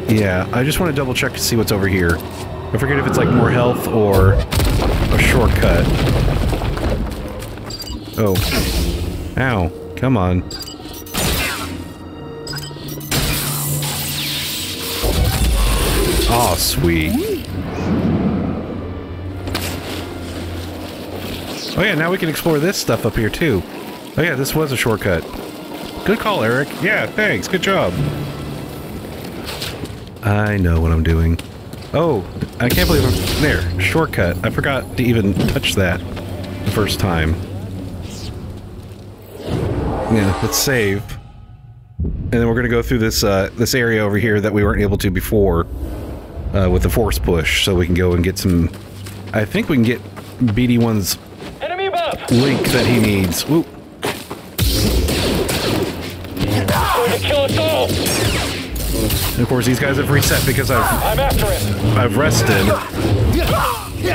Yeah, I just want to double check to see what's over here. I forget if it's like more health or a shortcut. Oh. Ow. Come on. Oh, sweet. Oh yeah, now we can explore this stuff up here too. Oh yeah, this was a shortcut. Good call, Eric. Yeah, thanks. Good job. I know what I'm doing. Oh, I can't believe I'm... There, shortcut. I forgot to even touch that the first time. Yeah, let's save. And then we're gonna go through this, uh, this area over here that we weren't able to before. Uh, with the force push, so we can go and get some... I think we can get BD1's Enemy link that he needs. Whoop. Going to kill us all. And of course, these guys have reset because I've I'm after him. I've rested.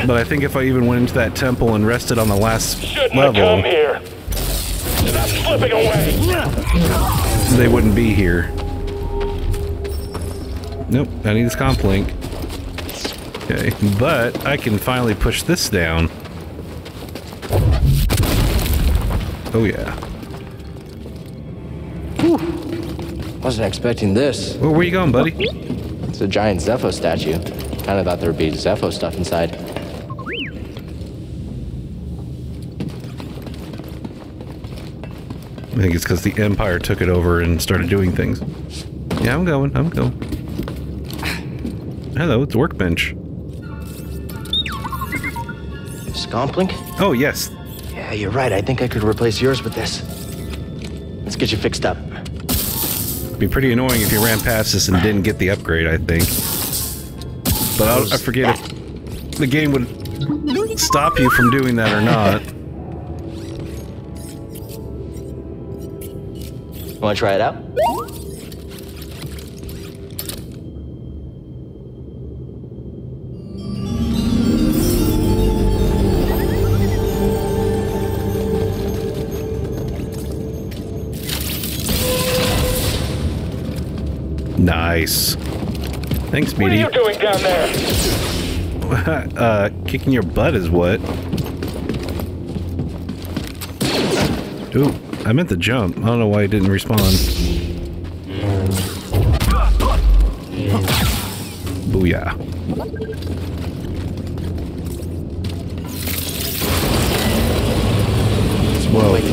But I think if I even went into that temple and rested on the last Shouldn't have come level, here. Stop slipping away. they wouldn't be here. Nope, I need this comp link. Okay, but I can finally push this down. Oh yeah. Wasn't expecting this. Where were you going, buddy? It's a giant Zeffo statue. Kind of thought there'd be Zeffo stuff inside. I think it's because the Empire took it over and started doing things. Yeah, I'm going. I'm going. Hello, it's a workbench. Scomp link? Oh, yes. Yeah, you're right. I think I could replace yours with this. Let's get you fixed up. It'd be pretty annoying if you ran past this and didn't get the upgrade, I think. But I'll, I forget if the game would stop you from doing that or not. Want to try it out? Nice. Thanks, What are you doing down there? uh, kicking your butt is what? Ooh, I meant the jump. I don't know why it didn't respond. Booyah. Whoa.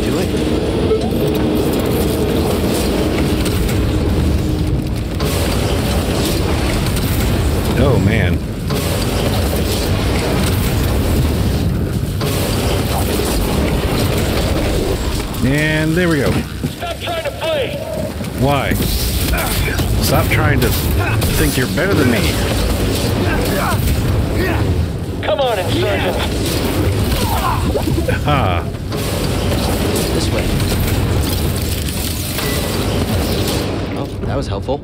And there we go. Stop trying to flee! Why? Stop trying to think you're better than me. Come on, insurgents! Ah. This way. Oh, that was helpful.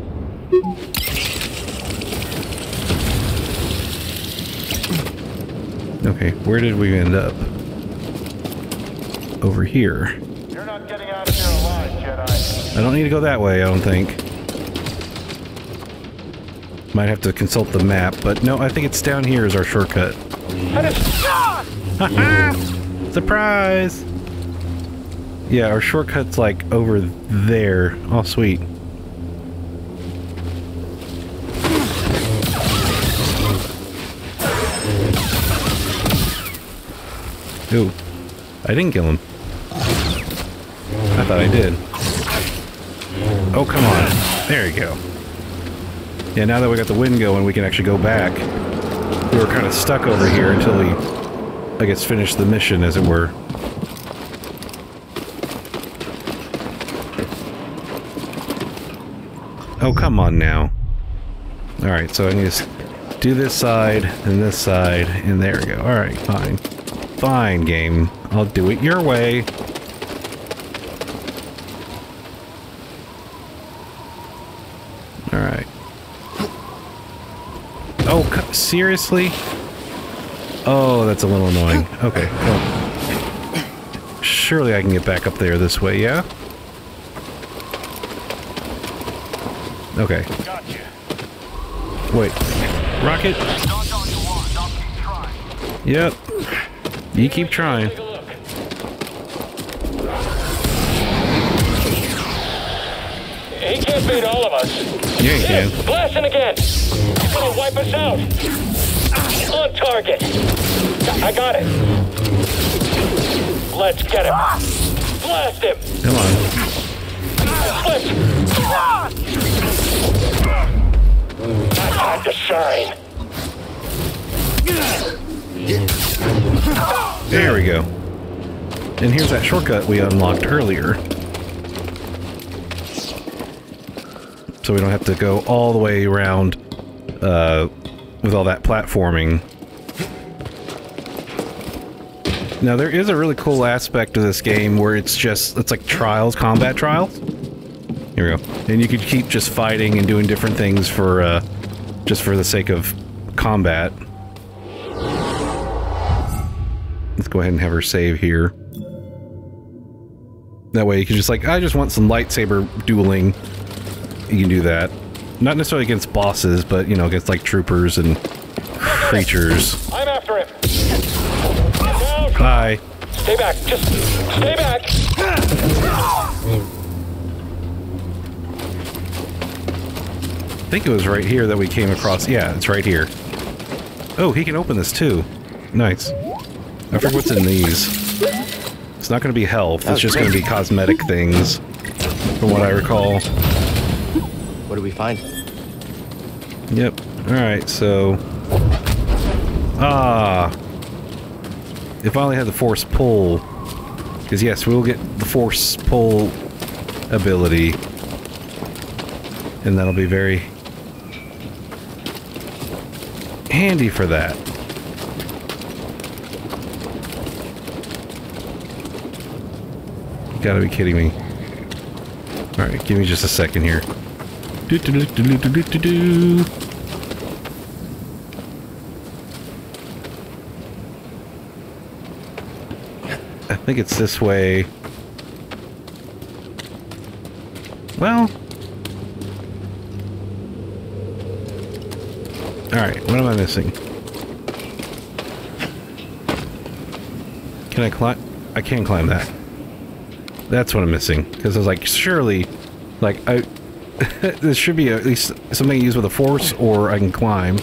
Okay, where did we end up? Over here. I don't need to go that way, I don't think. Might have to consult the map, but no, I think it's down here is our shortcut. Surprise! Yeah, our shortcut's like over there. Oh, sweet. Ooh. I didn't kill him. I thought I did. Oh, come on. There you go. Yeah, now that we got the wind going, we can actually go back. We were kind of stuck over here until we, I guess, finished the mission, as it were. Oh, come on now. Alright, so I need to do this side, and this side, and there we go. Alright, fine. Fine, game. I'll do it your way. Alright. Oh, co- seriously? Oh, that's a little annoying. Okay, well. Surely I can get back up there this way, yeah? Okay. Wait. Rocket? Yep. You keep trying. He can't beat all of us. Yeah, he can. Blasting again! He's gonna wipe us out! Ah, on target! I got it! Let's get him! Blast him! Come on. Flip! Time to shine! There we go. And here's that shortcut we unlocked earlier. So we don't have to go all the way around uh, with all that platforming. Now there is a really cool aspect to this game where it's just, it's like trials, combat trials. Here we go. And you could keep just fighting and doing different things for, uh, just for the sake of combat. Let's go ahead and have her save here. That way you can just like, I just want some lightsaber dueling. You can do that. Not necessarily against bosses, but, you know, against like troopers and creatures. I'm after him! Bye. Stay back! Just stay back! I think it was right here that we came across. Yeah, it's right here. Oh, he can open this too. Nice. I forget what's in these. It's not going to be health. It's just going to be cosmetic things, from what I recall. What do we find? Yep. Alright, so... Ah! If I only had the force pull... Because yes, we'll get the force pull ability. And that'll be very... handy for that. Gotta be kidding me. Alright, give me just a second here. Do, do, do, do, do, do, do, do. I think it's this way. Well, Alright, What am I missing? Can I climb? I can climb that. That's what I'm missing. Because I was like, surely, like, I... this should be at least something I use with a force, or I can climb.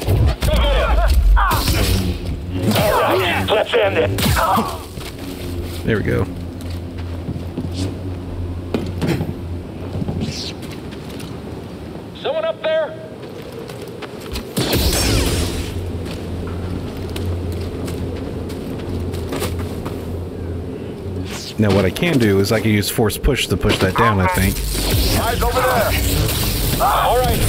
Let's end it. There we go. Someone up there? Now what I can do is I can use force push to push that down, I think. Guys over there. Alright.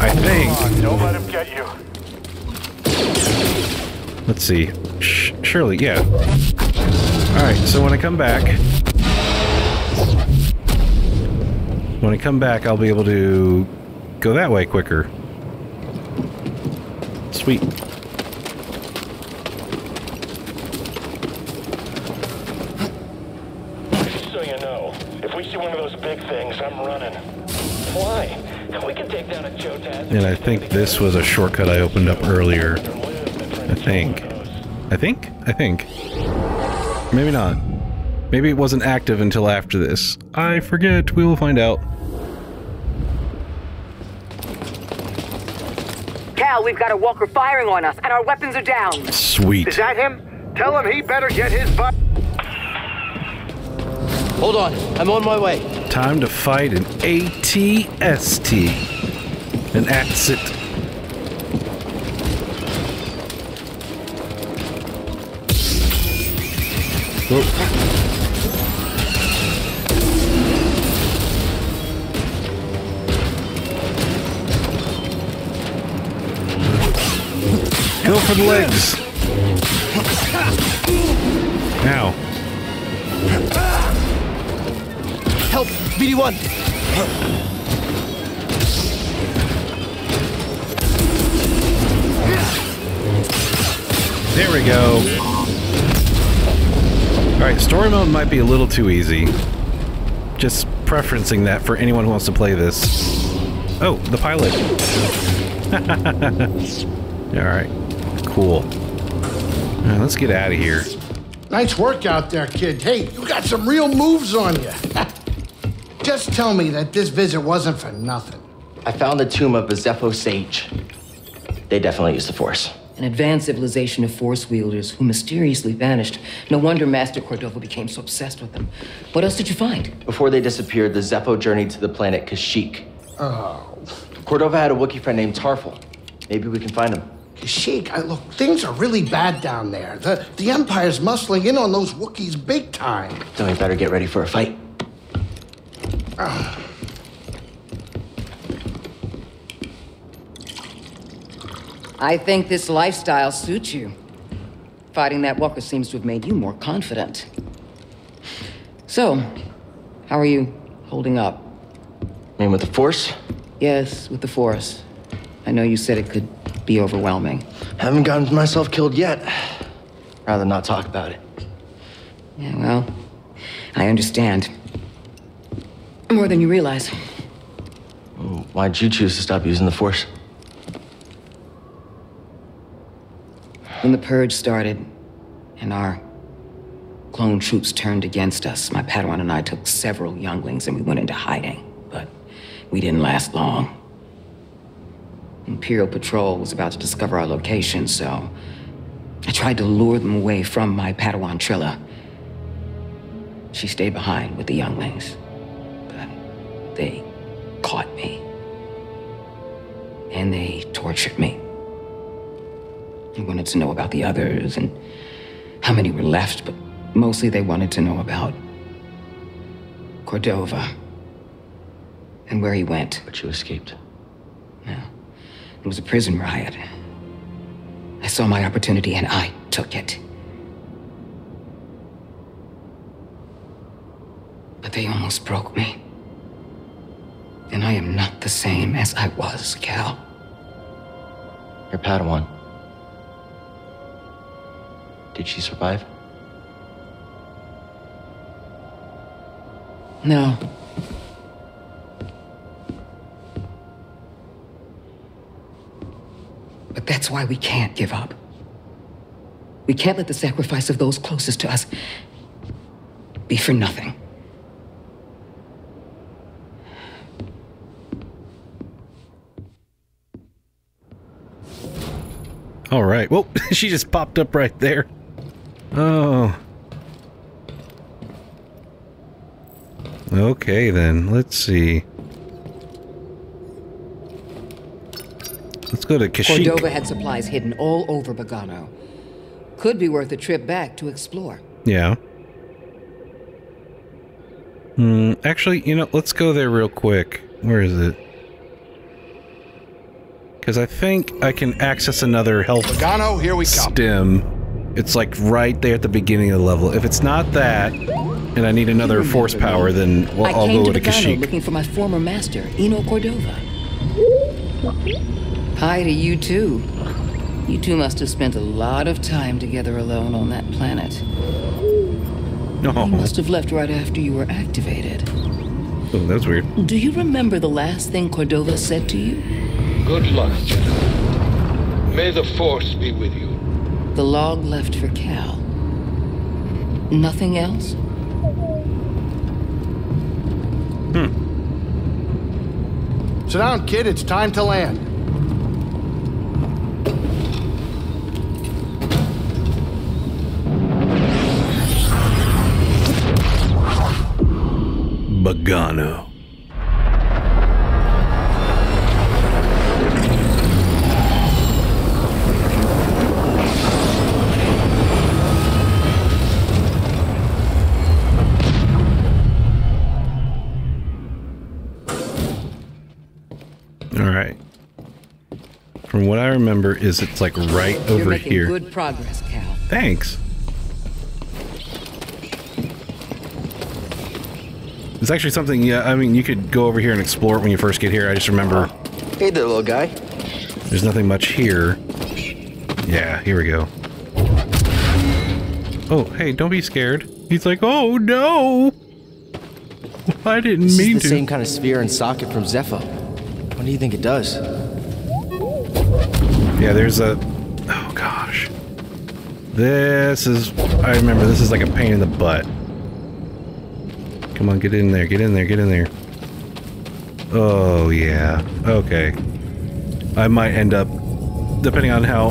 I think. Don't let him get you. Let's see. Surely, yeah. Alright, so when I come back... When I come back, I'll be able to go that way quicker. Sweet. Just so you know, if we see one of those big things, I'm running. Why? We can take down a Jotaz. And I think this was a shortcut I opened up earlier. I think. I think? I think. Maybe not. Maybe it wasn't active until after this. I forget. We will find out. Cal, we've got a walker firing on us, and our weapons are down. Sweet. Is that him? Tell him he better get his butt. Hold on, I'm on my way. Time to fight an ATST. An ATST. Whoa. Go for the legs. Now. Help, BD1. There we go. Alright, story mode might be a little too easy. Just preferencing that for anyone who wants to play this. Oh, the pilot. Alright, cool. Alright, let's get out of here. Nice work out there, kid. Hey, you got some real moves on you. Just tell me that this visit wasn't for nothing. I found the tomb of a Zeffo sage. They definitely used the Force. An advanced civilization of force wielders who mysteriously vanished. No wonder Master Cordova became so obsessed with them. What else did you find? Before they disappeared, the Zeffo journeyed to the planet Kashyyyk. Oh. Cordova had a Wookiee friend named Tarfful. Maybe we can find him. Sheik, I, look, things are really bad down there. The, the Empire's muscling in on those Wookiees big time. Then we better get ready for a fight. Ah. I think this lifestyle suits you. Fighting that walker seems to have made you more confident. So, how are you holding up? I mean, with the Force? Yes, with the Force. I know you said it could be overwhelming. Haven't gotten myself killed yet. Rather not talk about it. Yeah, well, I understand. More than you realize. Why'd you choose to stop using the Force? When the purge started, and our clone troops turned against us, my Padawan and I took several younglings and we went into hiding. But we didn't last long. Imperial Patrol was about to discover our location, so I tried to lure them away from my Padawan Trilla. She stayed behind with the younglings, but they caught me. And they tortured me. They wanted to know about the others and how many were left, but mostly they wanted to know about Cordova and where he went. But you escaped. Yeah. It was a prison riot. I saw my opportunity and I took it. But they almost broke me. And I am not the same as I was, Cal. Your Padawan. Did she survive? No. But that's why we can't give up. We can't let the sacrifice of those closest to us be for nothing. All right. Well, she just popped up right there. Oh. Okay, then. Let's see. Let's go to Kashyyyk. Cordova had supplies hidden all over Bogano. Could be worth a trip back to explore. Yeah. Hmm. Actually, you know, let's go there real quick. Where is it? Because I think I can access another health Bogano, here we come. Stim. It's like right there at the beginning of the level. If it's not that, and I need another force power, then well, I I'll go to to Bogano Kashyyyk. looking for my former master, Eno Cordova. Hi to you too. You two must have spent a lot of time together alone on that planet. No. You must have left right after you were activated. Oh, that's weird. Do you remember the last thing Cordova said to you? Good luck, gentlemen. May the Force be with you. The log left for Cal. Nothing else? Hmm. Sit down, kid. It's time to land. Bogano. From what I remember, is it's like right You're over making here. good progress, Cal. Thanks. It's actually something, yeah, I mean, you could go over here and explore it when you first get here. I just remember Hey there, little guy. there's nothing much here. Yeah, here we go. Oh, hey, don't be scared. He's like, oh no! I didn't This mean is the to. same kind of sphere and socket from Zeffo. What do you think it does? Yeah, there's a. Oh gosh. This is. I remember this is like a pain in the butt. Come on, get in there, get in there, get in there. Oh, yeah. Okay. I might end up. Depending on how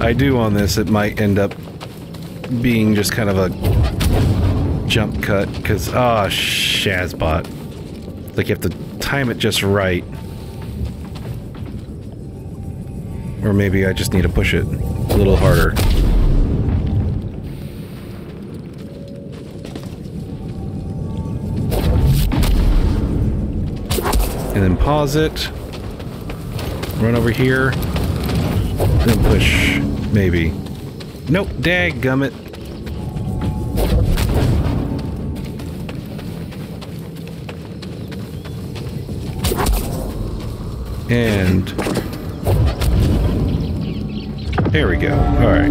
I do on this, it might end up being just kind of a jump cut. Because, ah, oh, Shazbot. Like, you have to time it just right. Or maybe I just need to push it a little harder. And then pause it. Run over here. Then push. Maybe. Nope, dag gummit. And there we go. All right.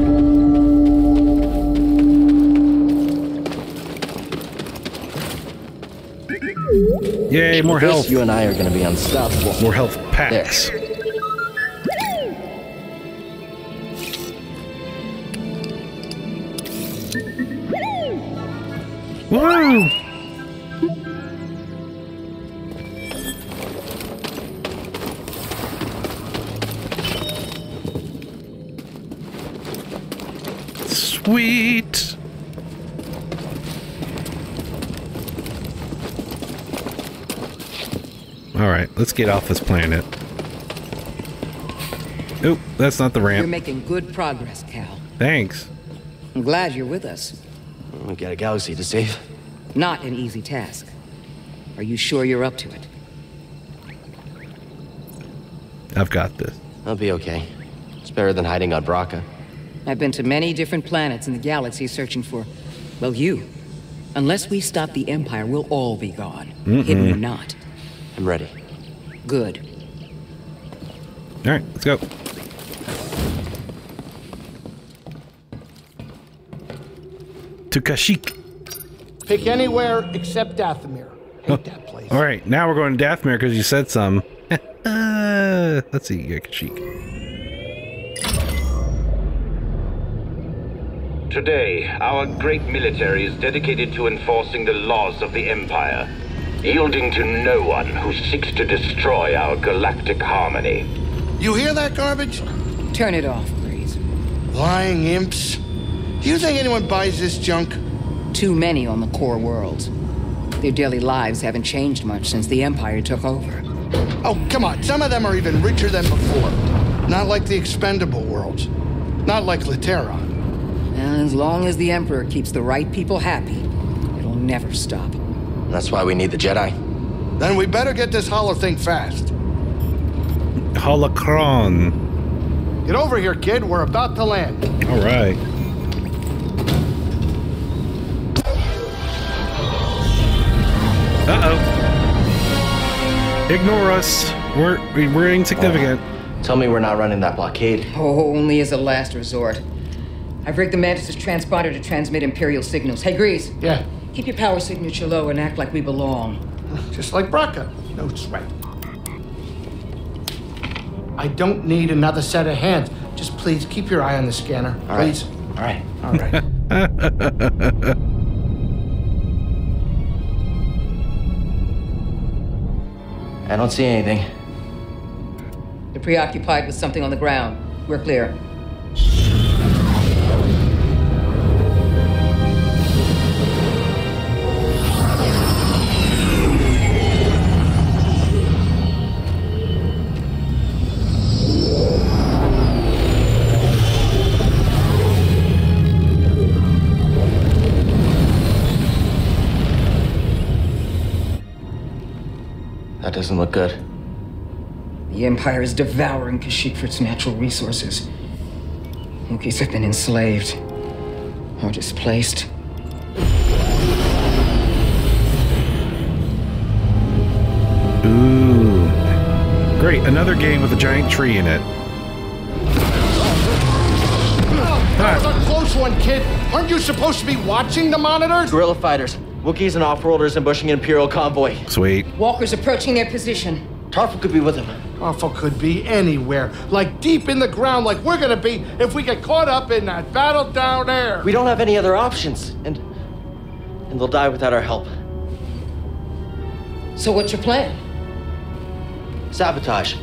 Yay, more health. You and I are going to be unstoppable. More health packs. Woo! Let's get off this planet. Oop, that's not the ramp. You're making good progress, Cal. Thanks. I'm glad you're with us. We got a galaxy to save. Not an easy task. Are you sure you're up to it? I've got this. I'll be okay. It's better than hiding on Bracca. I've been to many different planets in the galaxy searching for, well, you. Unless we stop the Empire, we'll all be gone. Mm-mm. Hidden or not. I'm ready. Good. All right, let's go. To Kashyyyk. Pick anywhere except Dathomir. Hate oh. that place. All right, now we're going to Dathomir because you said some. uh, let's see, you got Kashyyyk. Today, our great military is dedicated to enforcing the laws of the Empire yielding to no one who seeks to destroy our galactic harmony. You hear that garbage? Turn it off, please. Lying imps. Do you think anyone buys this junk? Too many on the core worlds. Their daily lives haven't changed much since the Empire took over. Oh, come on. Some of them are even richer than before. Not like the expendable worlds. Not like Latero. And as long as the Emperor keeps the right people happy, it'll never stop. That's why we need the Jedi. Then we better get this hollow thing fast. Holocron. Get over here, kid. We're about to land. All right. Uh oh. Ignore us. We're we're insignificant. Tell me we're not running that blockade. Oh, only as a last resort. I've rigged the Mantis' transponder to transmit Imperial signals. Hey, Greez. Yeah. Keep your power signature low and act like we belong. Just like Bracca. No sweat. I don't need another set of hands. Just please keep your eye on the scanner. All right. please. All right. All right. I don't see anything. They're preoccupied with something on the ground. We're clear. Doesn't look good. The Empire is devouring Kashyyyk for its natural resources. Wookiees have been enslaved or displaced. Ooh. Great. Another game with a giant tree in it. That was a close one, kid. Aren't you supposed to be watching the monitors? Guerrilla fighters. Wookiees and off-worlders ambushing an Imperial convoy. Sweet. Walkers approaching their position. Tarfful could be with them. Awful could be anywhere. Like deep in the ground, like we're gonna be if we get caught up in that battle down there. We don't have any other options, and and they'll die without our help. So what's your plan? Sabotage.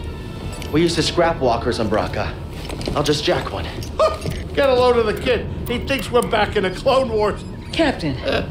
We used to scrap walkers on Bracca. I'll just jack one. Get a load of the kid. He thinks we're back in the Clone Wars. Captain, uh,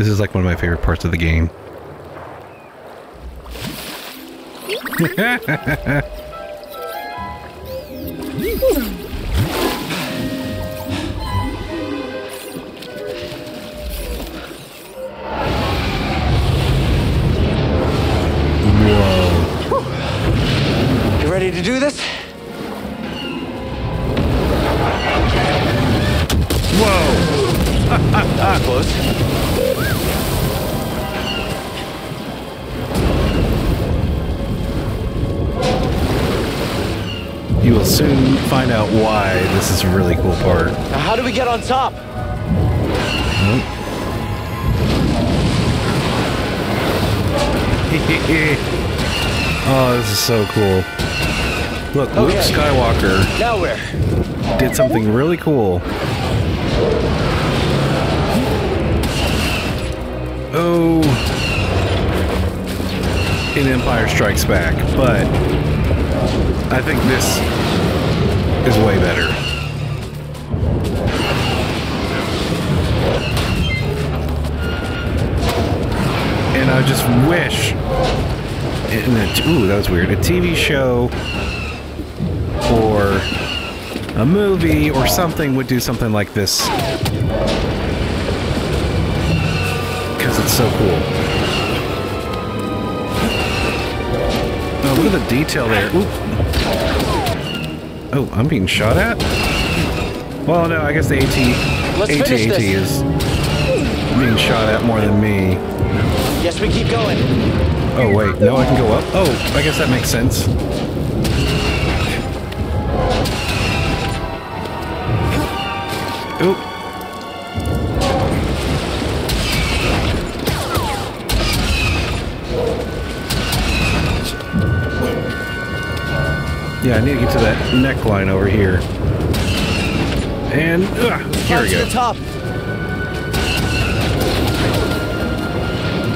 This is like one of my favorite parts of the game. Whoa. You ready to do this? Find out why this is a really cool part. Now, how do we get on top? oh, this is so cool. Look, oh, Luke Skywalker Now where? did something really cool. Oh. In Empire Strikes Back, but I think this is way better. And I just wish a, ooh, that was weird. A TV show or a movie or something would do something like this. Because it's so cool. Oh, look at the detail there. Oop. Oh, I'm being shot at? Well, no, I guess the AT, Let's finish this. is being shot at more than me. Yes, we keep going. Oh, wait. No, I can go up? Oh, I guess that makes sense. Oop. Yeah, I need to get to that neckline over here. And, ugh, here we to go. the top.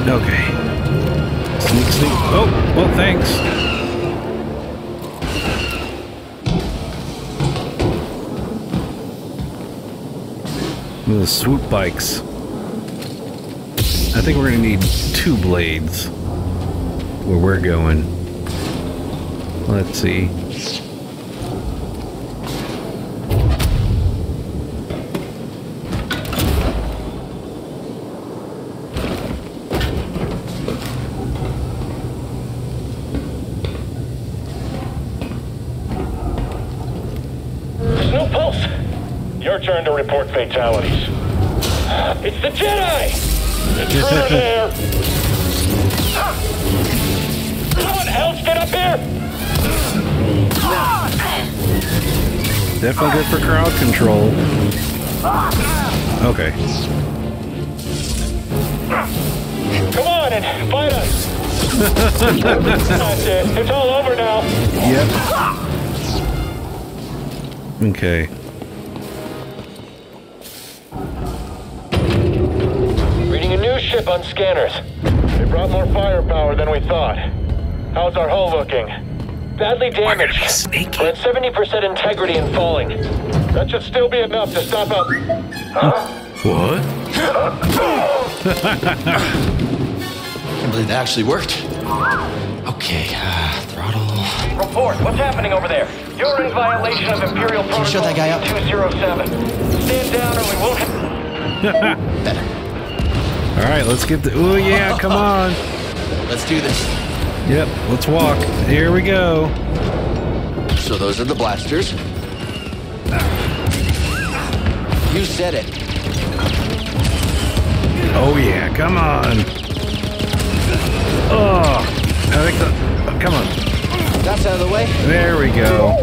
Okay. Sneak, sneak. Oh, well, thanks. The swoop bikes. I think we're gonna need two blades where we're going. Let's see. Definitely good for crowd control. Okay. Come on and fight us! That's it. It's all over now. Yep. Okay. Reading a new ship on scanners. They brought more firepower than we thought. How's our hull looking? Badly damaged. We're at 70% integrity and falling. That should still be enough to stop up. Huh? What? Can't believe that actually worked. Okay, uh, throttle. Report, what's happening over there? You're in violation of Imperial Can you Protocol shut that guy up? 207. Stand down or we won't... Better. All right, let's get the. Oh yeah, come on. Let's do this. Yep, let's walk. Here we go. So those are the blasters. You said it. Oh yeah, come on. Oh, I think the. oh, come on. That's out of the way. There we go.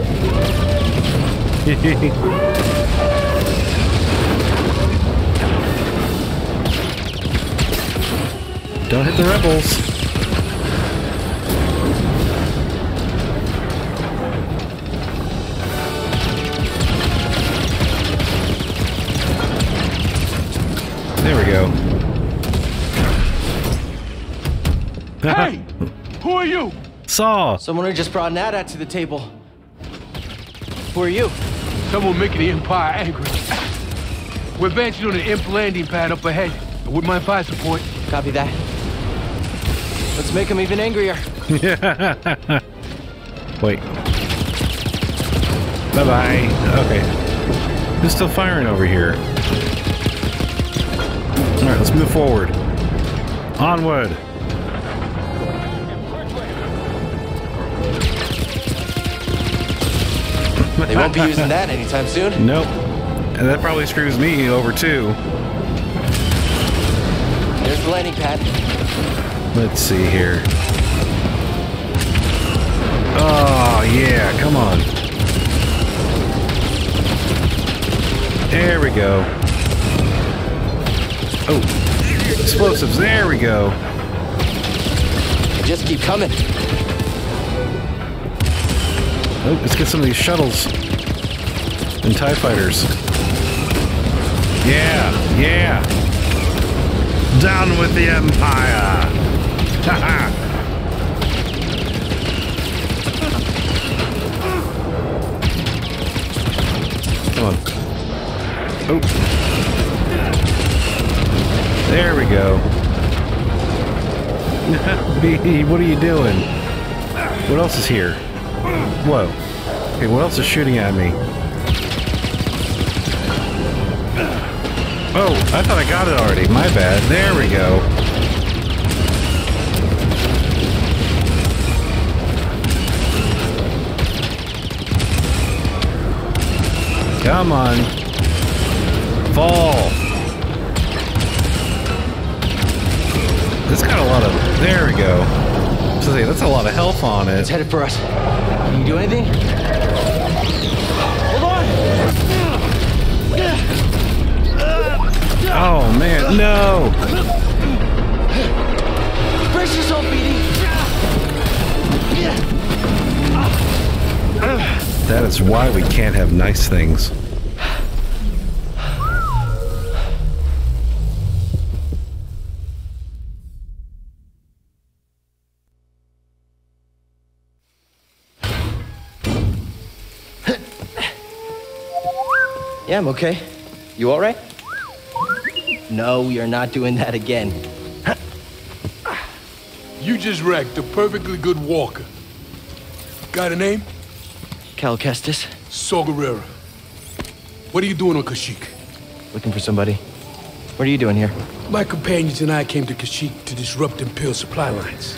Don't hit the rebels. There we go. Hey! Who are you? Saw. Someone who just brought Nada to the table. Who are you? Someone making the Empire angry. We're advancing on an imp landing pad up ahead. With my fire support. Copy that. Let's make them even angrier. Wait. Bye bye. Okay. Who's still firing over here? Alright, let's move forward. Onward. They won't be using that anytime soon. Nope. And that probably screws me over too. There's the landing pad. Let's see here. Oh, yeah, come on. There we go. Oh, explosives, there we go. They just keep coming. Oh, let's get some of these shuttles and TIE fighters. Yeah, yeah. Down with the Empire. Haha. Come on. Oh. There we go. B, what are you doing? What else is here? Whoa. Okay, what else is shooting at me? Oh, I thought I got it already. My bad. There we go. Come on. Fall. It's got a lot of. There we go. So say that's a lot of health on it. It's headed for us. Can you do anything? Hold on! Oh man, no! Brace yourself, BD! That is why we can't have nice things. Yeah, I'm okay. You alright? No, you're not doing that again. You just wrecked a perfectly good walker. Got a name? Cal Kestis. Saw. What are you doing on Kashyyyk? Looking for somebody. What are you doing here? My companions and I came to Kashyyyk to disrupt Imperial supply lines.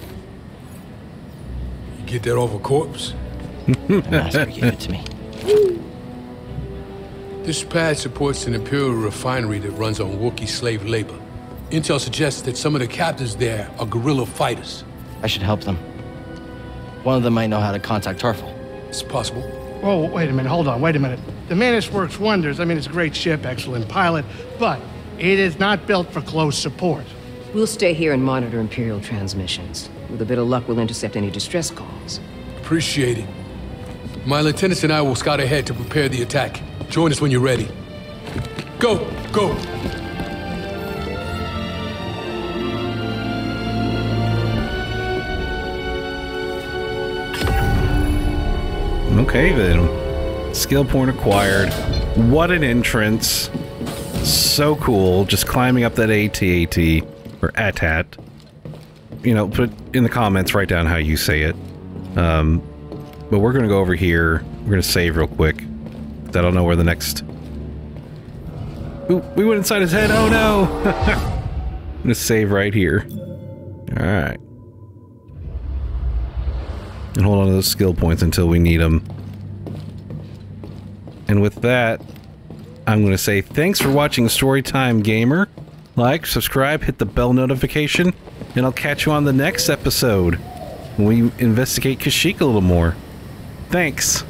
You get that off a corpse? Master gave it to me. This pad supports an Imperial refinery that runs on Wookiee slave labor. Intel suggests that some of the captives there are guerrilla fighters. I should help them. One of them might know how to contact Tarfful. It's possible. Oh, wait a minute, hold on, wait a minute. The Mantis works wonders. I mean, it's a great ship, excellent pilot, but it is not built for close support. We'll stay here and monitor Imperial transmissions. With a bit of luck, we'll intercept any distress calls. Appreciate it. My lieutenants and I will scout ahead to prepare the attack. Join us when you're ready. Go, go. Okay then. Skill point acquired. What an entrance. So cool. Just climbing up that AT-AT. Or AT-AT. You know, put in the comments, write down how you say it. Um, but we're going to go over here. We're going to save real quick. I don't know where the next... Ooh, we went inside his head. Oh no! I'm going to save right here. Alright. And hold on to those skill points until we need them. And with that, I'm going to say thanks for watching Storytime Gamer. Like, subscribe, hit the bell notification, and I'll catch you on the next episode when we investigate Kashyyyk a little more. Thanks.